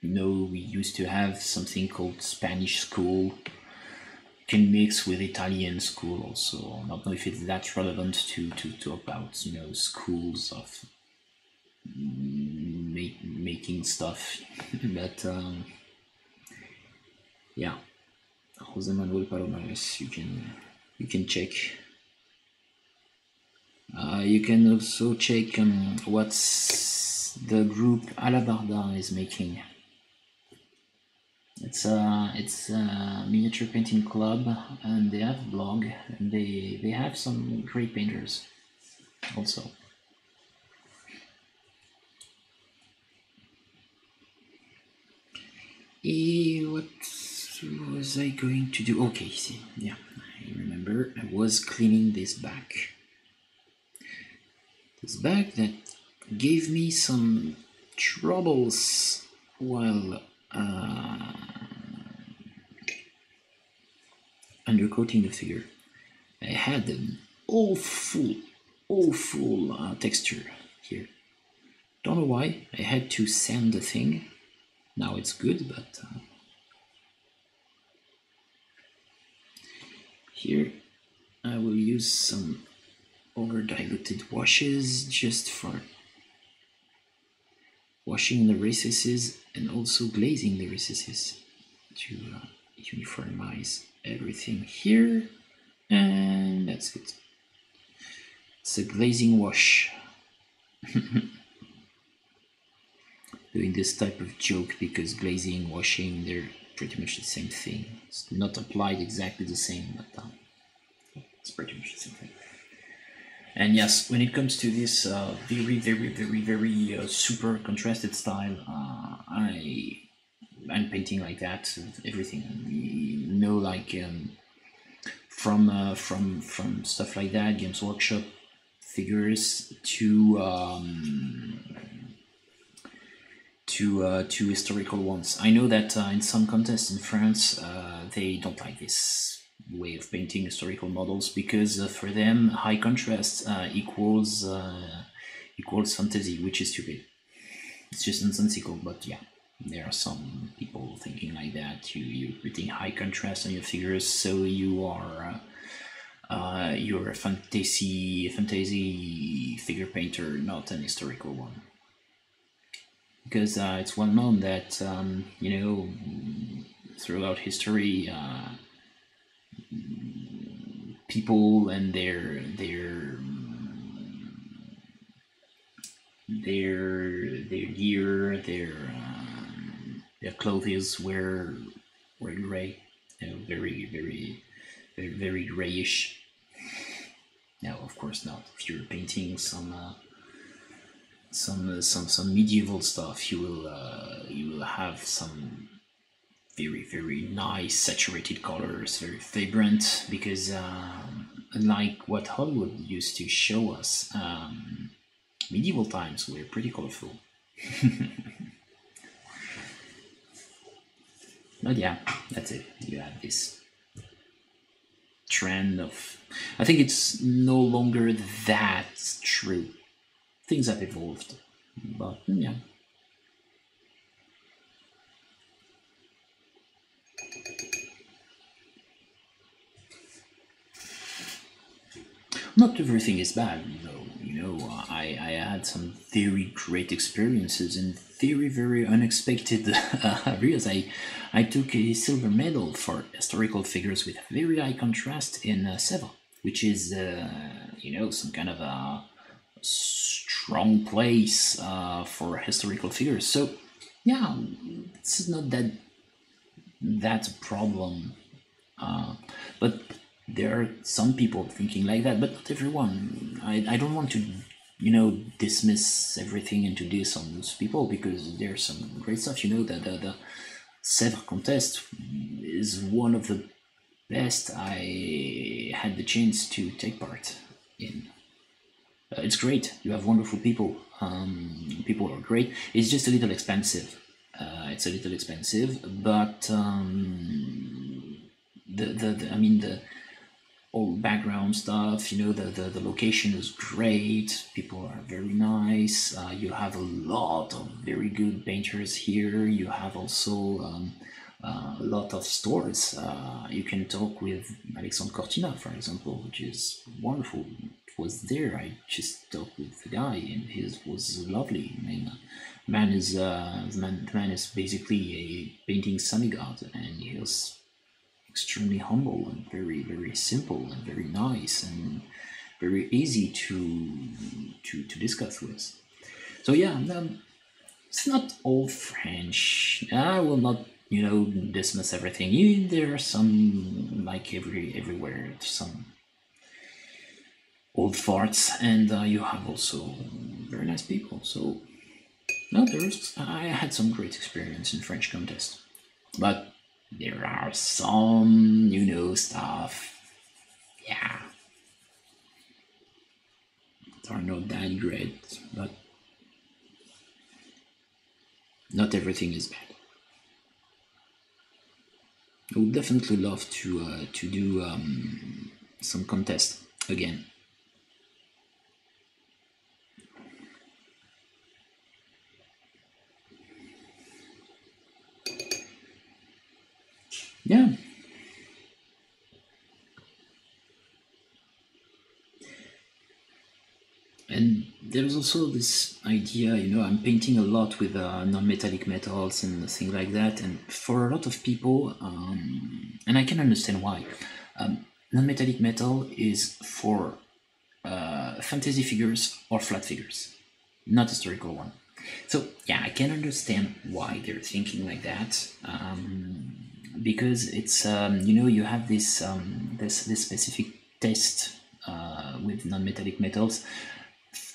you know, we used to have something called Spanish school, can mix with Italian school also. I don't know if it's that relevant to, to talk about, you know, schools of make, making stuff. but, um, yeah, Jose Manuel Palomares, you can, you can check uh, you can also check um, what's the group Alabarda is making. It's a it's a miniature painting club, and they have blog, and they they have some great painters, also. Eh, what was I going to do? Okay, see, yeah, I remember I was cleaning this back this bag that gave me some troubles while uh, undercoating the figure. I had an awful, awful uh, texture here. Don't know why. I had to sand the thing. Now it's good, but uh, here I will use some over diluted washes just for washing the recesses and also glazing the recesses to uh, uniformize everything here. And that's it it's a glazing wash. Doing this type of joke because glazing washing they're pretty much the same thing. It's not applied exactly the same but uh, it's pretty much the same thing and yes, when it comes to this uh, very, very, very, very uh, super contrasted style, uh, I I'm painting like that. Everything, you know, like um, from uh, from from stuff like that, Games Workshop figures to um, to uh, to historical ones. I know that uh, in some contests in France, they don't like this way of painting historical models because uh, for them, high contrast uh, equals uh, equals fantasy, which is stupid. It's just nonsensical, but yeah, there are some people thinking like that. You you're putting high contrast on your figures, so you are. Uh, you're a fantasy fantasy figure painter, not an historical one because uh, it's well known that um, you know throughout history uh, people and their their their their gear their um, their clothes were were gray you know very very very very grayish. Now of course not if you're painting some uh, some uh, some some medieval stuff. You will uh, you will have some very very nice saturated colors very vibrant because um, unlike what hollywood used to show us um, medieval times were pretty colorful but yeah that's it you have this trend of i think it's no longer that true things have evolved. But yeah. Not everything is bad, though. You know, I, I had some very great experiences in very, very unexpected areas. I, I took a silver medal for historical figures with very high contrast in uh, Sèvres, which is, uh, you know, some kind of a strong place uh, for historical figures. So, yeah, it's not that that's a problem. Uh, but there are some people thinking like that, but not everyone. I, I don't want to, you know, dismiss everything into this on those people because there's some great stuff. You know, that the, the Sèvres contest is one of the best I had the chance to take part in uh, it's great. You have wonderful people. Um, people are great. It's just a little expensive. Uh, it's a little expensive, but um, the, the, the I mean the all background stuff. You know the, the the location is great. People are very nice. Uh, you have a lot of very good painters here. You have also um, uh, a lot of stores. Uh, you can talk with Alexandre Cortina, for example, which is wonderful was there. I just talked with the guy, and he was lovely. I mean, man is uh, the man, the man is basically a painting semi-god, and he was extremely humble and very, very simple and very nice and very easy to to to discuss with. So yeah, um, it's not all French. I will not you know dismiss everything. You, there are some like every everywhere some old farts, and uh, you have also very nice people. So, no, there's I had some great experience in French contest, but there are some you know stuff. Yeah, are not that great, but not everything is bad. I would definitely love to uh, to do um, some contest again. Yeah. And there's also this idea, you know, I'm painting a lot with uh, non-metallic metals and things like that. And for a lot of people, um, and I can understand why, um, non-metallic metal is for uh, fantasy figures or flat figures, not historical one. So yeah, I can understand why they're thinking like that. Um, because it's um, you know you have this um, this this specific test uh, with non-metallic metals.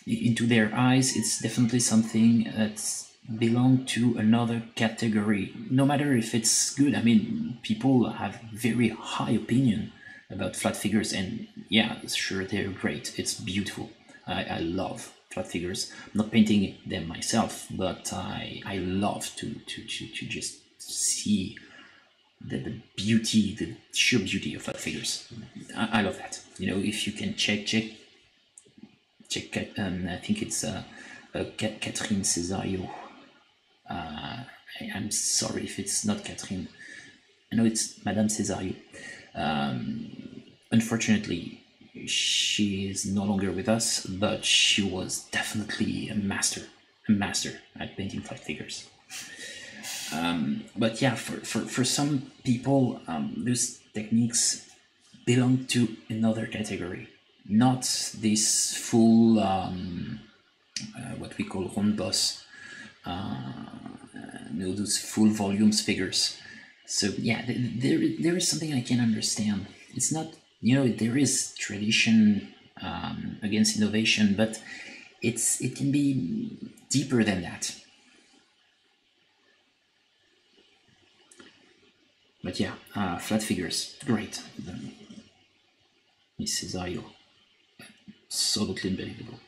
Into their eyes it's definitely something that's belong to another category. No matter if it's good i mean people have very high opinion about flat figures and yeah sure they're great. It's beautiful. I, I love flat figures. I'm not painting them myself, but I I love to to to, to just see the, the beauty, the sheer beauty of figures. I, I love that. You know, if you can check check check, um, I think it's uh, uh, Catherine Cesario. Uh, I, am sorry if it's not Catherine. I know it's Madame Cesario. Um, unfortunately, she is no longer with us, but she was definitely a master, a master at painting flat figures. Um, but yeah, for, for, for some people, um, those techniques belong to another category, not this full, um, uh, what we call ronde bosse, uh, you know, those full volumes figures. So yeah, there, there is something I can understand. It's not, you know, there is tradition um, against innovation, but it's it can be deeper than that. But yeah, uh, flat figures, great. Mrs. Ayo, absolutely unbelievable.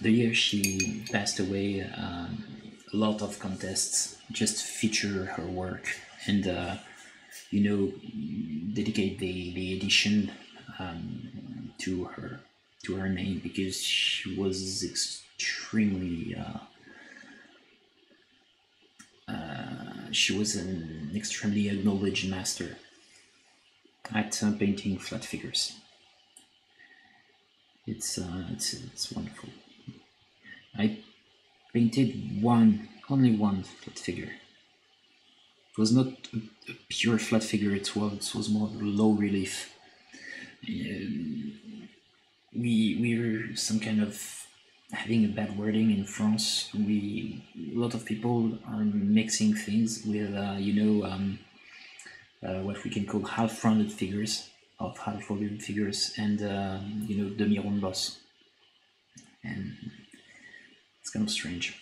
The year she passed away, um, a lot of contests just feature her work and, uh, you know, dedicate the, the edition um, to her to her name because she was extremely uh, uh, she was an extremely acknowledged master at uh, painting flat figures. It's uh, it's it's wonderful. I painted one, only one flat figure. It was not a, pure flat figure. It was it was more low relief. Um, we we're some kind of having a bad wording in France. We a lot of people are mixing things with uh, you know um, uh, what we can call half-rounded figures of half volume figures and uh, you know demi-ronde bosse, and it's kind of strange.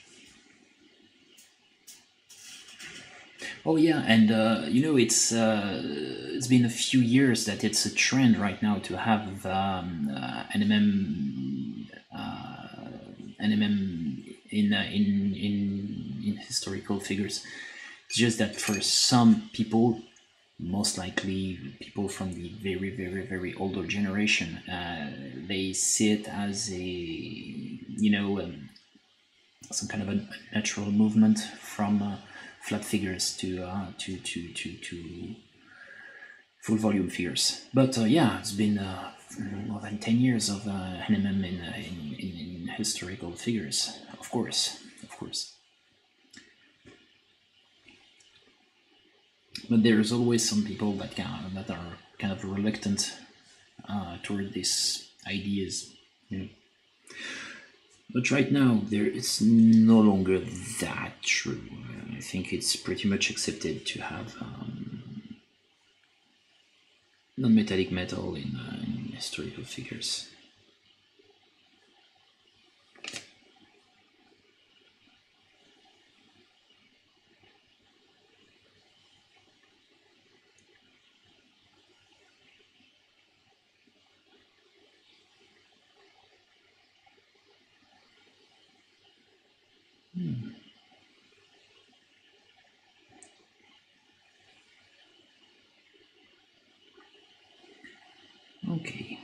Oh yeah, and uh, you know it's uh, it's been a few years that it's a trend right now to have um, uh, NMM uh, NMM in, uh, in in in historical figures. It's just that for some people, most likely people from the very very very older generation, uh, they see it as a you know um, some kind of a natural movement from uh, flat figures to uh, to to to to full volume figures. But uh, yeah, it's been uh, more than ten years of uh, NMM in, uh, in, in, in historical figures. Of course, of course. But there's always some people that of, that are kind of reluctant uh, toward these ideas. But right now, there it's no longer that true. I think it's pretty much accepted to have um, non-metallic metal in, uh, in historical figures. Hmm. Okay.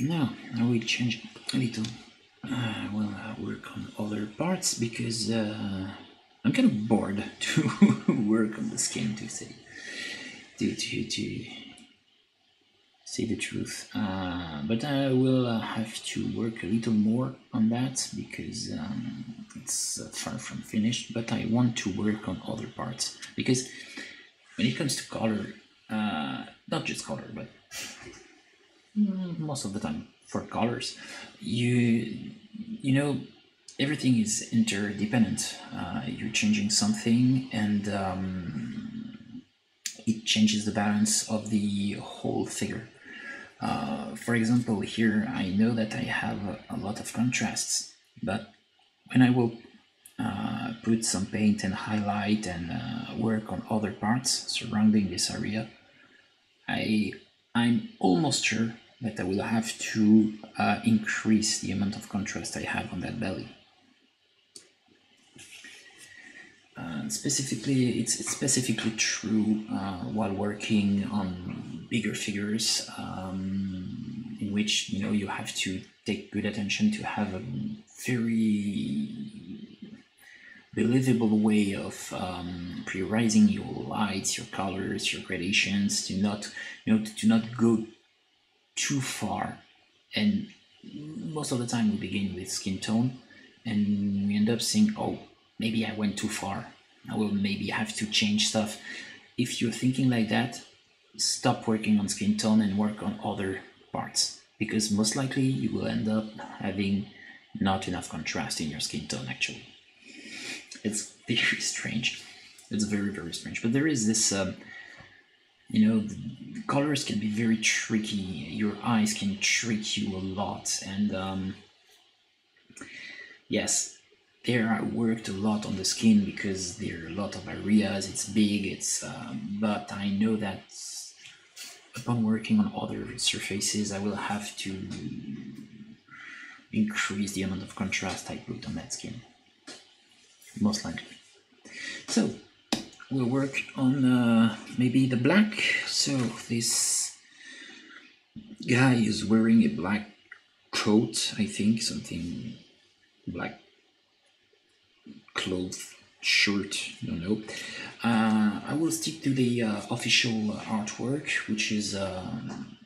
Now I will change a little. Uh, I'll work on other parts because uh, I'm kind of bored to work on the skin to say to to to say the truth. Uh, but I will uh, have to work a little more on that because um, it's uh, far from finished. But I want to work on other parts because when it comes to color, uh, not just color, but most of the time for colors, you you know everything is interdependent. Uh, you're changing something and. Um, it changes the balance of the whole figure. Uh, for example, here I know that I have a, a, lot of contrasts, but when I will uh, put some paint and highlight and uh, work on other parts surrounding this area, I I'm almost sure that I will have to uh, increase the amount of contrast I have on that belly. Uh, specifically, it's, it's, specifically true uh, while working on bigger figures, um, in which you know you have to take good attention to have a very believable way of um, prioritizing your lights, your colors, your gradations, to not you know to not go too far. And most of the time, we begin with skin tone, and we end up saying, "Oh, maybe I went too far. I will maybe have to change stuff." If you're thinking like that, stop working on skin tone and work on other parts because most likely you will end up having not enough contrast in your skin tone actually it's very strange. It's very very strange. But there is this, um, you know, colors can be very tricky. Your eyes can trick you a lot, and um, yes, there I worked a lot on the skin because there are a lot of areas. It's big. It's um, but I know that upon working on other surfaces, I will have to increase the amount of contrast I put on that skin most likely. So we'll work on uh, maybe the black. So this guy is wearing a black coat, I think, something black cloth shirt, I don't know. Uh, I will stick to the uh, official artwork, which is um,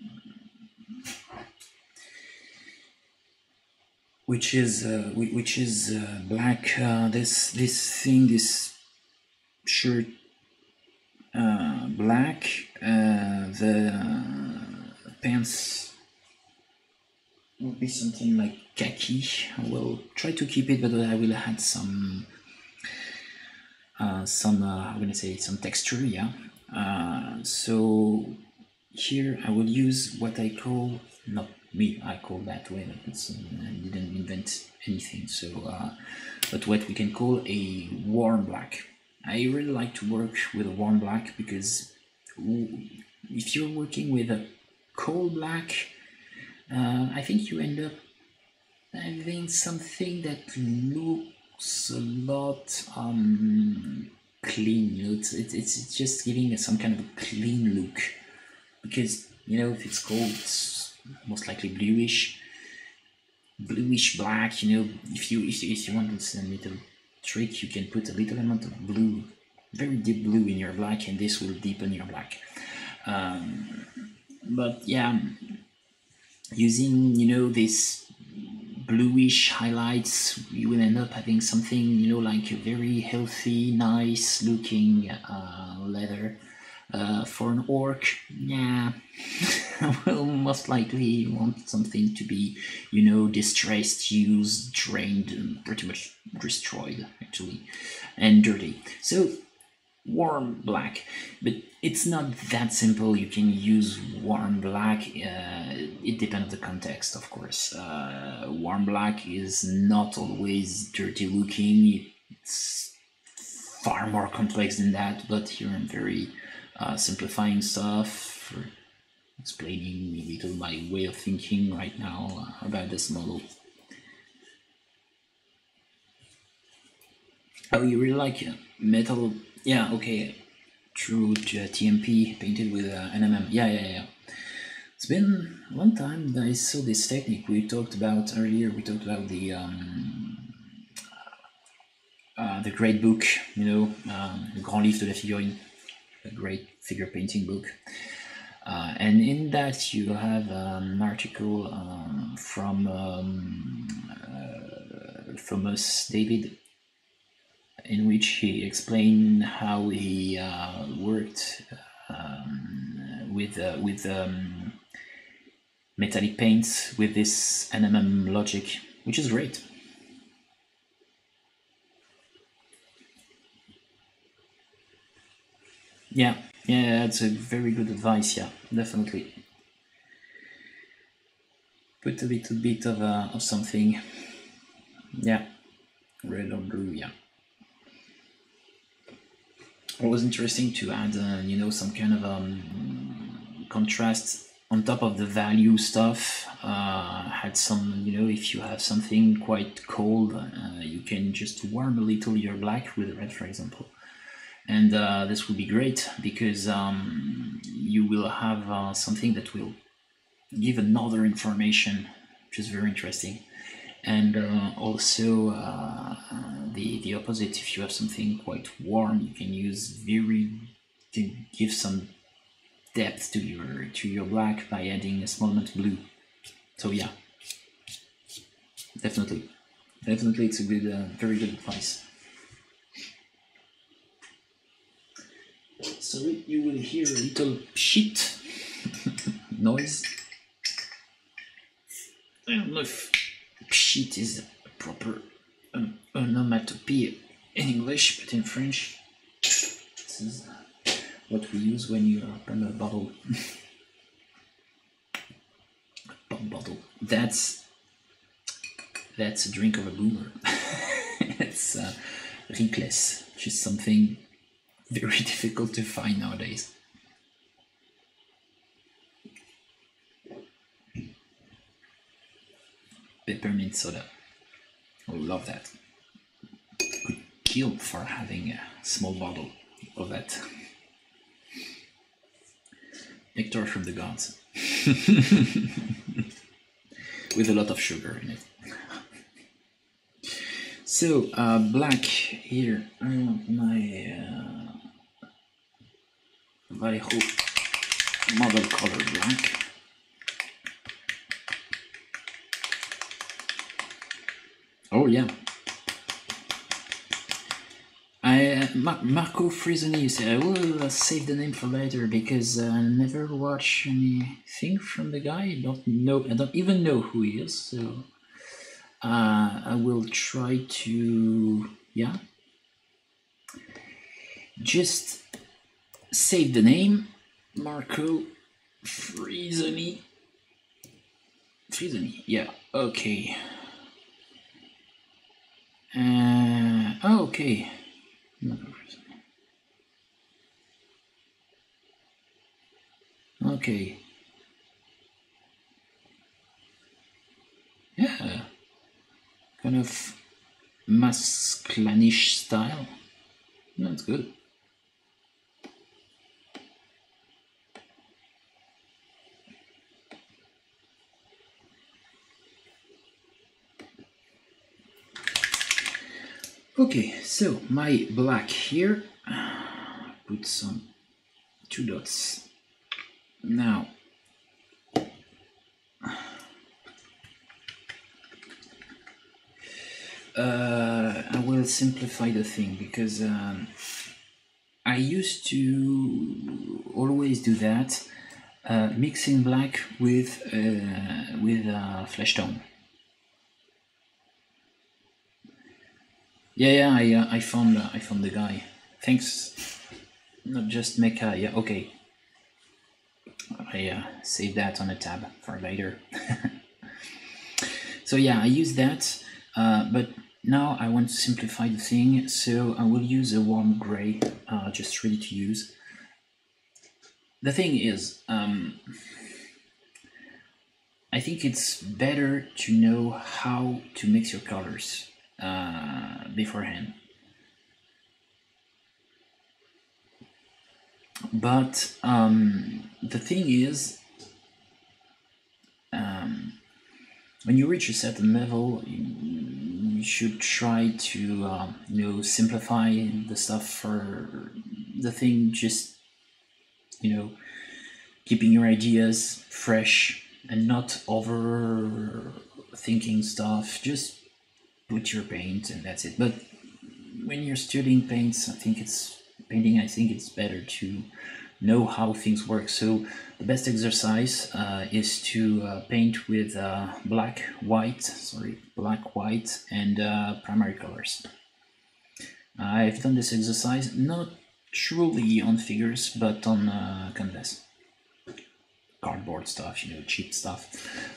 which is uh, which is uh, black. Uh, this this thing, this shirt, uh, black. Uh, the pants will be something like khaki. I will try to keep it, but I will add some uh, some I'm gonna say some texture. Yeah. so here I will use what I call not me I call that way it's, I didn't invent anything so uh, but what we can call a warm black. I really like to work with a warm black because if you're working with a cold black uh, I think you end up having something that looks a lot um, clean. You know it's, it's, it's just giving some kind of a clean look because you know if it's cold it's most likely bluish bluish black you know if you if, if you want to a little trick. You can put a little amount of blue very deep blue in your black and this will deepen your black. Um, but yeah using you know this bluish highlights you will end up having something you know like a very healthy nice looking uh, leather uh, for an orc, yeah, will most likely want something to be, you know, distressed, used, drained, and pretty much destroyed, actually, and dirty. So, warm black, but it's not that simple. You can use warm black. Uh, it depends on the context, of course. Uh, warm black is not always dirty looking. It's far more complex than that, but here I'm very uh, simplifying stuff, explaining a little my way of thinking right now uh, about this model. Oh, you really like uh, metal? Yeah, okay. True to TMP painted with uh, NMM. Yeah, yeah, yeah. It's been a long time that I saw this technique we talked about earlier. We talked about the um, uh, the great book, you know, Le Grand Livre de la Figurine a great figure painting book. Uh, and in that you have an article um, from um, uh, Thomas David in which he explained how he uh, worked um, with uh, with um, metallic paints with this NMM logic, which is great. Yeah, yeah, that's a very good advice. Yeah, definitely. Put a little bit of uh, of something. Yeah, red or blue, yeah. It was interesting to add, uh, you know, some kind of um, contrast on top of the value stuff. Uh, had some, you know, if you have something quite cold, uh, you can just warm a little your black with red, for example. And uh, this will be great because um, you will have uh, something that will give another information, which is very interesting. And uh, also uh, the the opposite if you have something quite warm you can use very to give some depth to your to your black by adding a small amount of blue. So yeah. Definitely. Definitely it's a good uh, very good advice so you will hear a little shit noise I don't know if Pshit is a proper um, onomatopoeia in English, but in French, this is what we use when you open a bottle. a pop bottle. That's that's a drink of a boomer. it's uh, Ricqlès, which is something very difficult to find nowadays. peppermint soda. I love that. Could kill for having a small bottle of that. Nectar from the gods. With a lot of sugar in it. So, uh, black here. I want my uh, Vallejo model color black. Oh yeah. I uh, Ma Marco Frisoni I will uh, save the name for later because uh, I never watch anything from the guy. I don't know. I don't even know who he is. So uh, I will try to yeah. Just save the name Marco Frisoni. Frisoni. Yeah. Okay. Uh, oh, okay. Okay. Yeah. Kind of masculinish style. That's good. Okay, so my black here, put some two dots. Now, uh, I will simplify the thing because um, I used to always do that, uh, mixing black with uh, with uh, flesh tone. Yeah, yeah, I, uh, I found uh, I found the guy. Thanks. Not just Mecha. Yeah, okay. I uh, save that on a tab for later. so yeah, I use that, uh, but now I want to simplify the thing, so I will use a warm gray, uh, just ready to use. The thing is, um, I think it's better to know how to mix your colors uh, beforehand. But um, the thing is, um, when you reach a certain level, you, should try to uh, you know simplify the stuff for the thing. Just you know, keeping your ideas fresh and not overthinking stuff. Just put your paint and that's it. But when you're studying paints, I think it's painting. I think it's better to know how things work. So the best exercise uh, is to uh, paint with uh, black, white, sorry, black, white, and uh, primary colors. I've done this exercise not truly on figures, but on uh, canvas cardboard stuff, you know, cheap stuff,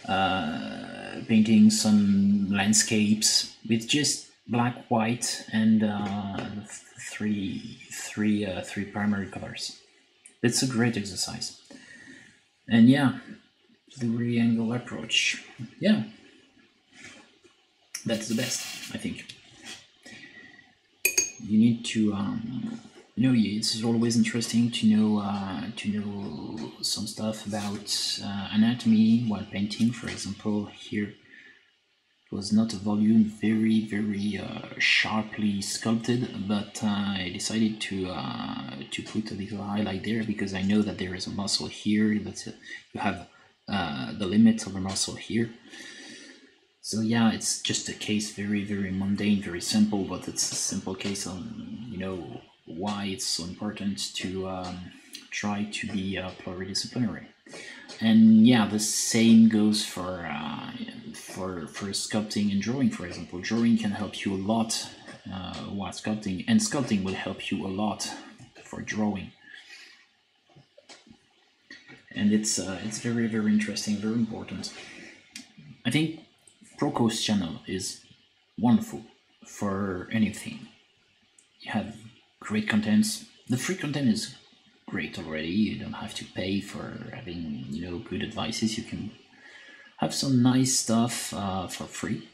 uh, painting some landscapes with just black, white, and uh, three, three, uh, three primary colors. It's a great exercise. And yeah, the angle approach. Yeah, that's the best, I think. You need to, um, you know, it's always interesting to know uh, to know some stuff about uh, anatomy while painting. For example, here it was not a volume very very uh, sharply sculpted, but uh, I decided to uh, to put a little highlight there because I know that there is a muscle here that you have uh, the limit of a muscle here. So yeah, it's just a case very, very mundane, very simple, but it's a simple case on, you know, why it's so important to um, try to be uh, pluridisciplinary. And yeah, the same goes for, uh, for, for sculpting and drawing, for example. Drawing can help you a lot uh, while sculpting, and sculpting will help you a lot for drawing and it's uh, it's very very interesting, very important. I think Proko's channel is wonderful for anything. You have great contents. The free content is great already. You don't have to pay for having you know good advices. You can have some nice stuff uh, for free.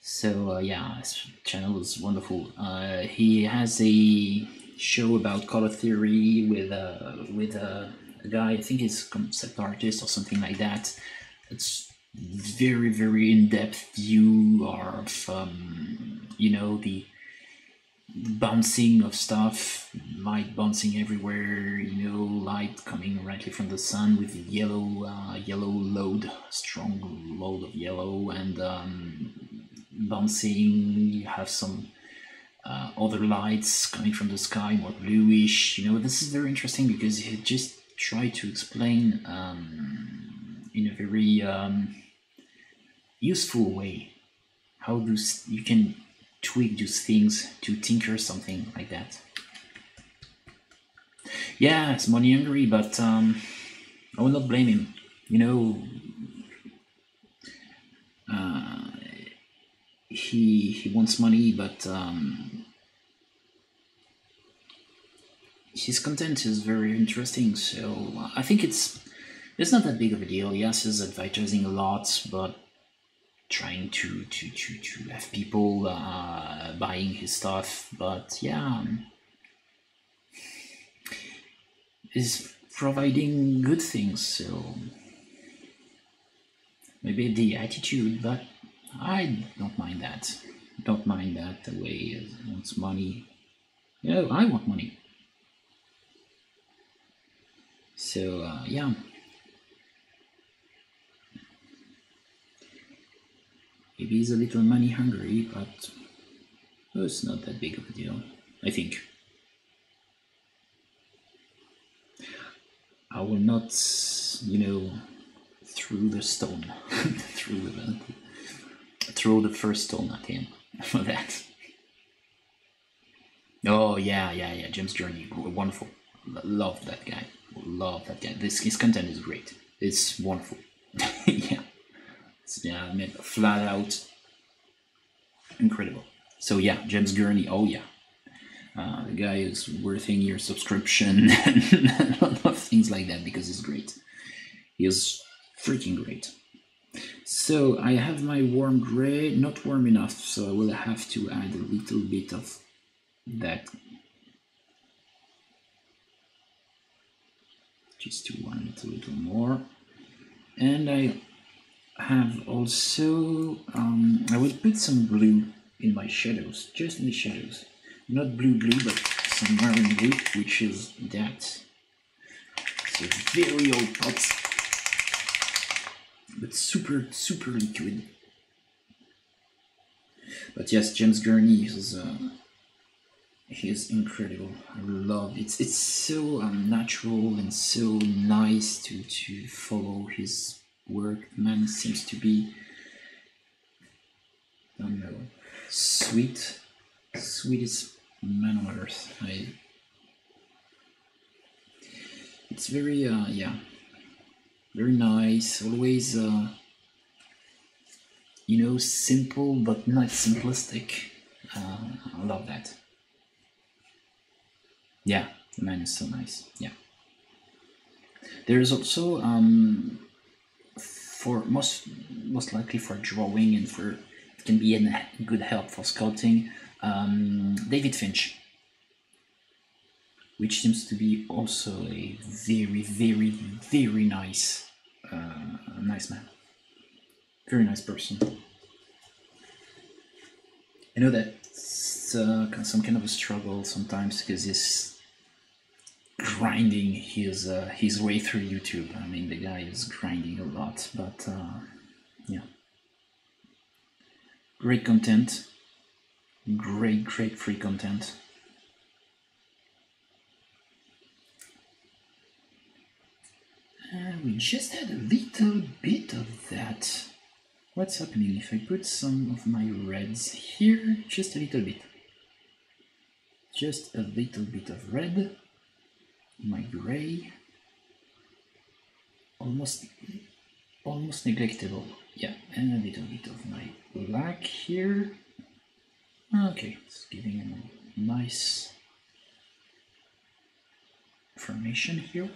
So uh, yeah, channel is wonderful. Uh, he has a show about color theory with uh, with uh, a guy, I think he's a concept artist or something like that. It's very, very in-depth view of, um, you know, the bouncing of stuff, light bouncing everywhere, you know, light coming directly from the sun with yellow, uh, yellow load, strong load of yellow, and um, bouncing. You have some uh, other lights coming from the sky, more bluish. You know, this is very interesting because it just try to explain um, in a very um, useful way how those you can tweak those things to tinker something like that. Yeah, it's money hungry, but um, I will not blame him. You know, uh, he he wants money, but um, his content is very interesting. So I think it's it's not that big of a deal. Yes, he's advertising a lot, but trying to to to, to have people uh, buying his stuff. But yeah, is providing good things. So maybe the attitude, but I don't mind that. Don't mind that the way he wants money. You know, I want money. So uh, yeah. Maybe he's a little money hungry, but it's not that big of a deal, I think. I will not, you know, throw the stone, throw the, throw the first stone at him for that. Oh yeah, yeah, yeah. Jim's Journey, wonderful. Love that guy love that guy. This his content is great. It's wonderful. yeah, yeah, I mean, flat out incredible. So yeah, James Gurney. Oh yeah, uh, the guy is worth in your subscription and a lot of things like that because he's great. He is freaking great. So I have my warm gray, not warm enough, so I will have to add a little bit of that just to want it a little more and I have also um, I will put some blue in my shadows just in the shadows not blue blue but some maroon blue which is that it's a very old pot but super super liquid but yes James Gurney is uh, He's incredible. I love it. It's it's so um, natural and so nice to to follow his work. Man seems to be I don't know sweet, sweetest man on earth. I. It's very uh yeah, very nice. Always uh you know simple but not simplistic Uh, I love that. Yeah, the man is so nice. Yeah. There's also um, for most most likely for drawing and for it can be a good help for sculpting. Um, David Finch, which seems to be also a very very very nice uh, nice man, very nice person. I know that uh, some kind of a struggle sometimes because he's grinding his uh, his way through YouTube. I mean, the guy is grinding a lot, but uh, yeah, great content, great great free content. And we just had a little bit of that. What's happening if I put some of my reds here? Just a little bit. Just a little bit of red. My gray. Almost, almost neglectable. Yeah, and a little bit of my black here. Okay, it's giving a nice formation here.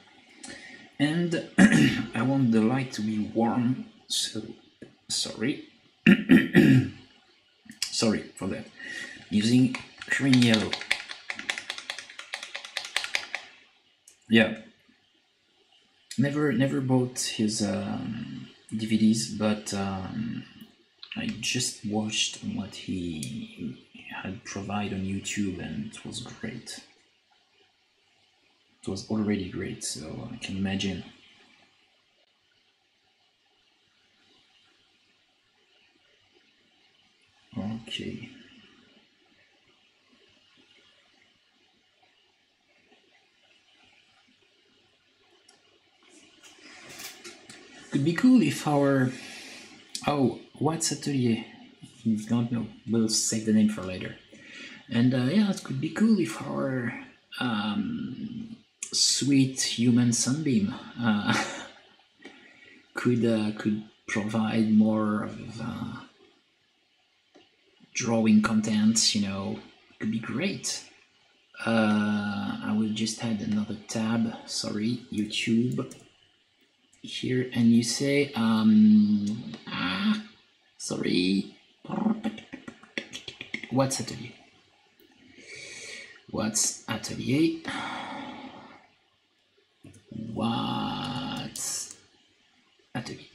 And I want the light to be warm, so sorry sorry for that using green yellow yeah. Never never bought his um, DVDs but um, I just watched what he had provided on YouTube and it was great. It was already great so I can imagine. Okay. Could be cool if our oh Watts Atelier? Don't know. We'll save the name for later. And uh, yeah, it could be cool if our um, sweet human sunbeam uh, could uh, could provide more of uh, drawing content, you know, it could be great. Uh, I will just add another tab, sorry, YouTube here, and you say, um, ah, sorry, Watts Atelier? Watts Atelier? Watts Atelier?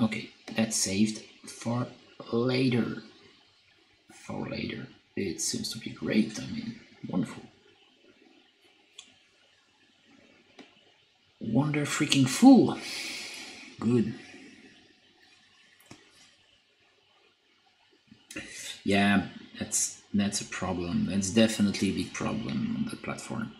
Okay, that's saved for later for later. It seems to be great. I mean, wonderful. Wonder freaking fool. Good. Yeah, that's that's a problem. That's definitely a big problem on the platform.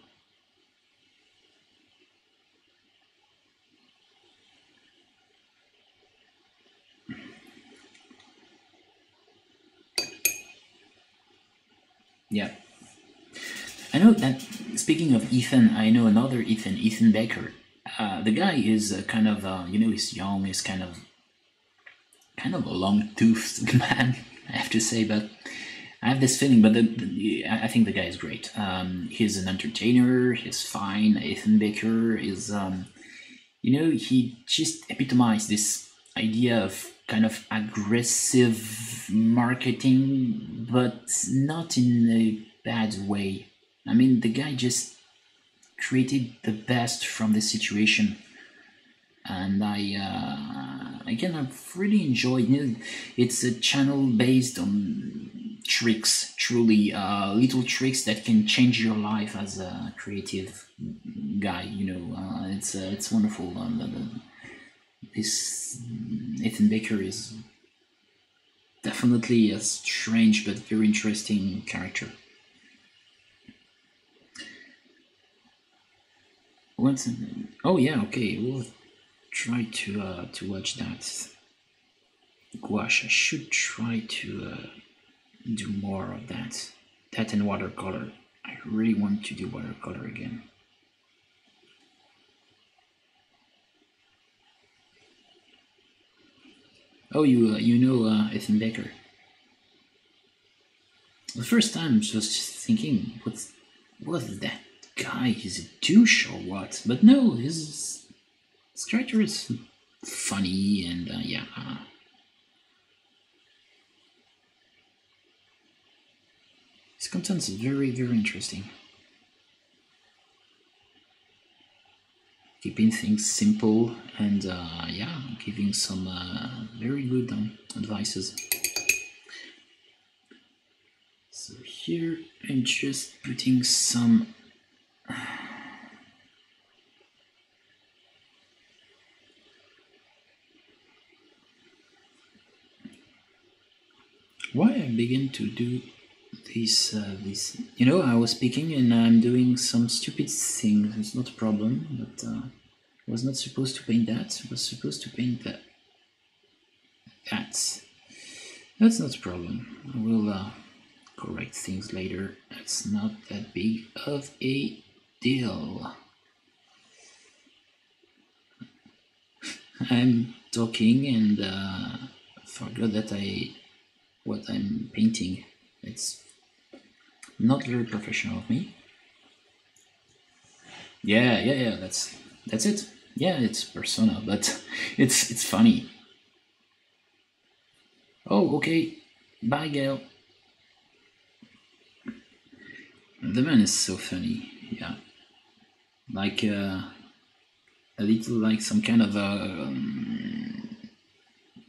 Yeah. I know that, speaking of Ethan, I know another Ethan, Ethan Becker. Uh, the guy is uh, kind of, uh, you know, he's young, he's kind of, kind of a long-toothed man, I have to say, but I have this feeling, but the, the, I think the guy is great. Um, he's an entertainer, he's fine. Ethan Becker is, um, you know, he just epitomized this idea of kind of aggressive marketing, but not in a bad way. I mean, the guy just created the best from the situation, and I uh, again I've really enjoyed. Know, it's a channel based on tricks, truly uh, little tricks that can change your life as a creative guy. You know, uh, it's uh, it's wonderful. Um, this Ethan Becker is definitely a strange but very interesting character. What's oh yeah okay we'll try to uh, to watch that gouache. I should try to uh, do more of that. That and watercolor. I really want to do watercolor again. Oh, you uh, you know uh, Ethan Becker. the first time I was just thinking, what's was that guy? Is a douche or what? But no, his, his character is funny and uh, yeah. His content is very, very interesting. Keeping things simple and uh, yeah, giving some uh, very good um, advices. So here I'm just putting some why I begin to do this uh, this you know I was speaking and I'm doing some stupid things. It's not a problem but uh, I was not supposed to paint that. I was supposed to paint that that that's not a problem. I will uh, correct things later. It's not that big of a deal. I'm talking and uh, forgot that I what I'm painting. It's not very professional of me. Yeah, yeah, yeah. That's that's it. Yeah, it's persona, but it's it's funny. Oh, okay. Bye, Gail. The man is so funny, yeah. Like uh, a little like some kind of a um,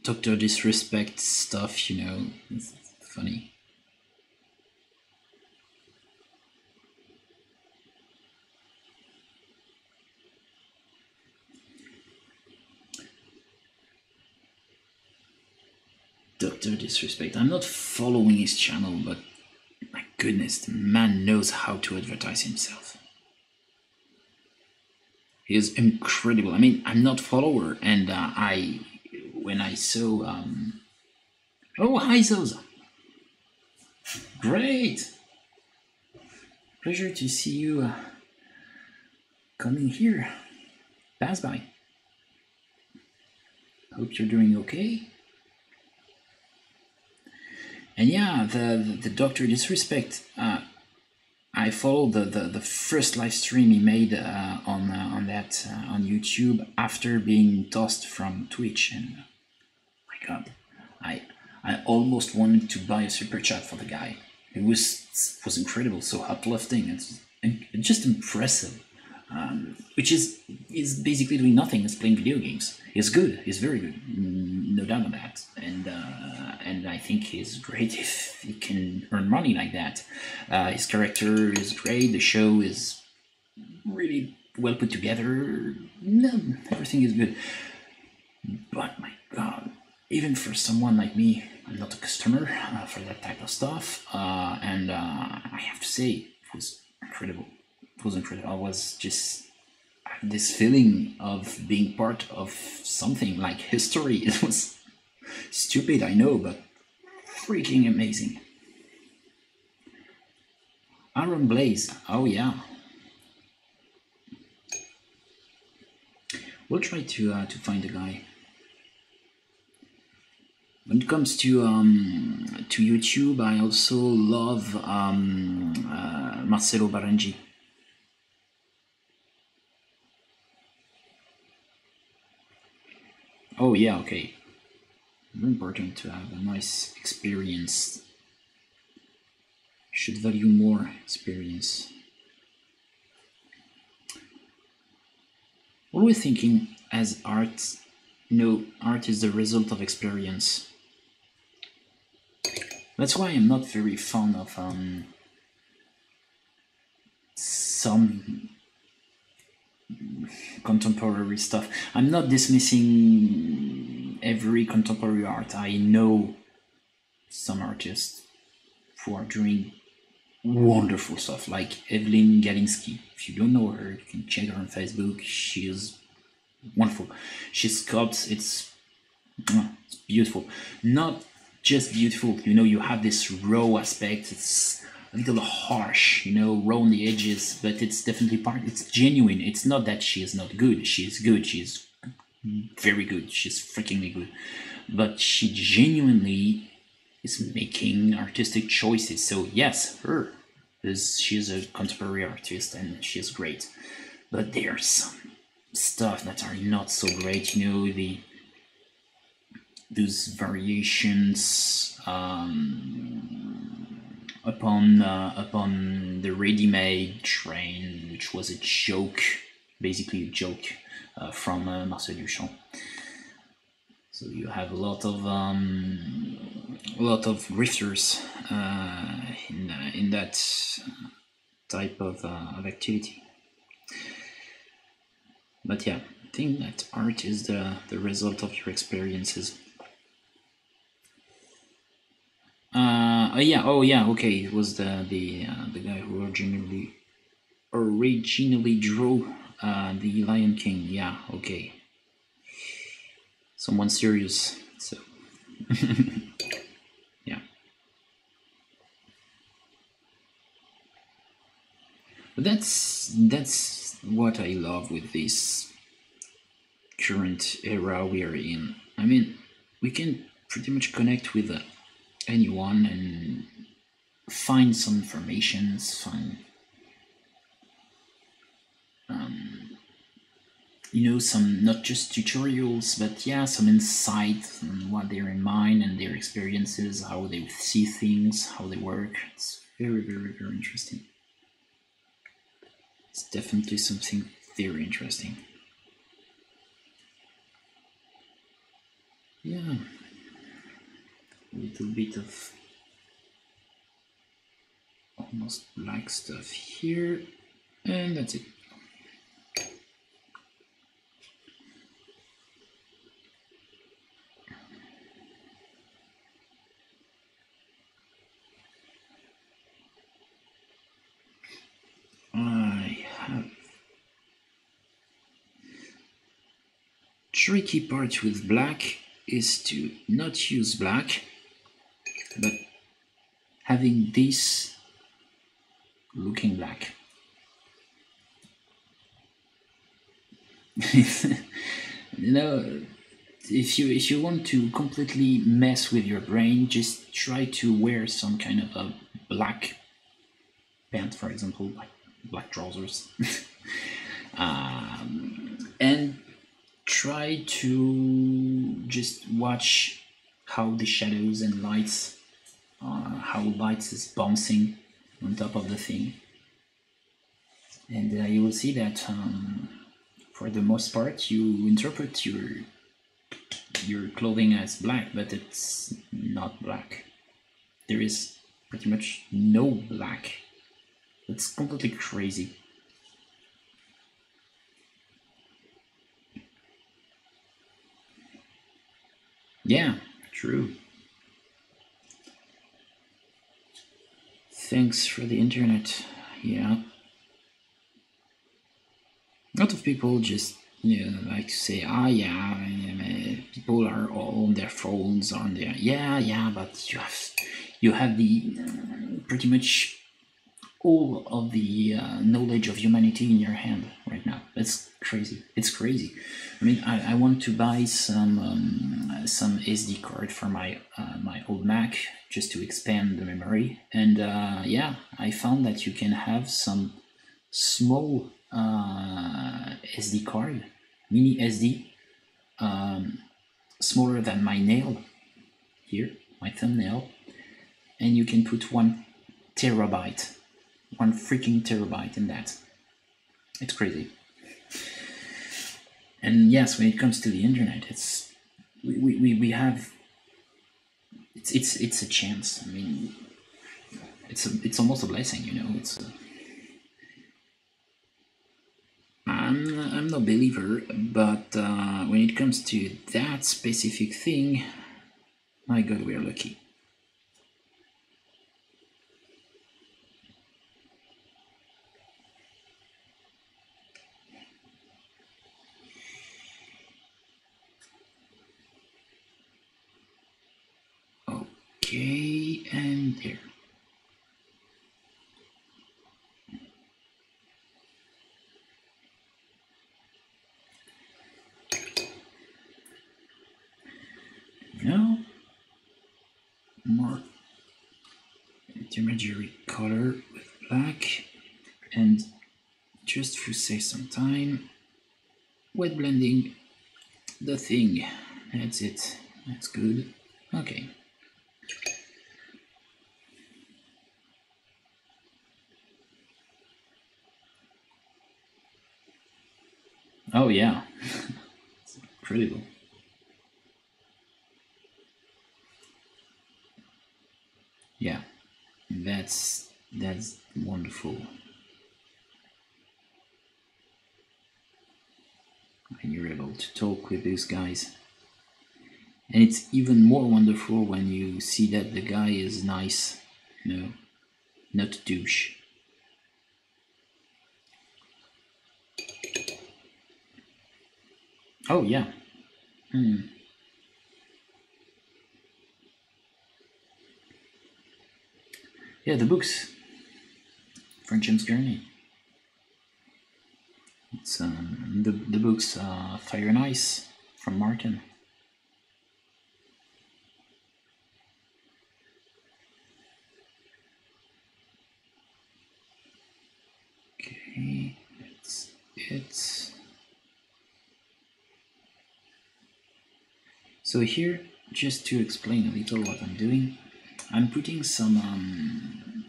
Doctor Disrespect stuff, you know. It's funny. Doctor Disrespect. I'm not following his channel, but my goodness, the man knows how to advertise himself. He is incredible. I mean, I'm not follower, and uh, I, when I saw, um, oh hi Zoza, great, pleasure to see you uh, coming here. Pass by. Hope you're doing okay and yeah, the the, the Doctor Disrespect. Uh, I followed the, the, the first live stream he made uh, on uh, on that uh, on YouTube after being tossed from Twitch, and my God, I I almost wanted to buy a super chat for the guy. It was it was incredible, so uplifting and, and just impressive um, which is is basically doing nothing. Is playing video games. He's good. He's very good, no doubt on that. And uh, and I think he's great if he can earn money like that. Uh, his character is great. The show is really well put together. No, everything is good. But my God, even for someone like me, I'm not a customer uh, for that type of stuff. Uh, and uh, I have to say, it was incredible it was incredible. I was just this feeling of being part of something like history. It was stupid, I know, but freaking amazing. Aaron Blaise, oh yeah. We'll try to uh, to find the guy. When it comes to um, to YouTube, I also love um, uh, Marcello Barenghi. Oh yeah, okay. Very important to have a nice experience. Should value more experience. Always thinking as art, know, art is the result of experience. That's why I'm not very fond of um, some contemporary stuff. I'm not dismissing every contemporary art. I know some artists who are doing wonderful stuff, like Evelyn Galinsky. If you don't know her, you can check her on Facebook. She is wonderful. She sculpts. It's, it's beautiful. Not just beautiful. You know, you have this raw aspect. It's a little harsh, you know, on the edges, but it's definitely part. It's genuine. It's not that she is not good. She is good. She is very good. She's freakingly good, but she genuinely is making artistic choices. So yes, her, is she's a contemporary artist and she's great. But there's some stuff that are not so great. You know the those variations um, upon uh, upon the ready-made train, which was a joke, basically a joke uh, from uh, Marcel Duchamp. So you have a lot of um, a lot of grifters uh, in uh, in that type of, uh, of activity. But yeah, I think that art is the, the result of your experiences. Uh, yeah, oh yeah, okay. It was the the uh, the guy who originally originally drew uh, the Lion King. Yeah, okay. Someone serious. So yeah. But that's that's what I love with this current era we are in. I mean, we can pretty much connect with uh, anyone and find some informations, find um, you know some not just tutorials, but yeah, some insight on what they're in mind and their experiences, how they see things, how they work. It's very, very, very interesting. It's definitely something very interesting. Yeah little bit of almost black stuff here and that's it. I have tricky part with black is to not use black but having this looking black you know if you if you want to completely mess with your brain just try to wear some kind of a black pant for example like black trousers. Um, and try to just watch how the shadows and lights uh, how light is bouncing on top of the thing. And uh, you will see that um, for the most part you interpret your your clothing as black, but it's not black. There is pretty much no black. It's completely crazy. Yeah, true. Thanks for the internet. Yeah. A lot of people just you know, like to say, ah, yeah, people are all on their phones, on their yeah, yeah, but you have you have the uh, pretty much all of the uh, knowledge of humanity in your hand right now. That's crazy. It's crazy. I mean, I, I want to buy some um, some SD card for my uh, my old Mac just to expand the memory. And uh, yeah, I found that you can have some small uh, SD card, mini SD, um, smaller than my nail here, my thumbnail, and you can put one terabyte one freaking terabyte in that. It's crazy. And yes, when it comes to the internet, it's we, we, we have it's it's it's a chance. I mean, it's a, it's almost a blessing, you know. It's a, I'm I'm no believer, but uh, when it comes to that specific thing, my God, we are lucky. Okay, and there. Now, more intermediary color with black. And just to save some time wet blending the thing. That's it. That's good. Okay. Oh yeah. It's incredible yeah that's that's wonderful. And you're able to talk with these guys. And it's even more wonderful when you see that the guy is nice you know not douche. Oh yeah. Hmm. Yeah the books French and Gurney it's um, the the books uh, Fire and Ice from Martin. Okay, that's it. So here, just to explain a little what I'm doing, I'm putting some um,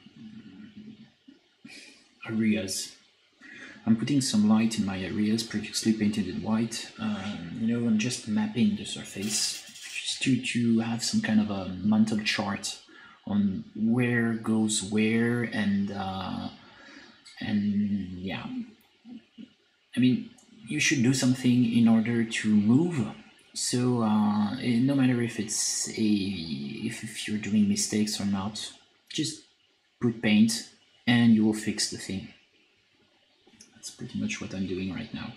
areas I'm putting some light in my areas previously painted in white. Um, you know, I'm just mapping the surface just to, to have some kind of a mental chart on where goes where and uh, and yeah. I mean, you should do something in order to move. So uh, eh, no matter if it's a if, if you're doing mistakes or not, just put paint and you will fix the thing. That's pretty much what I'm doing right now.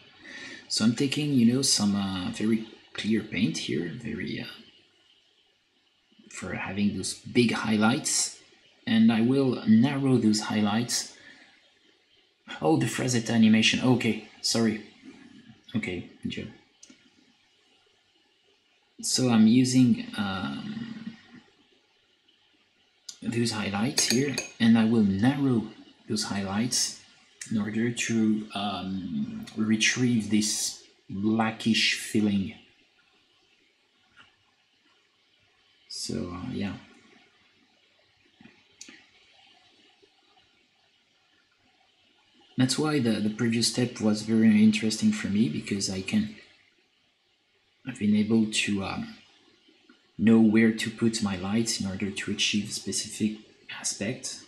So I'm taking, you know, some uh, very clear paint here, very, uh, for having those big highlights. And I will narrow those highlights. Oh, the Frazetta animation. Okay, sorry. Okay, Joe. So I'm using um, those highlights here, and I will narrow those highlights in order to um, retrieve this blackish feeling. So uh, yeah. That's why the, the previous step was very interesting for me because I can I've been able to um, know where to put my lights in order to achieve specific aspect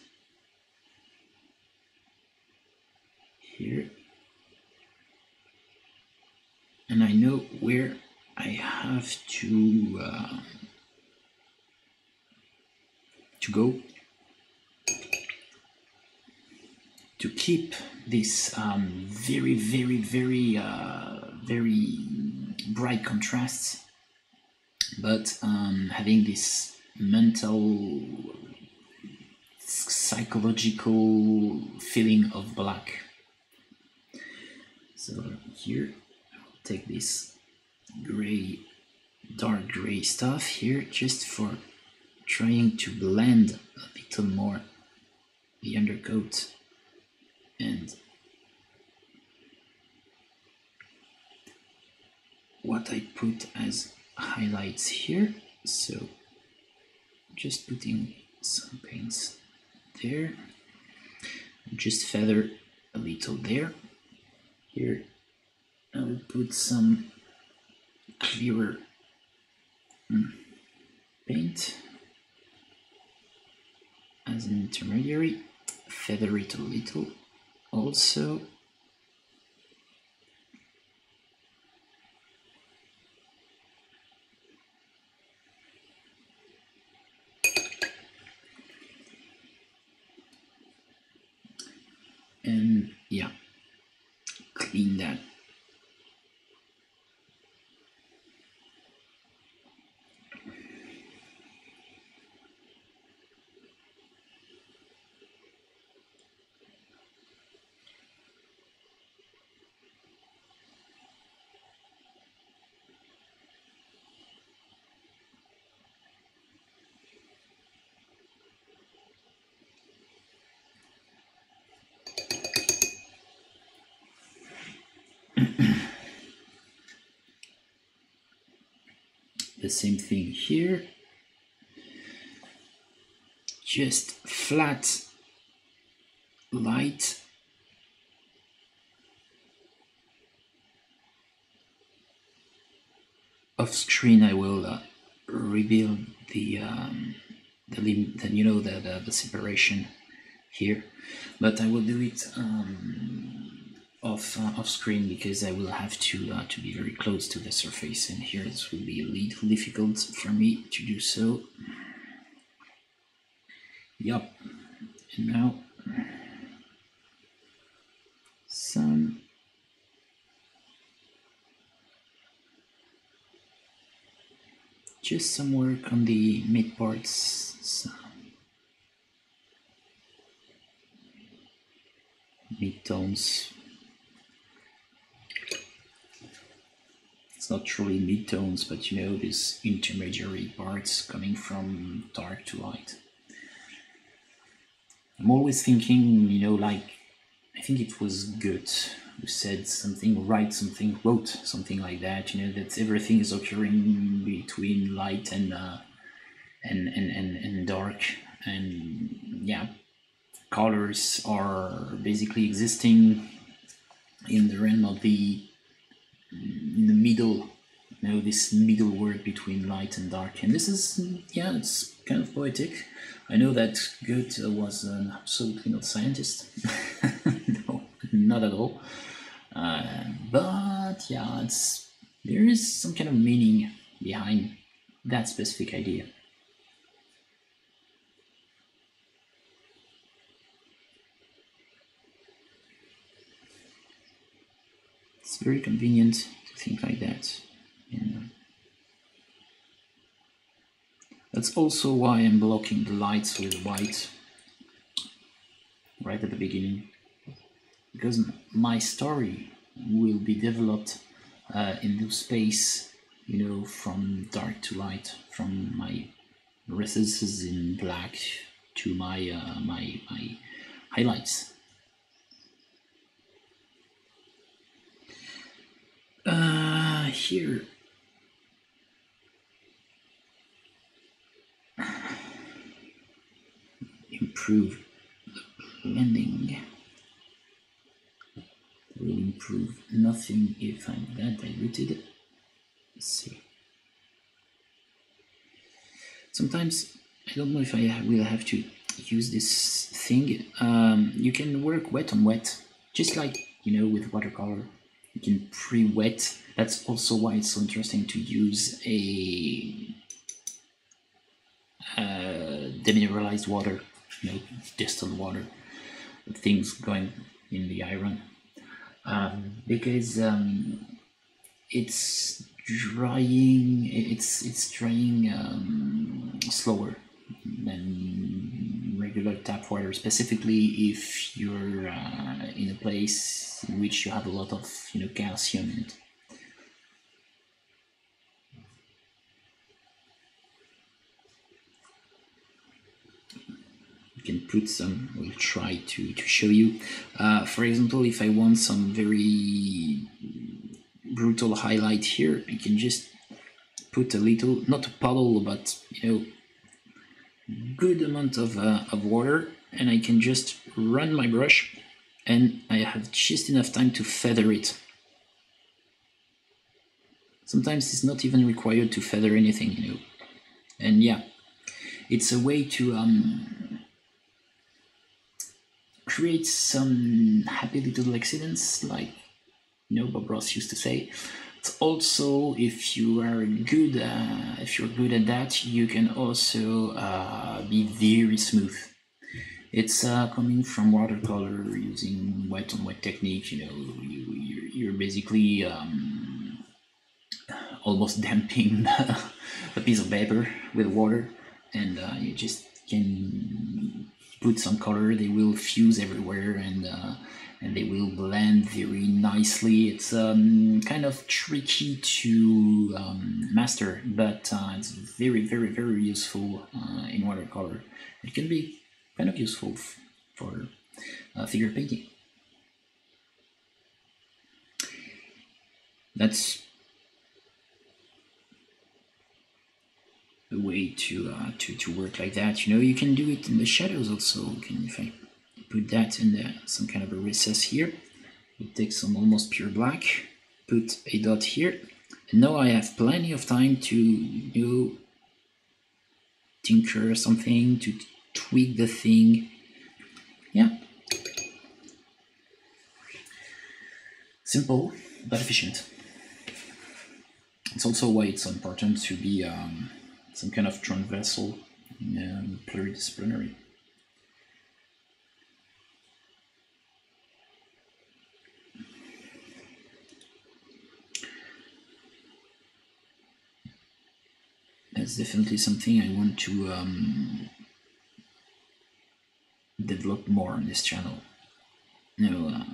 here. And I know where I have to uh, to go. To keep this um, very very very uh, very bright contrasts but um, having this mental psychological feeling of black. So here I'll take this gray dark gray stuff here just for trying to blend a little more the undercoat and what I put as highlights here. So just putting some paints there. Just feather a little there. Here I will put some clearer mm, paint. As an intermediary, feather it a little. Also. And yeah, clean that the same thing here. Just flat light off screen I will uh, reveal the um, the, the you know the, the, the separation here but I will do it um, off uh, off screen because I will have to uh, to be very close to the surface and here it will be a little difficult for me to do so Yup. And now some just some work on the mid parts. So mid tones. Not truly mid tones, but you know these intermediary parts coming from dark to light. I'm always thinking, you know, like I think it was Goethe who said something, write something, wrote something like that. You know that everything is occurring between light and uh, and, and and and dark, and yeah, colors are basically existing in the realm of the in the middle you know this middle word between light and dark. And this is yeah it's kind of poetic. I know that goethe was an absolutely not scientist. No not at all. Uh, but yeah it's there is some kind of meaning behind that specific idea very convenient to think like that yeah. That's also why I'm blocking the lights with white right at the beginning because my story will be developed uh, in the space you know from dark to light from my recesses in black to my uh, my my highlights uh, here. Improve the blending. Will improve nothing if I'm that diluted. Let's see. Sometimes I don't know if I will have to use this thing. Um, you can work wet on wet just like you know with watercolor you can pre-wet that's also why it's so interesting to use a uh, demineralized water you know, distilled water, things going in the iron, um, because um, it's drying. It's it's drying um, slower than regular tap water, specifically if you're uh, in a place in which you have a lot of you know calcium in it. You can put some we'll try to, to show you uh, for example if I want some very brutal highlight here I can just put a little not a puddle but you know good amount of, uh, of water and I can just run my brush and I have just enough time to feather it sometimes it's not even required to feather anything you know and yeah it's a way to um, create some happy little accidents, like you know Bob Ross used to say. Also if you are good, uh, if you're good at that, you can also uh, be very smooth. It's uh, coming from watercolor using wet on wet technique. You know, you, you're, you're basically um, almost damping a piece of paper with water, and uh, you just can put some color, they will fuse everywhere and uh, and they will blend very nicely. It's um, kind of tricky to um, master, but uh, it's very, very, very useful uh, in watercolor. It can be kind of useful for uh, figure painting. That's a way to uh, to to work like that. You know, you can do it in the shadows also. Can if I put that in the, some kind of a recess here, it takes some almost pure black. Put a dot here, and now I have plenty of time to do tinker something to tweak the thing. Yeah. Simple but efficient. It's also why it's important to be um, some kind of transversal um, pluridisciplinary. That's definitely something I want to um, develop more on this channel. You know, uh,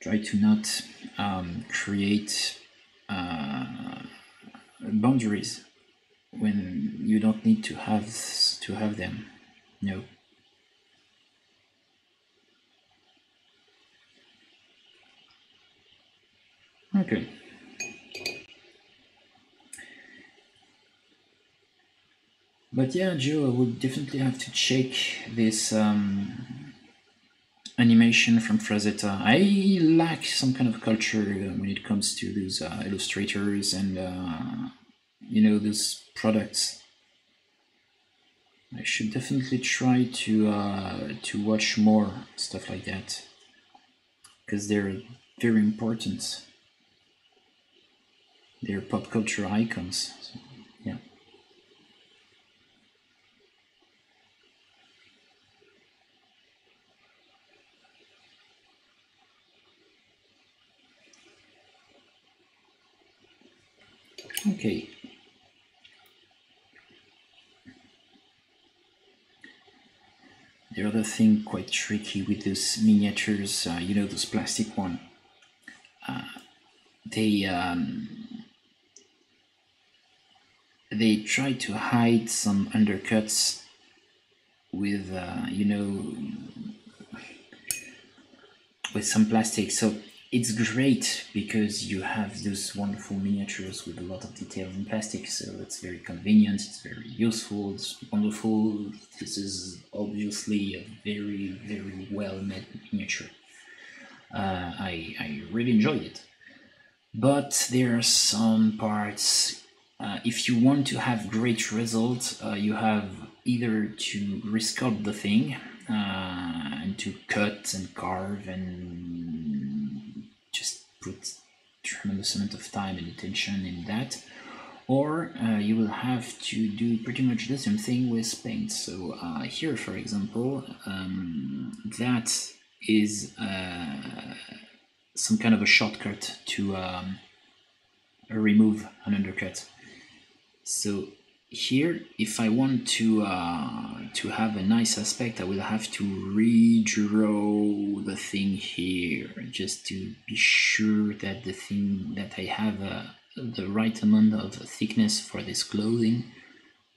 try to not um, create uh, boundaries when you don't need to have to have them. No. Okay. But yeah, Joe, I would definitely have to check this um, animation from Frazetta. I lack some kind of culture uh, when it comes to those uh, illustrators and uh, you know those products. I should definitely try to uh, to watch more stuff like that because they're very important. They're pop culture icons. So, yeah. Okay. The other thing quite tricky with those miniatures, uh, you know, those plastic one, uh, they um, they try to hide some undercuts with, uh, you know, with some plastic. So it's great because you have those wonderful miniatures with a lot of detail in plastic. So it's very convenient it's very useful it's wonderful. This is obviously a very very well made miniature. Uh, I, I really enjoyed it. But there are some parts uh, if you want to have great results uh, you have either to resculpt the thing uh, and to cut and carve and just put tremendous amount of time and attention in that. Or uh, you will have to do pretty much the same thing with paint. So uh, here for example um, that is some kind of a shortcut to um, remove an undercut so here if I want to uh, to have a nice aspect I will have to redraw the thing here just to be sure that the thing that I have uh, the right amount of thickness for this clothing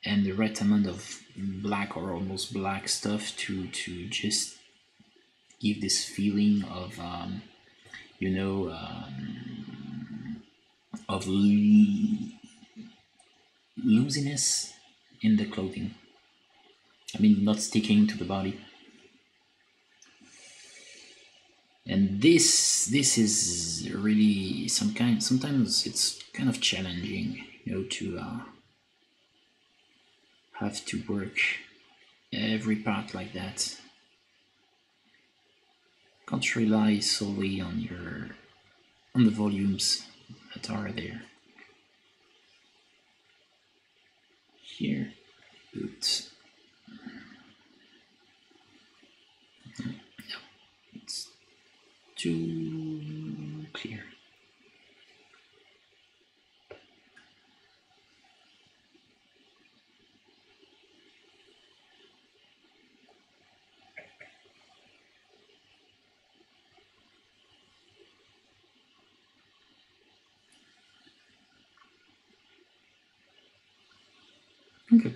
and the right amount of black or almost black stuff to to just give this feeling of um, you know um, of loosiness in the clothing. I mean, not sticking to the body. And this this is really some kind. Sometimes it's kind of challenging, you know, to uh, have to work every part like that. Can't rely solely on your on the volumes that are there. Here. Boot no, it's too clear Okay,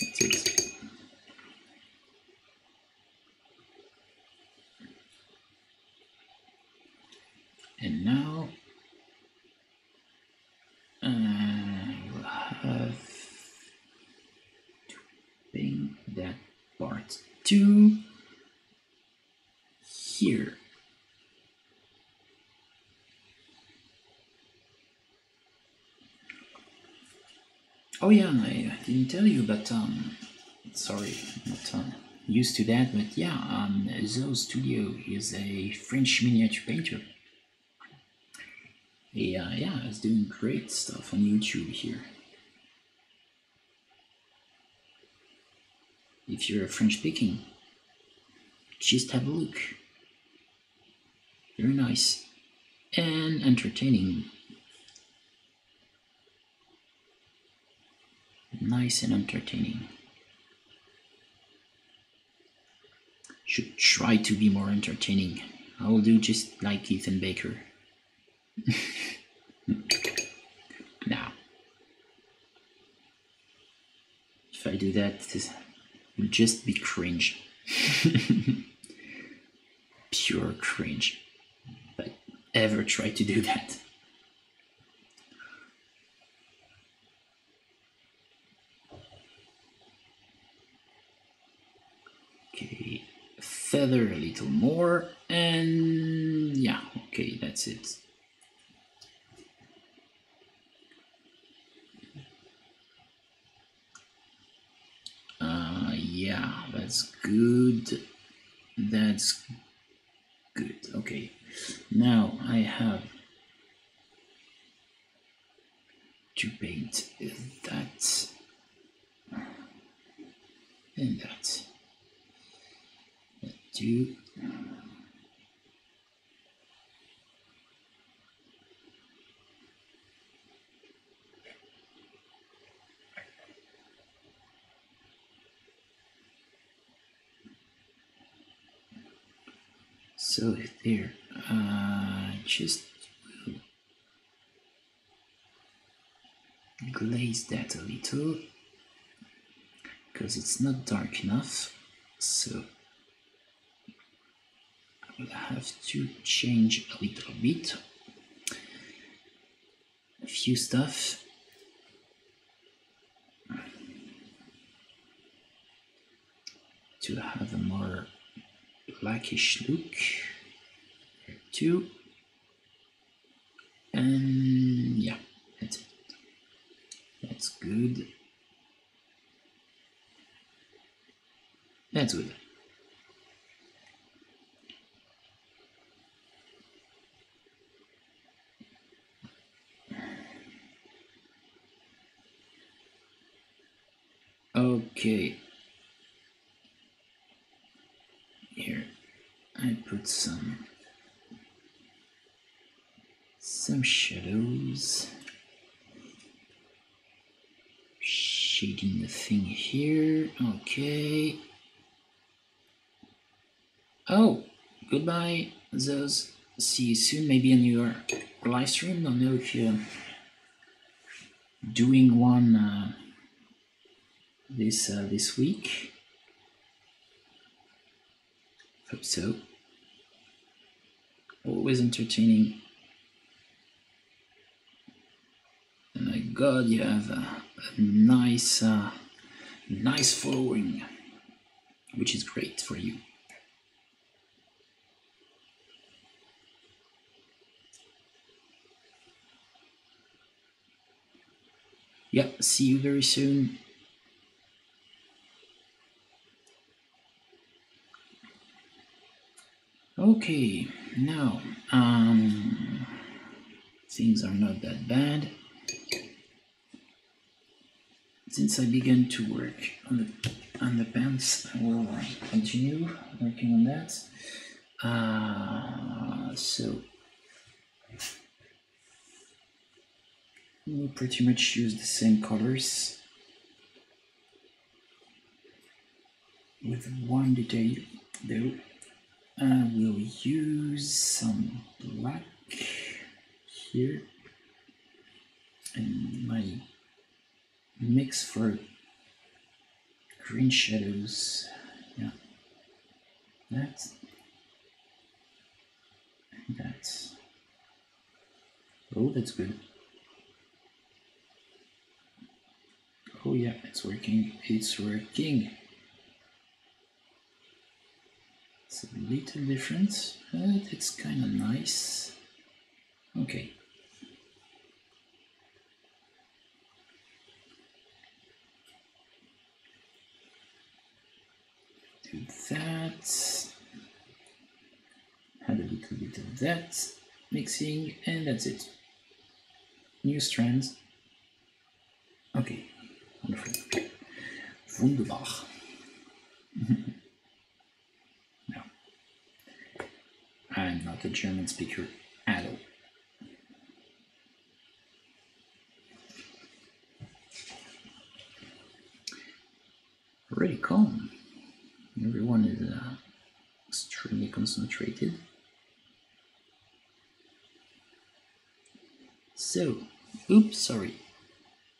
that's it. And now to here. Oh yeah, I, didn't tell you, but um, sorry, not um, used to that, but yeah, um, Zo Studio is a French miniature painter. Uh, yeah, he's doing great stuff on YouTube here. If you're French speaking, just have a look. Very nice and entertaining. Nice and entertaining. Should try to be more entertaining. I will do just like Ethan Becker. now, if I do that, will just be cringe. Pure cringe. But ever try to do that. Okay, feather a little more, and yeah, okay, that's it. Yeah, that's good. That's good. Okay, now I have to paint that and that. Too. So there, uh, just glaze that a little because it's not dark enough. So I will have to change a little bit. A few stuff. To have a more blackish look too and um, yeah that's it. That's good. That's good. Okay here I put some some shadows shading the thing here okay. Oh goodbye those see you soon maybe in your live stream. Don't know if you're doing one uh, this uh, this week. Hope so. Always entertaining. And my God, you have a, a nice, uh, nice following, which is great for you. Yeah, see you very soon. Okay, now um, things are not that bad. Since I began to work on the on the pants, I will continue working on that. Uh, so we'll pretty much use the same colors with one detail though. I will use some black here and my mix for green shadows. Yeah, that that. Oh, that's good. Oh yeah, it's working. It's working. It's a little different, but it's kind of nice. Okay. Do that. Add a little bit of that mixing, and that's it. New strands. Okay, wonderful. Wunderbar. no. I'm German speaker at all. Really calm. Everyone is uh, extremely concentrated. So, oops, sorry.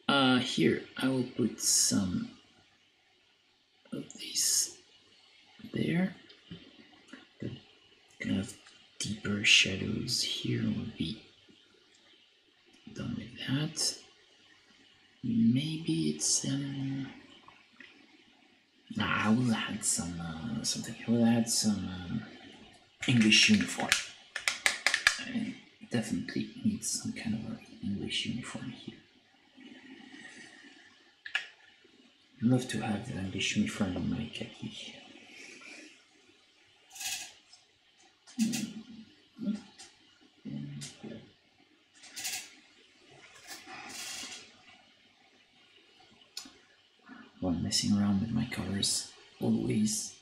Uh, here I will put some of these there. The kind of deeper shadows here will be done with that. Maybe it's um. Nah, Some uh, something. I will add some um, English uniform. I definitely need some kind of an English uniform here. I'd love to have the English uniform on my khaki. While messing around with my colors, always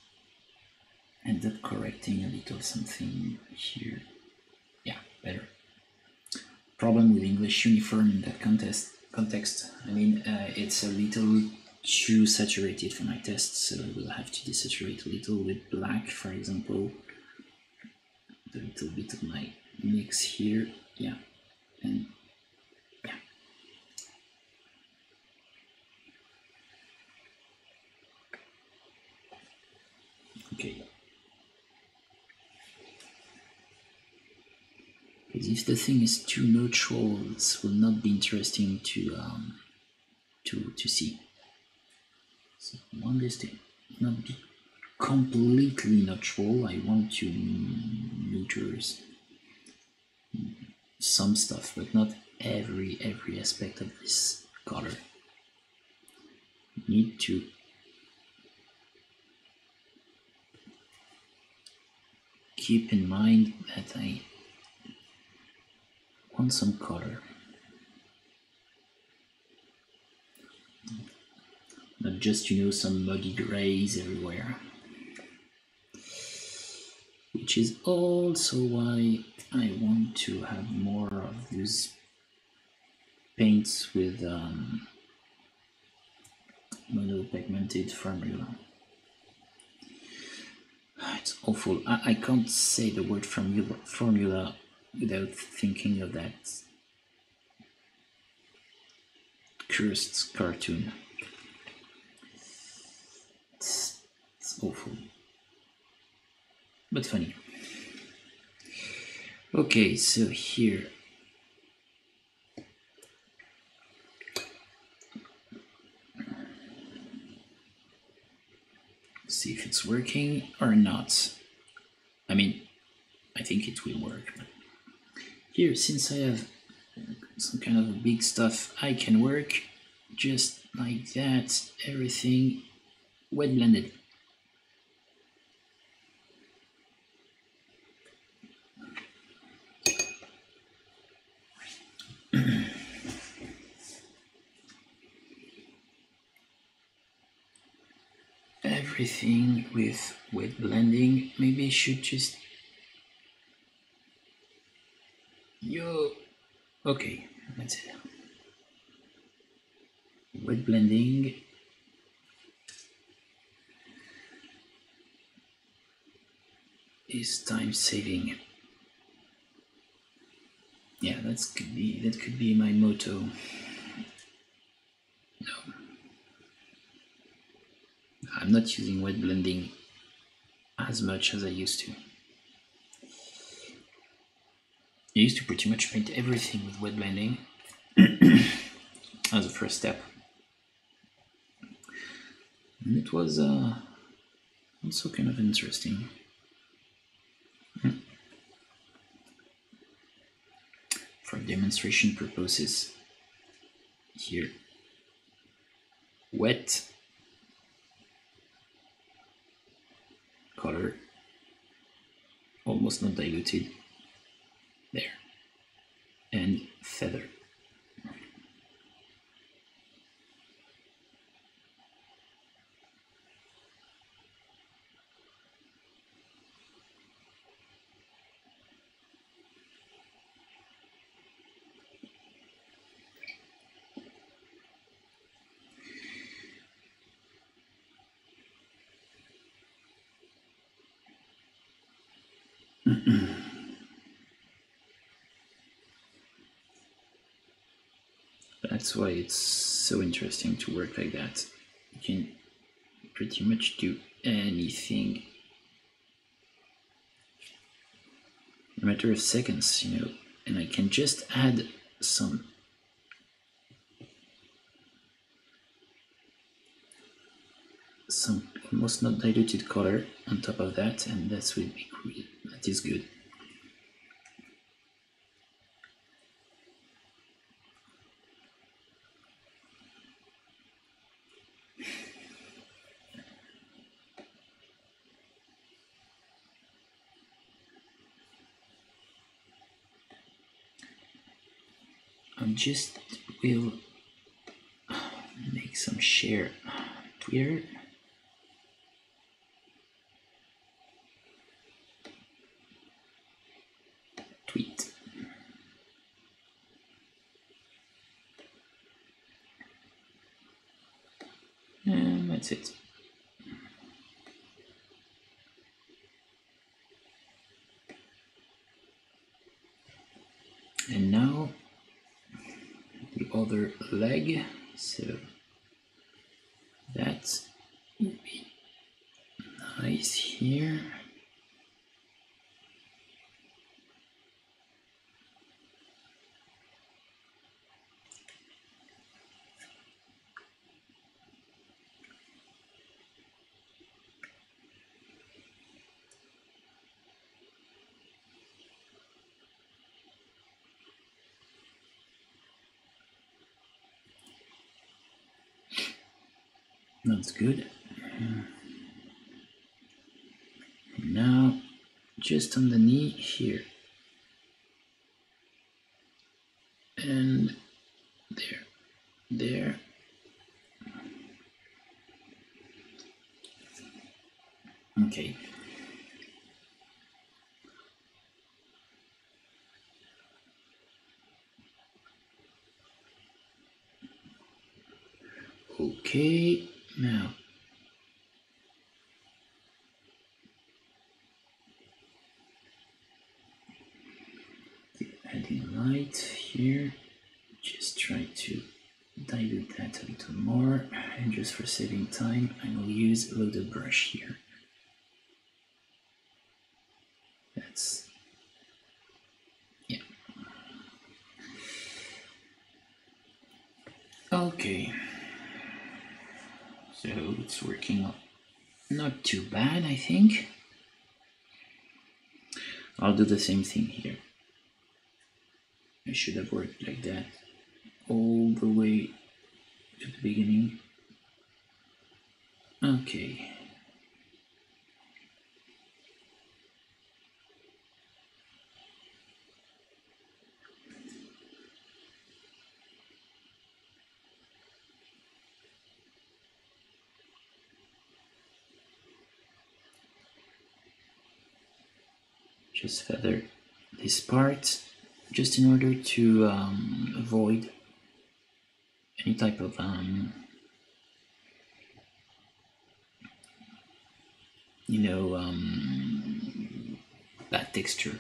end up correcting a little here. Yeah, better. Problem with English uniform in that context. Context. I mean, uh, it's a little too saturated for my test, so I will have to desaturate a little with black, for example. A little bit of my mix here, yeah, and yeah. Okay. Because the thing is too neutral, it will not be interesting to um, to to see. So I want this to not be completely neutral. I want to neuter some stuff, but not every every aspect of this color. Need to keep in mind that I want some color. Not just, you know, some muddy grays everywhere. Which is also why I want to have more of these paints with um, monopigmented formula. It's awful. I, I can't say the word formula, formula without thinking of that cursed cartoon. It's, it's awful. But funny. Okay, so here. See if it's working or not. I mean, I think it will work. But here, since I have some kind of big stuff, I can work just like that, everything wet blended. everything with wet blending maybe I should just yo okay that's it wet blending. Is time saving. Yeah that's could be that could be my motto. No. I'm not using wet blending as much as I used to. I used to pretty much paint everything with wet blending as a first step. And it was uh, also kind of interesting. For demonstration purposes, here, wet color, almost not diluted there. And feather That's why it's so interesting to work like that. You can pretty much do anything in a matter of seconds, you know, and I can just add some some almost not diluted color on top of that and that will be. That is good. I just will make some share Twitter. Tweet. And that's it. And now the other leg. So that's would be nice here. That's good. Now, just on the knee here. And there, there. Okay. Okay, now keep adding light here. Just try to dilute that a little more, and just for saving time, I will use a loaded brush here. That's yeah. Okay. So it's working not too bad, I think. I'll do the same thing here. Should have worked like that all the way to the beginning. Okay. just feather this part just in order to um, avoid any type of um, you know um, bad texture.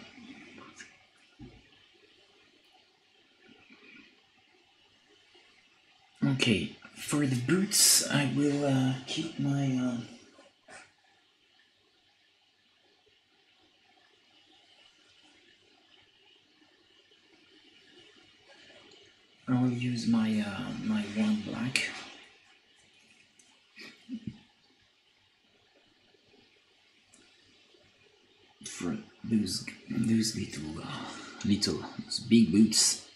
Okay for the boots I will uh, keep my uh, I will use my uh, my one black. For those those little uh, little those big boots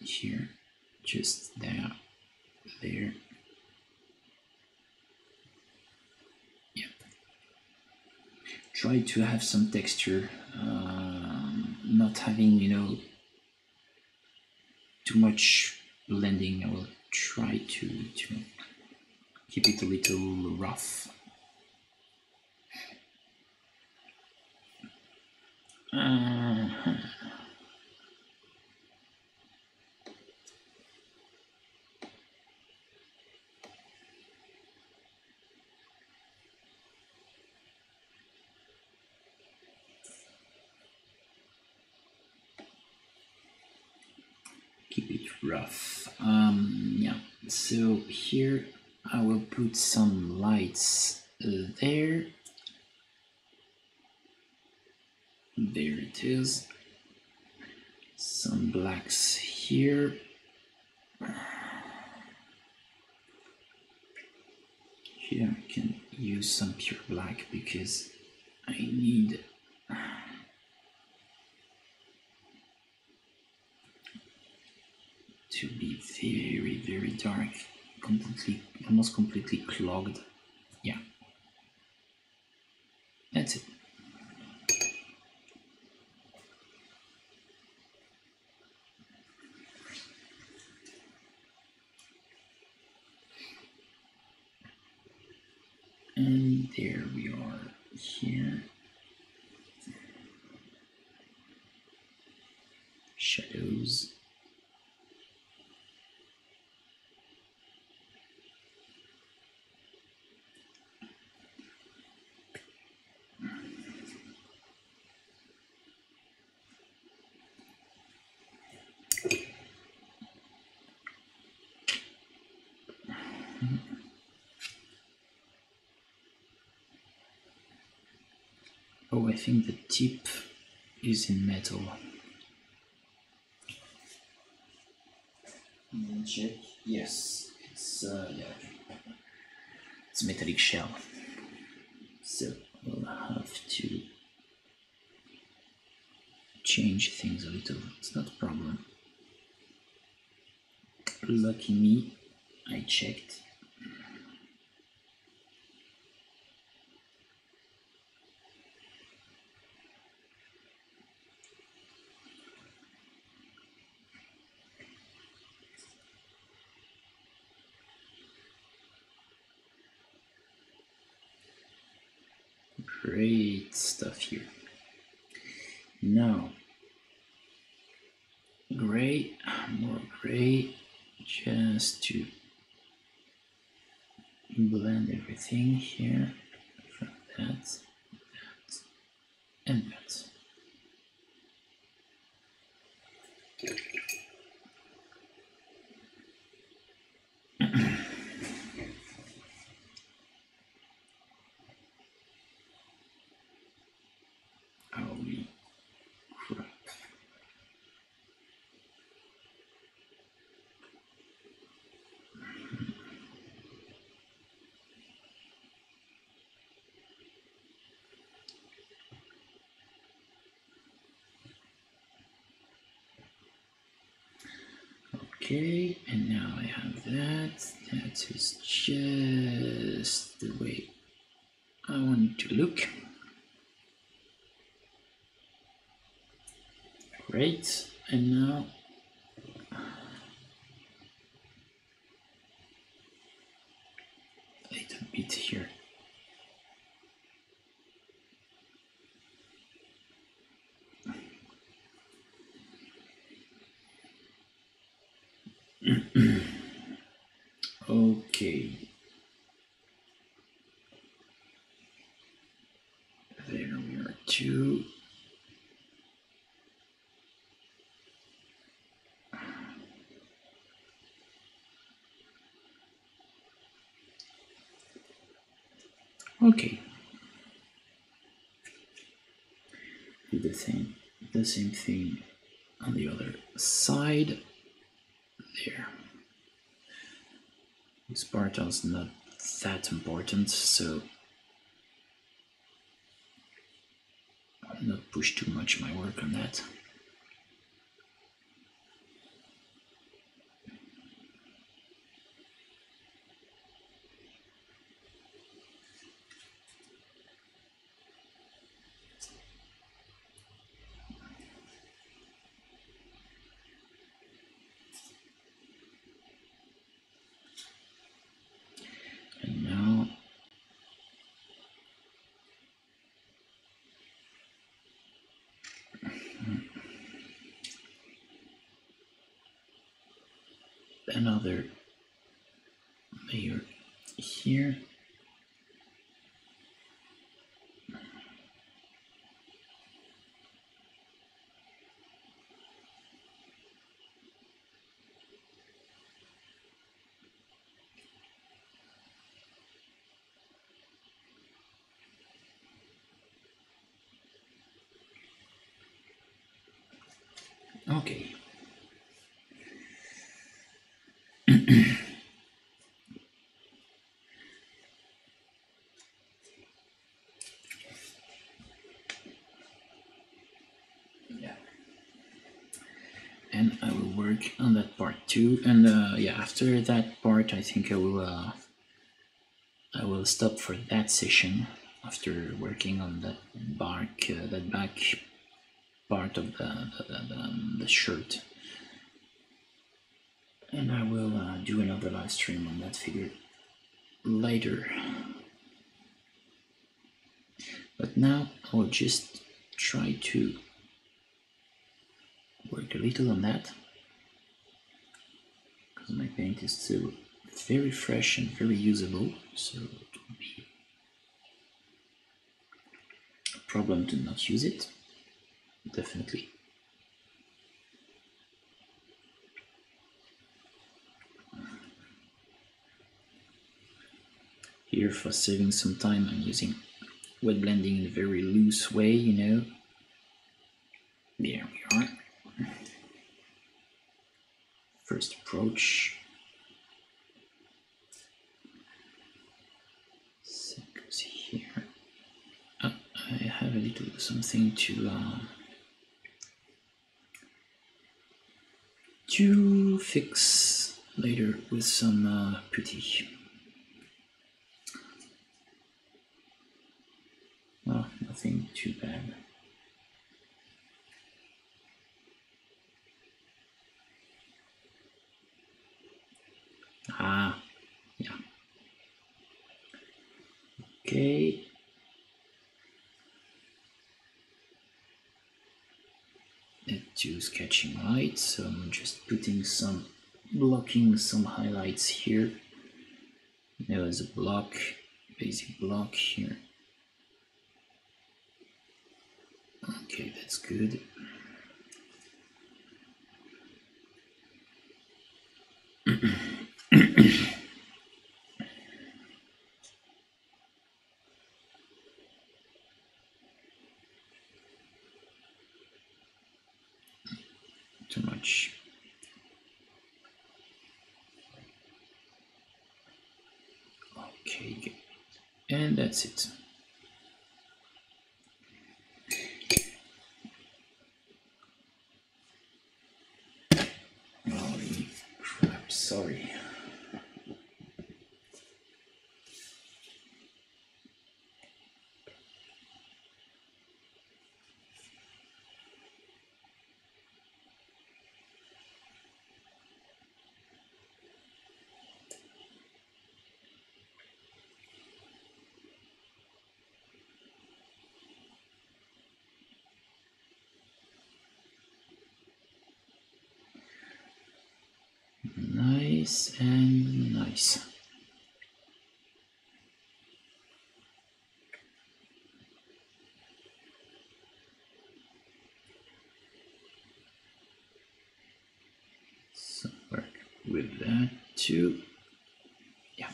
here, just there, there. Yeah. Try to have some texture, um, not having you know too much blending. I will try to to keep it a little rough. Uh-huh. Keep it rough. Um, yeah, so here I will put some lights uh, there. There it is. Some blacks here. Here I can use some pure black because I need to be very very dark. Completely almost completely clogged. Yeah. That's it. And there we are here shadows Oh, I think the tip is in metal. Check. Yes, it's uh, yeah, it's metallic shell. So we'll have to change things a little. It's not a problem. Lucky me, I checked. Great stuff here. Now, gray, more gray, just to blend everything here from that, that, and that. Holy crap. Okay, and now I have that. That is just the way I want it to look. Great, and now a little bit here. okay. There we are two. Okay. Do the same, the same thing on the other side. There. This part is not that important, so I'll not push too much my work on that. Another layer here. Okay. yeah. And I will work on that part too. And uh, yeah, after that part, I think I will uh, I will stop for that session after working on that bark, uh, that back part of the, the, the, the shirt. And I will uh, do another live stream on that figure later. But now I will just try to work a little on that because my paint is still very fresh and very usable, so it be a problem to not use it definitely. Here for saving some time I'm using wet blending in a very loose way, you know. There we are. First approach. So goes here. Oh, I have a little something to uh, to fix later with some uh, putty. Well, nothing too bad. Ah, yeah. Okay. Is catching light, so I'm just putting some blocking some highlights here. There is a block, basic block here. Okay, that's good. Too much. Okay, and that's it. Holy crap, sorry. Nice and nice. So work with that too. Yeah.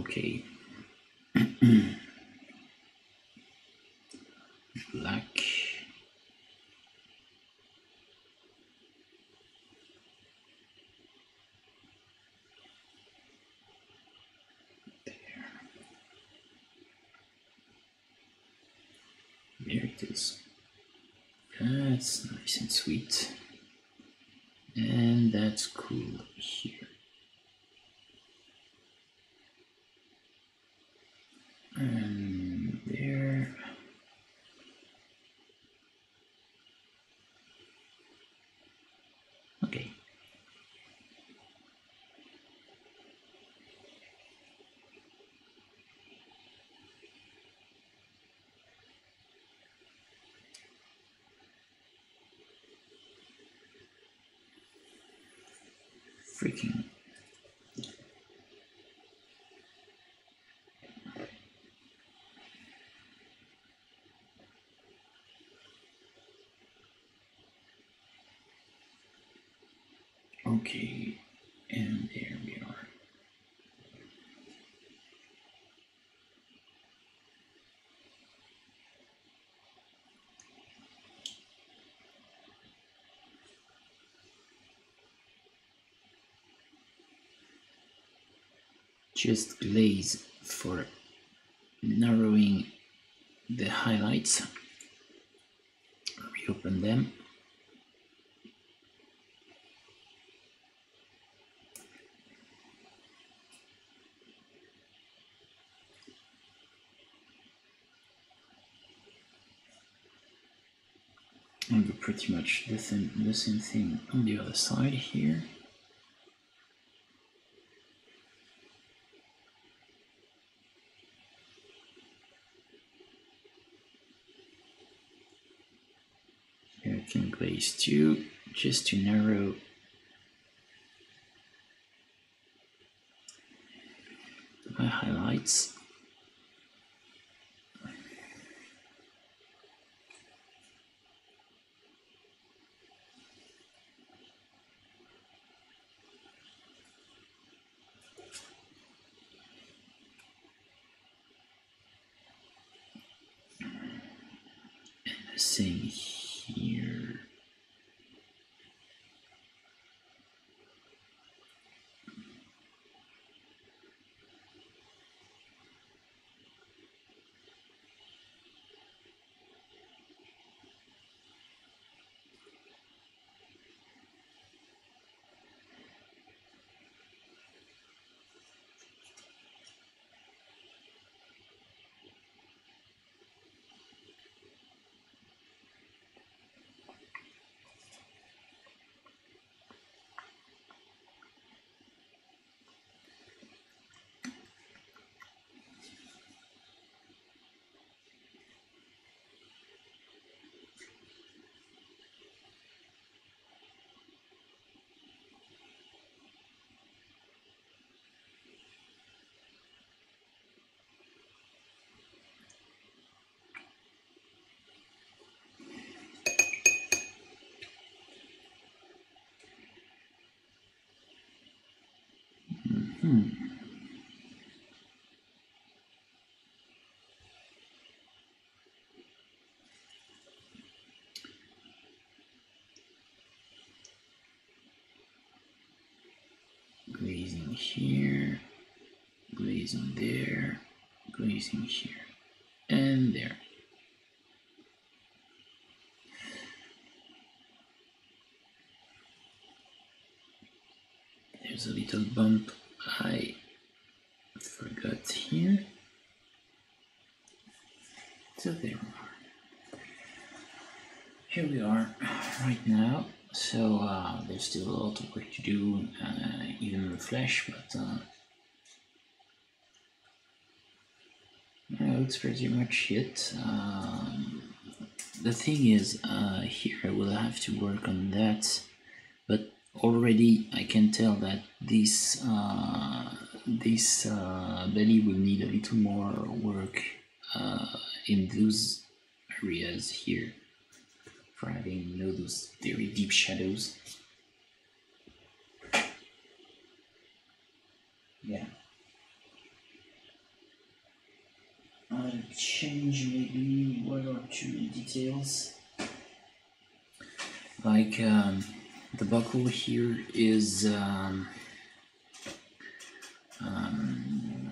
Okay. Black. There. It is. That's nice and sweet. And that's cool here. And there. Okay. freaking Okay, and there we are. Just glaze for narrowing the highlights. Reopen them. and do pretty much the same, the same thing on the other side here. I can glaze two just to narrow my highlights. same here. Hmm. Glazing here, glazing there, glazing here, and there. There's a little bump I forgot here. So there we are. Here we are right now. So uh, there's still a lot of work to do, uh, even in the flesh, but uh, looks pretty much it. Um, the thing is, uh, here I will have to work on that, but already I can tell that this uh, this uh, belly will need a little more work uh, in those areas here for having you know those very deep shadows. Yeah. I'll change maybe one or two details. Like um, the buckle here is um, um,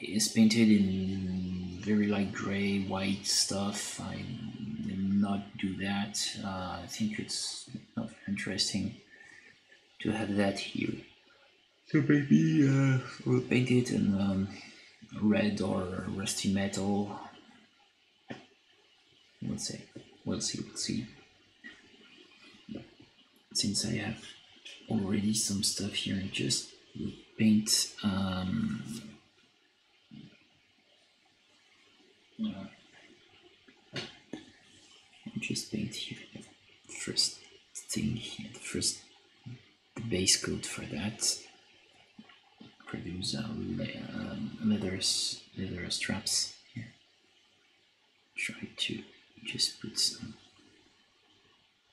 is painted in very light gray, white stuff. I will not do that. Uh, I think it's not interesting to have that here. So maybe uh, we'll paint it in um, red or rusty metal. We'll see. We'll see. We'll see. Since I have already some stuff here, I just paint. Um, uh, just paint here the first thing here, the first base coat for that. Produce uh, um, leather leather straps here. Try to just put some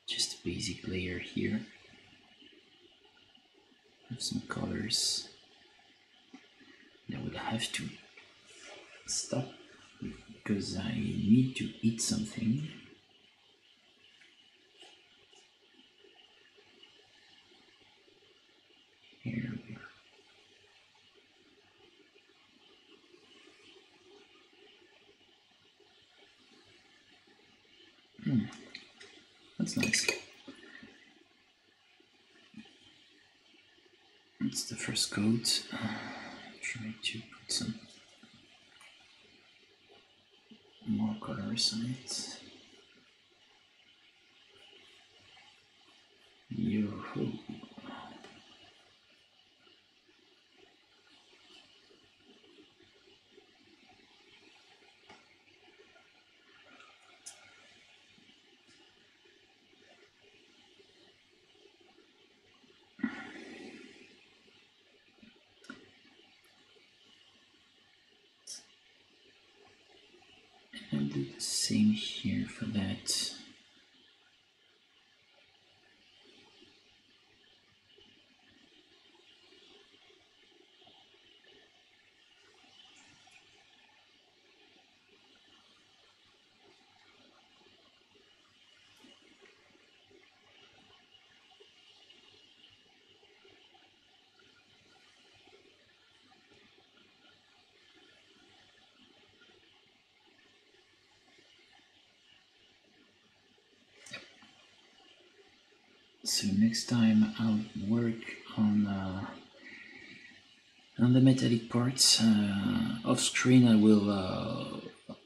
just a basic layer here. Have some colors. I will have to stop because I need to eat something. Hmm. That's nice. That's the first coat. Uh, try to put some more colors on it. Yo-ho. And do the same here for that. So next time I'll work on uh, on the metallic parts. Uh, off screen I will uh,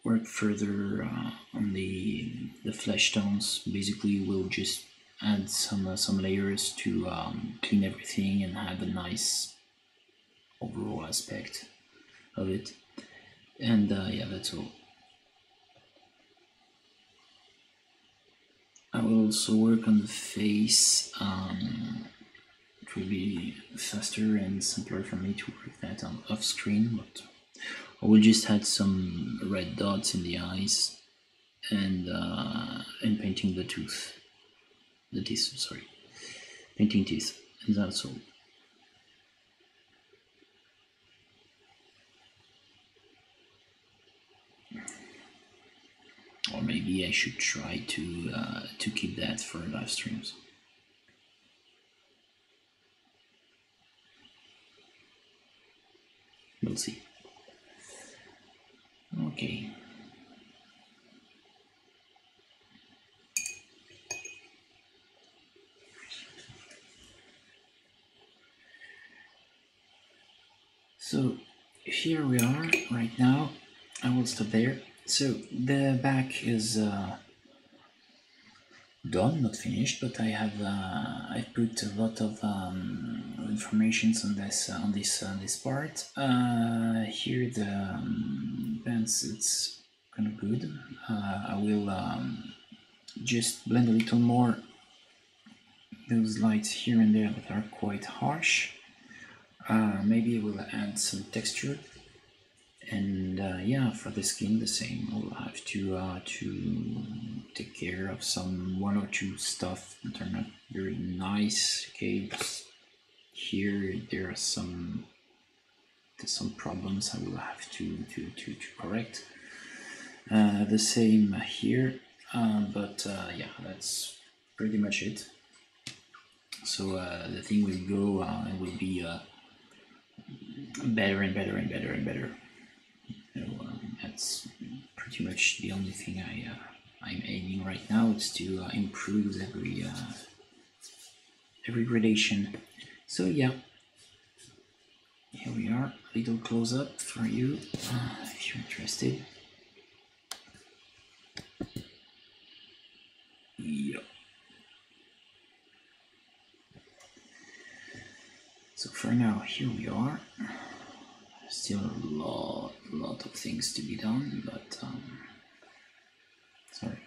work further uh, on the the flesh tones. Basically, we'll just add some uh, some layers to um, clean everything and have a nice overall aspect of it. And uh, yeah, that's all. I will also work on the face. Um, it will be faster and simpler for me to work that on off screen, but I will just add some red dots in the eyes and uh, and painting the tooth, the teeth. Sorry, painting teeth, and that's all. Or I should try to uh, to keep that for live streams. We'll see. Okay. So here we are right now. I will stop there. So the back is uh, done, not finished, but I have uh, I put a lot of um, informations on this uh, on this this part. Uh, here the um, pants it's kind of good. Uh, I will um, just blend a little more those lights here and there that are quite harsh. Uh, maybe I will add some texture and uh, yeah for the skin the same. We'll have to uh, to take care of some one or two stuff that are not very nice. Okay here there are some there's some problems I will have to to, to, to correct. Uh, the same here. Uh, but uh, yeah that's pretty much it. So uh, the thing will go and will be better and better and better and better so, um, that's pretty much the only thing I uh, I'm aiming right now. It's to uh, improve every uh, every gradation. So yeah, here we are. A little close up for you if you're interested. Yeah. So for now, here we are still a lot, lot of things to be done, but um, sorry.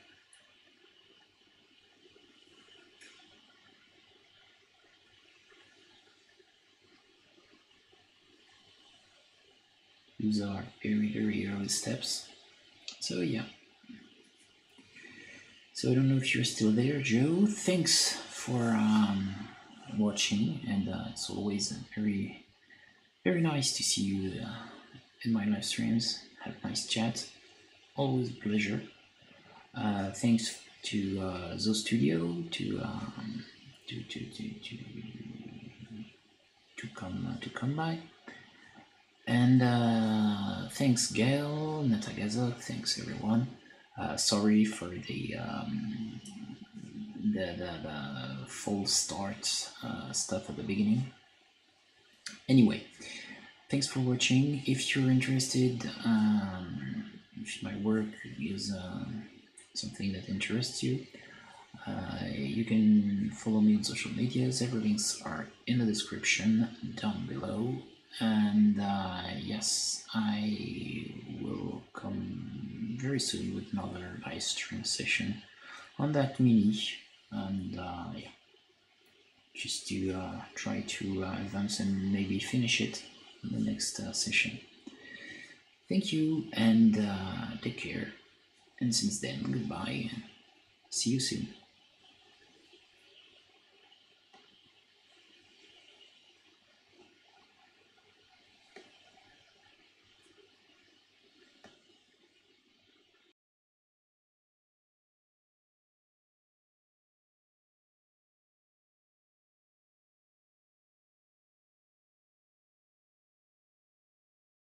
These are very, very early steps. So yeah. So I don't know if you're still there, Joe. Thanks for um, watching, and uh, it's always a very very nice to see you uh, in my live streams have nice chat always a pleasure. Uh, thanks to uh, Zo Studio to, um, to, to, to, to, to come uh, to come by. And uh, thanks Gail, Natagazok, thanks everyone. Uh, sorry for the, um, the, the, the false start uh, stuff at the beginning. Anyway, thanks for watching. If you're interested, um, if my work is uh, something that interests you, uh, you can follow me on social medias. Every links are in the description down below and uh, yes I will come very soon with another live stream session on that mini and uh, yeah just to uh, try to uh, advance and maybe finish it in the next uh, session. Thank you and uh, take care. And since then goodbye and see you soon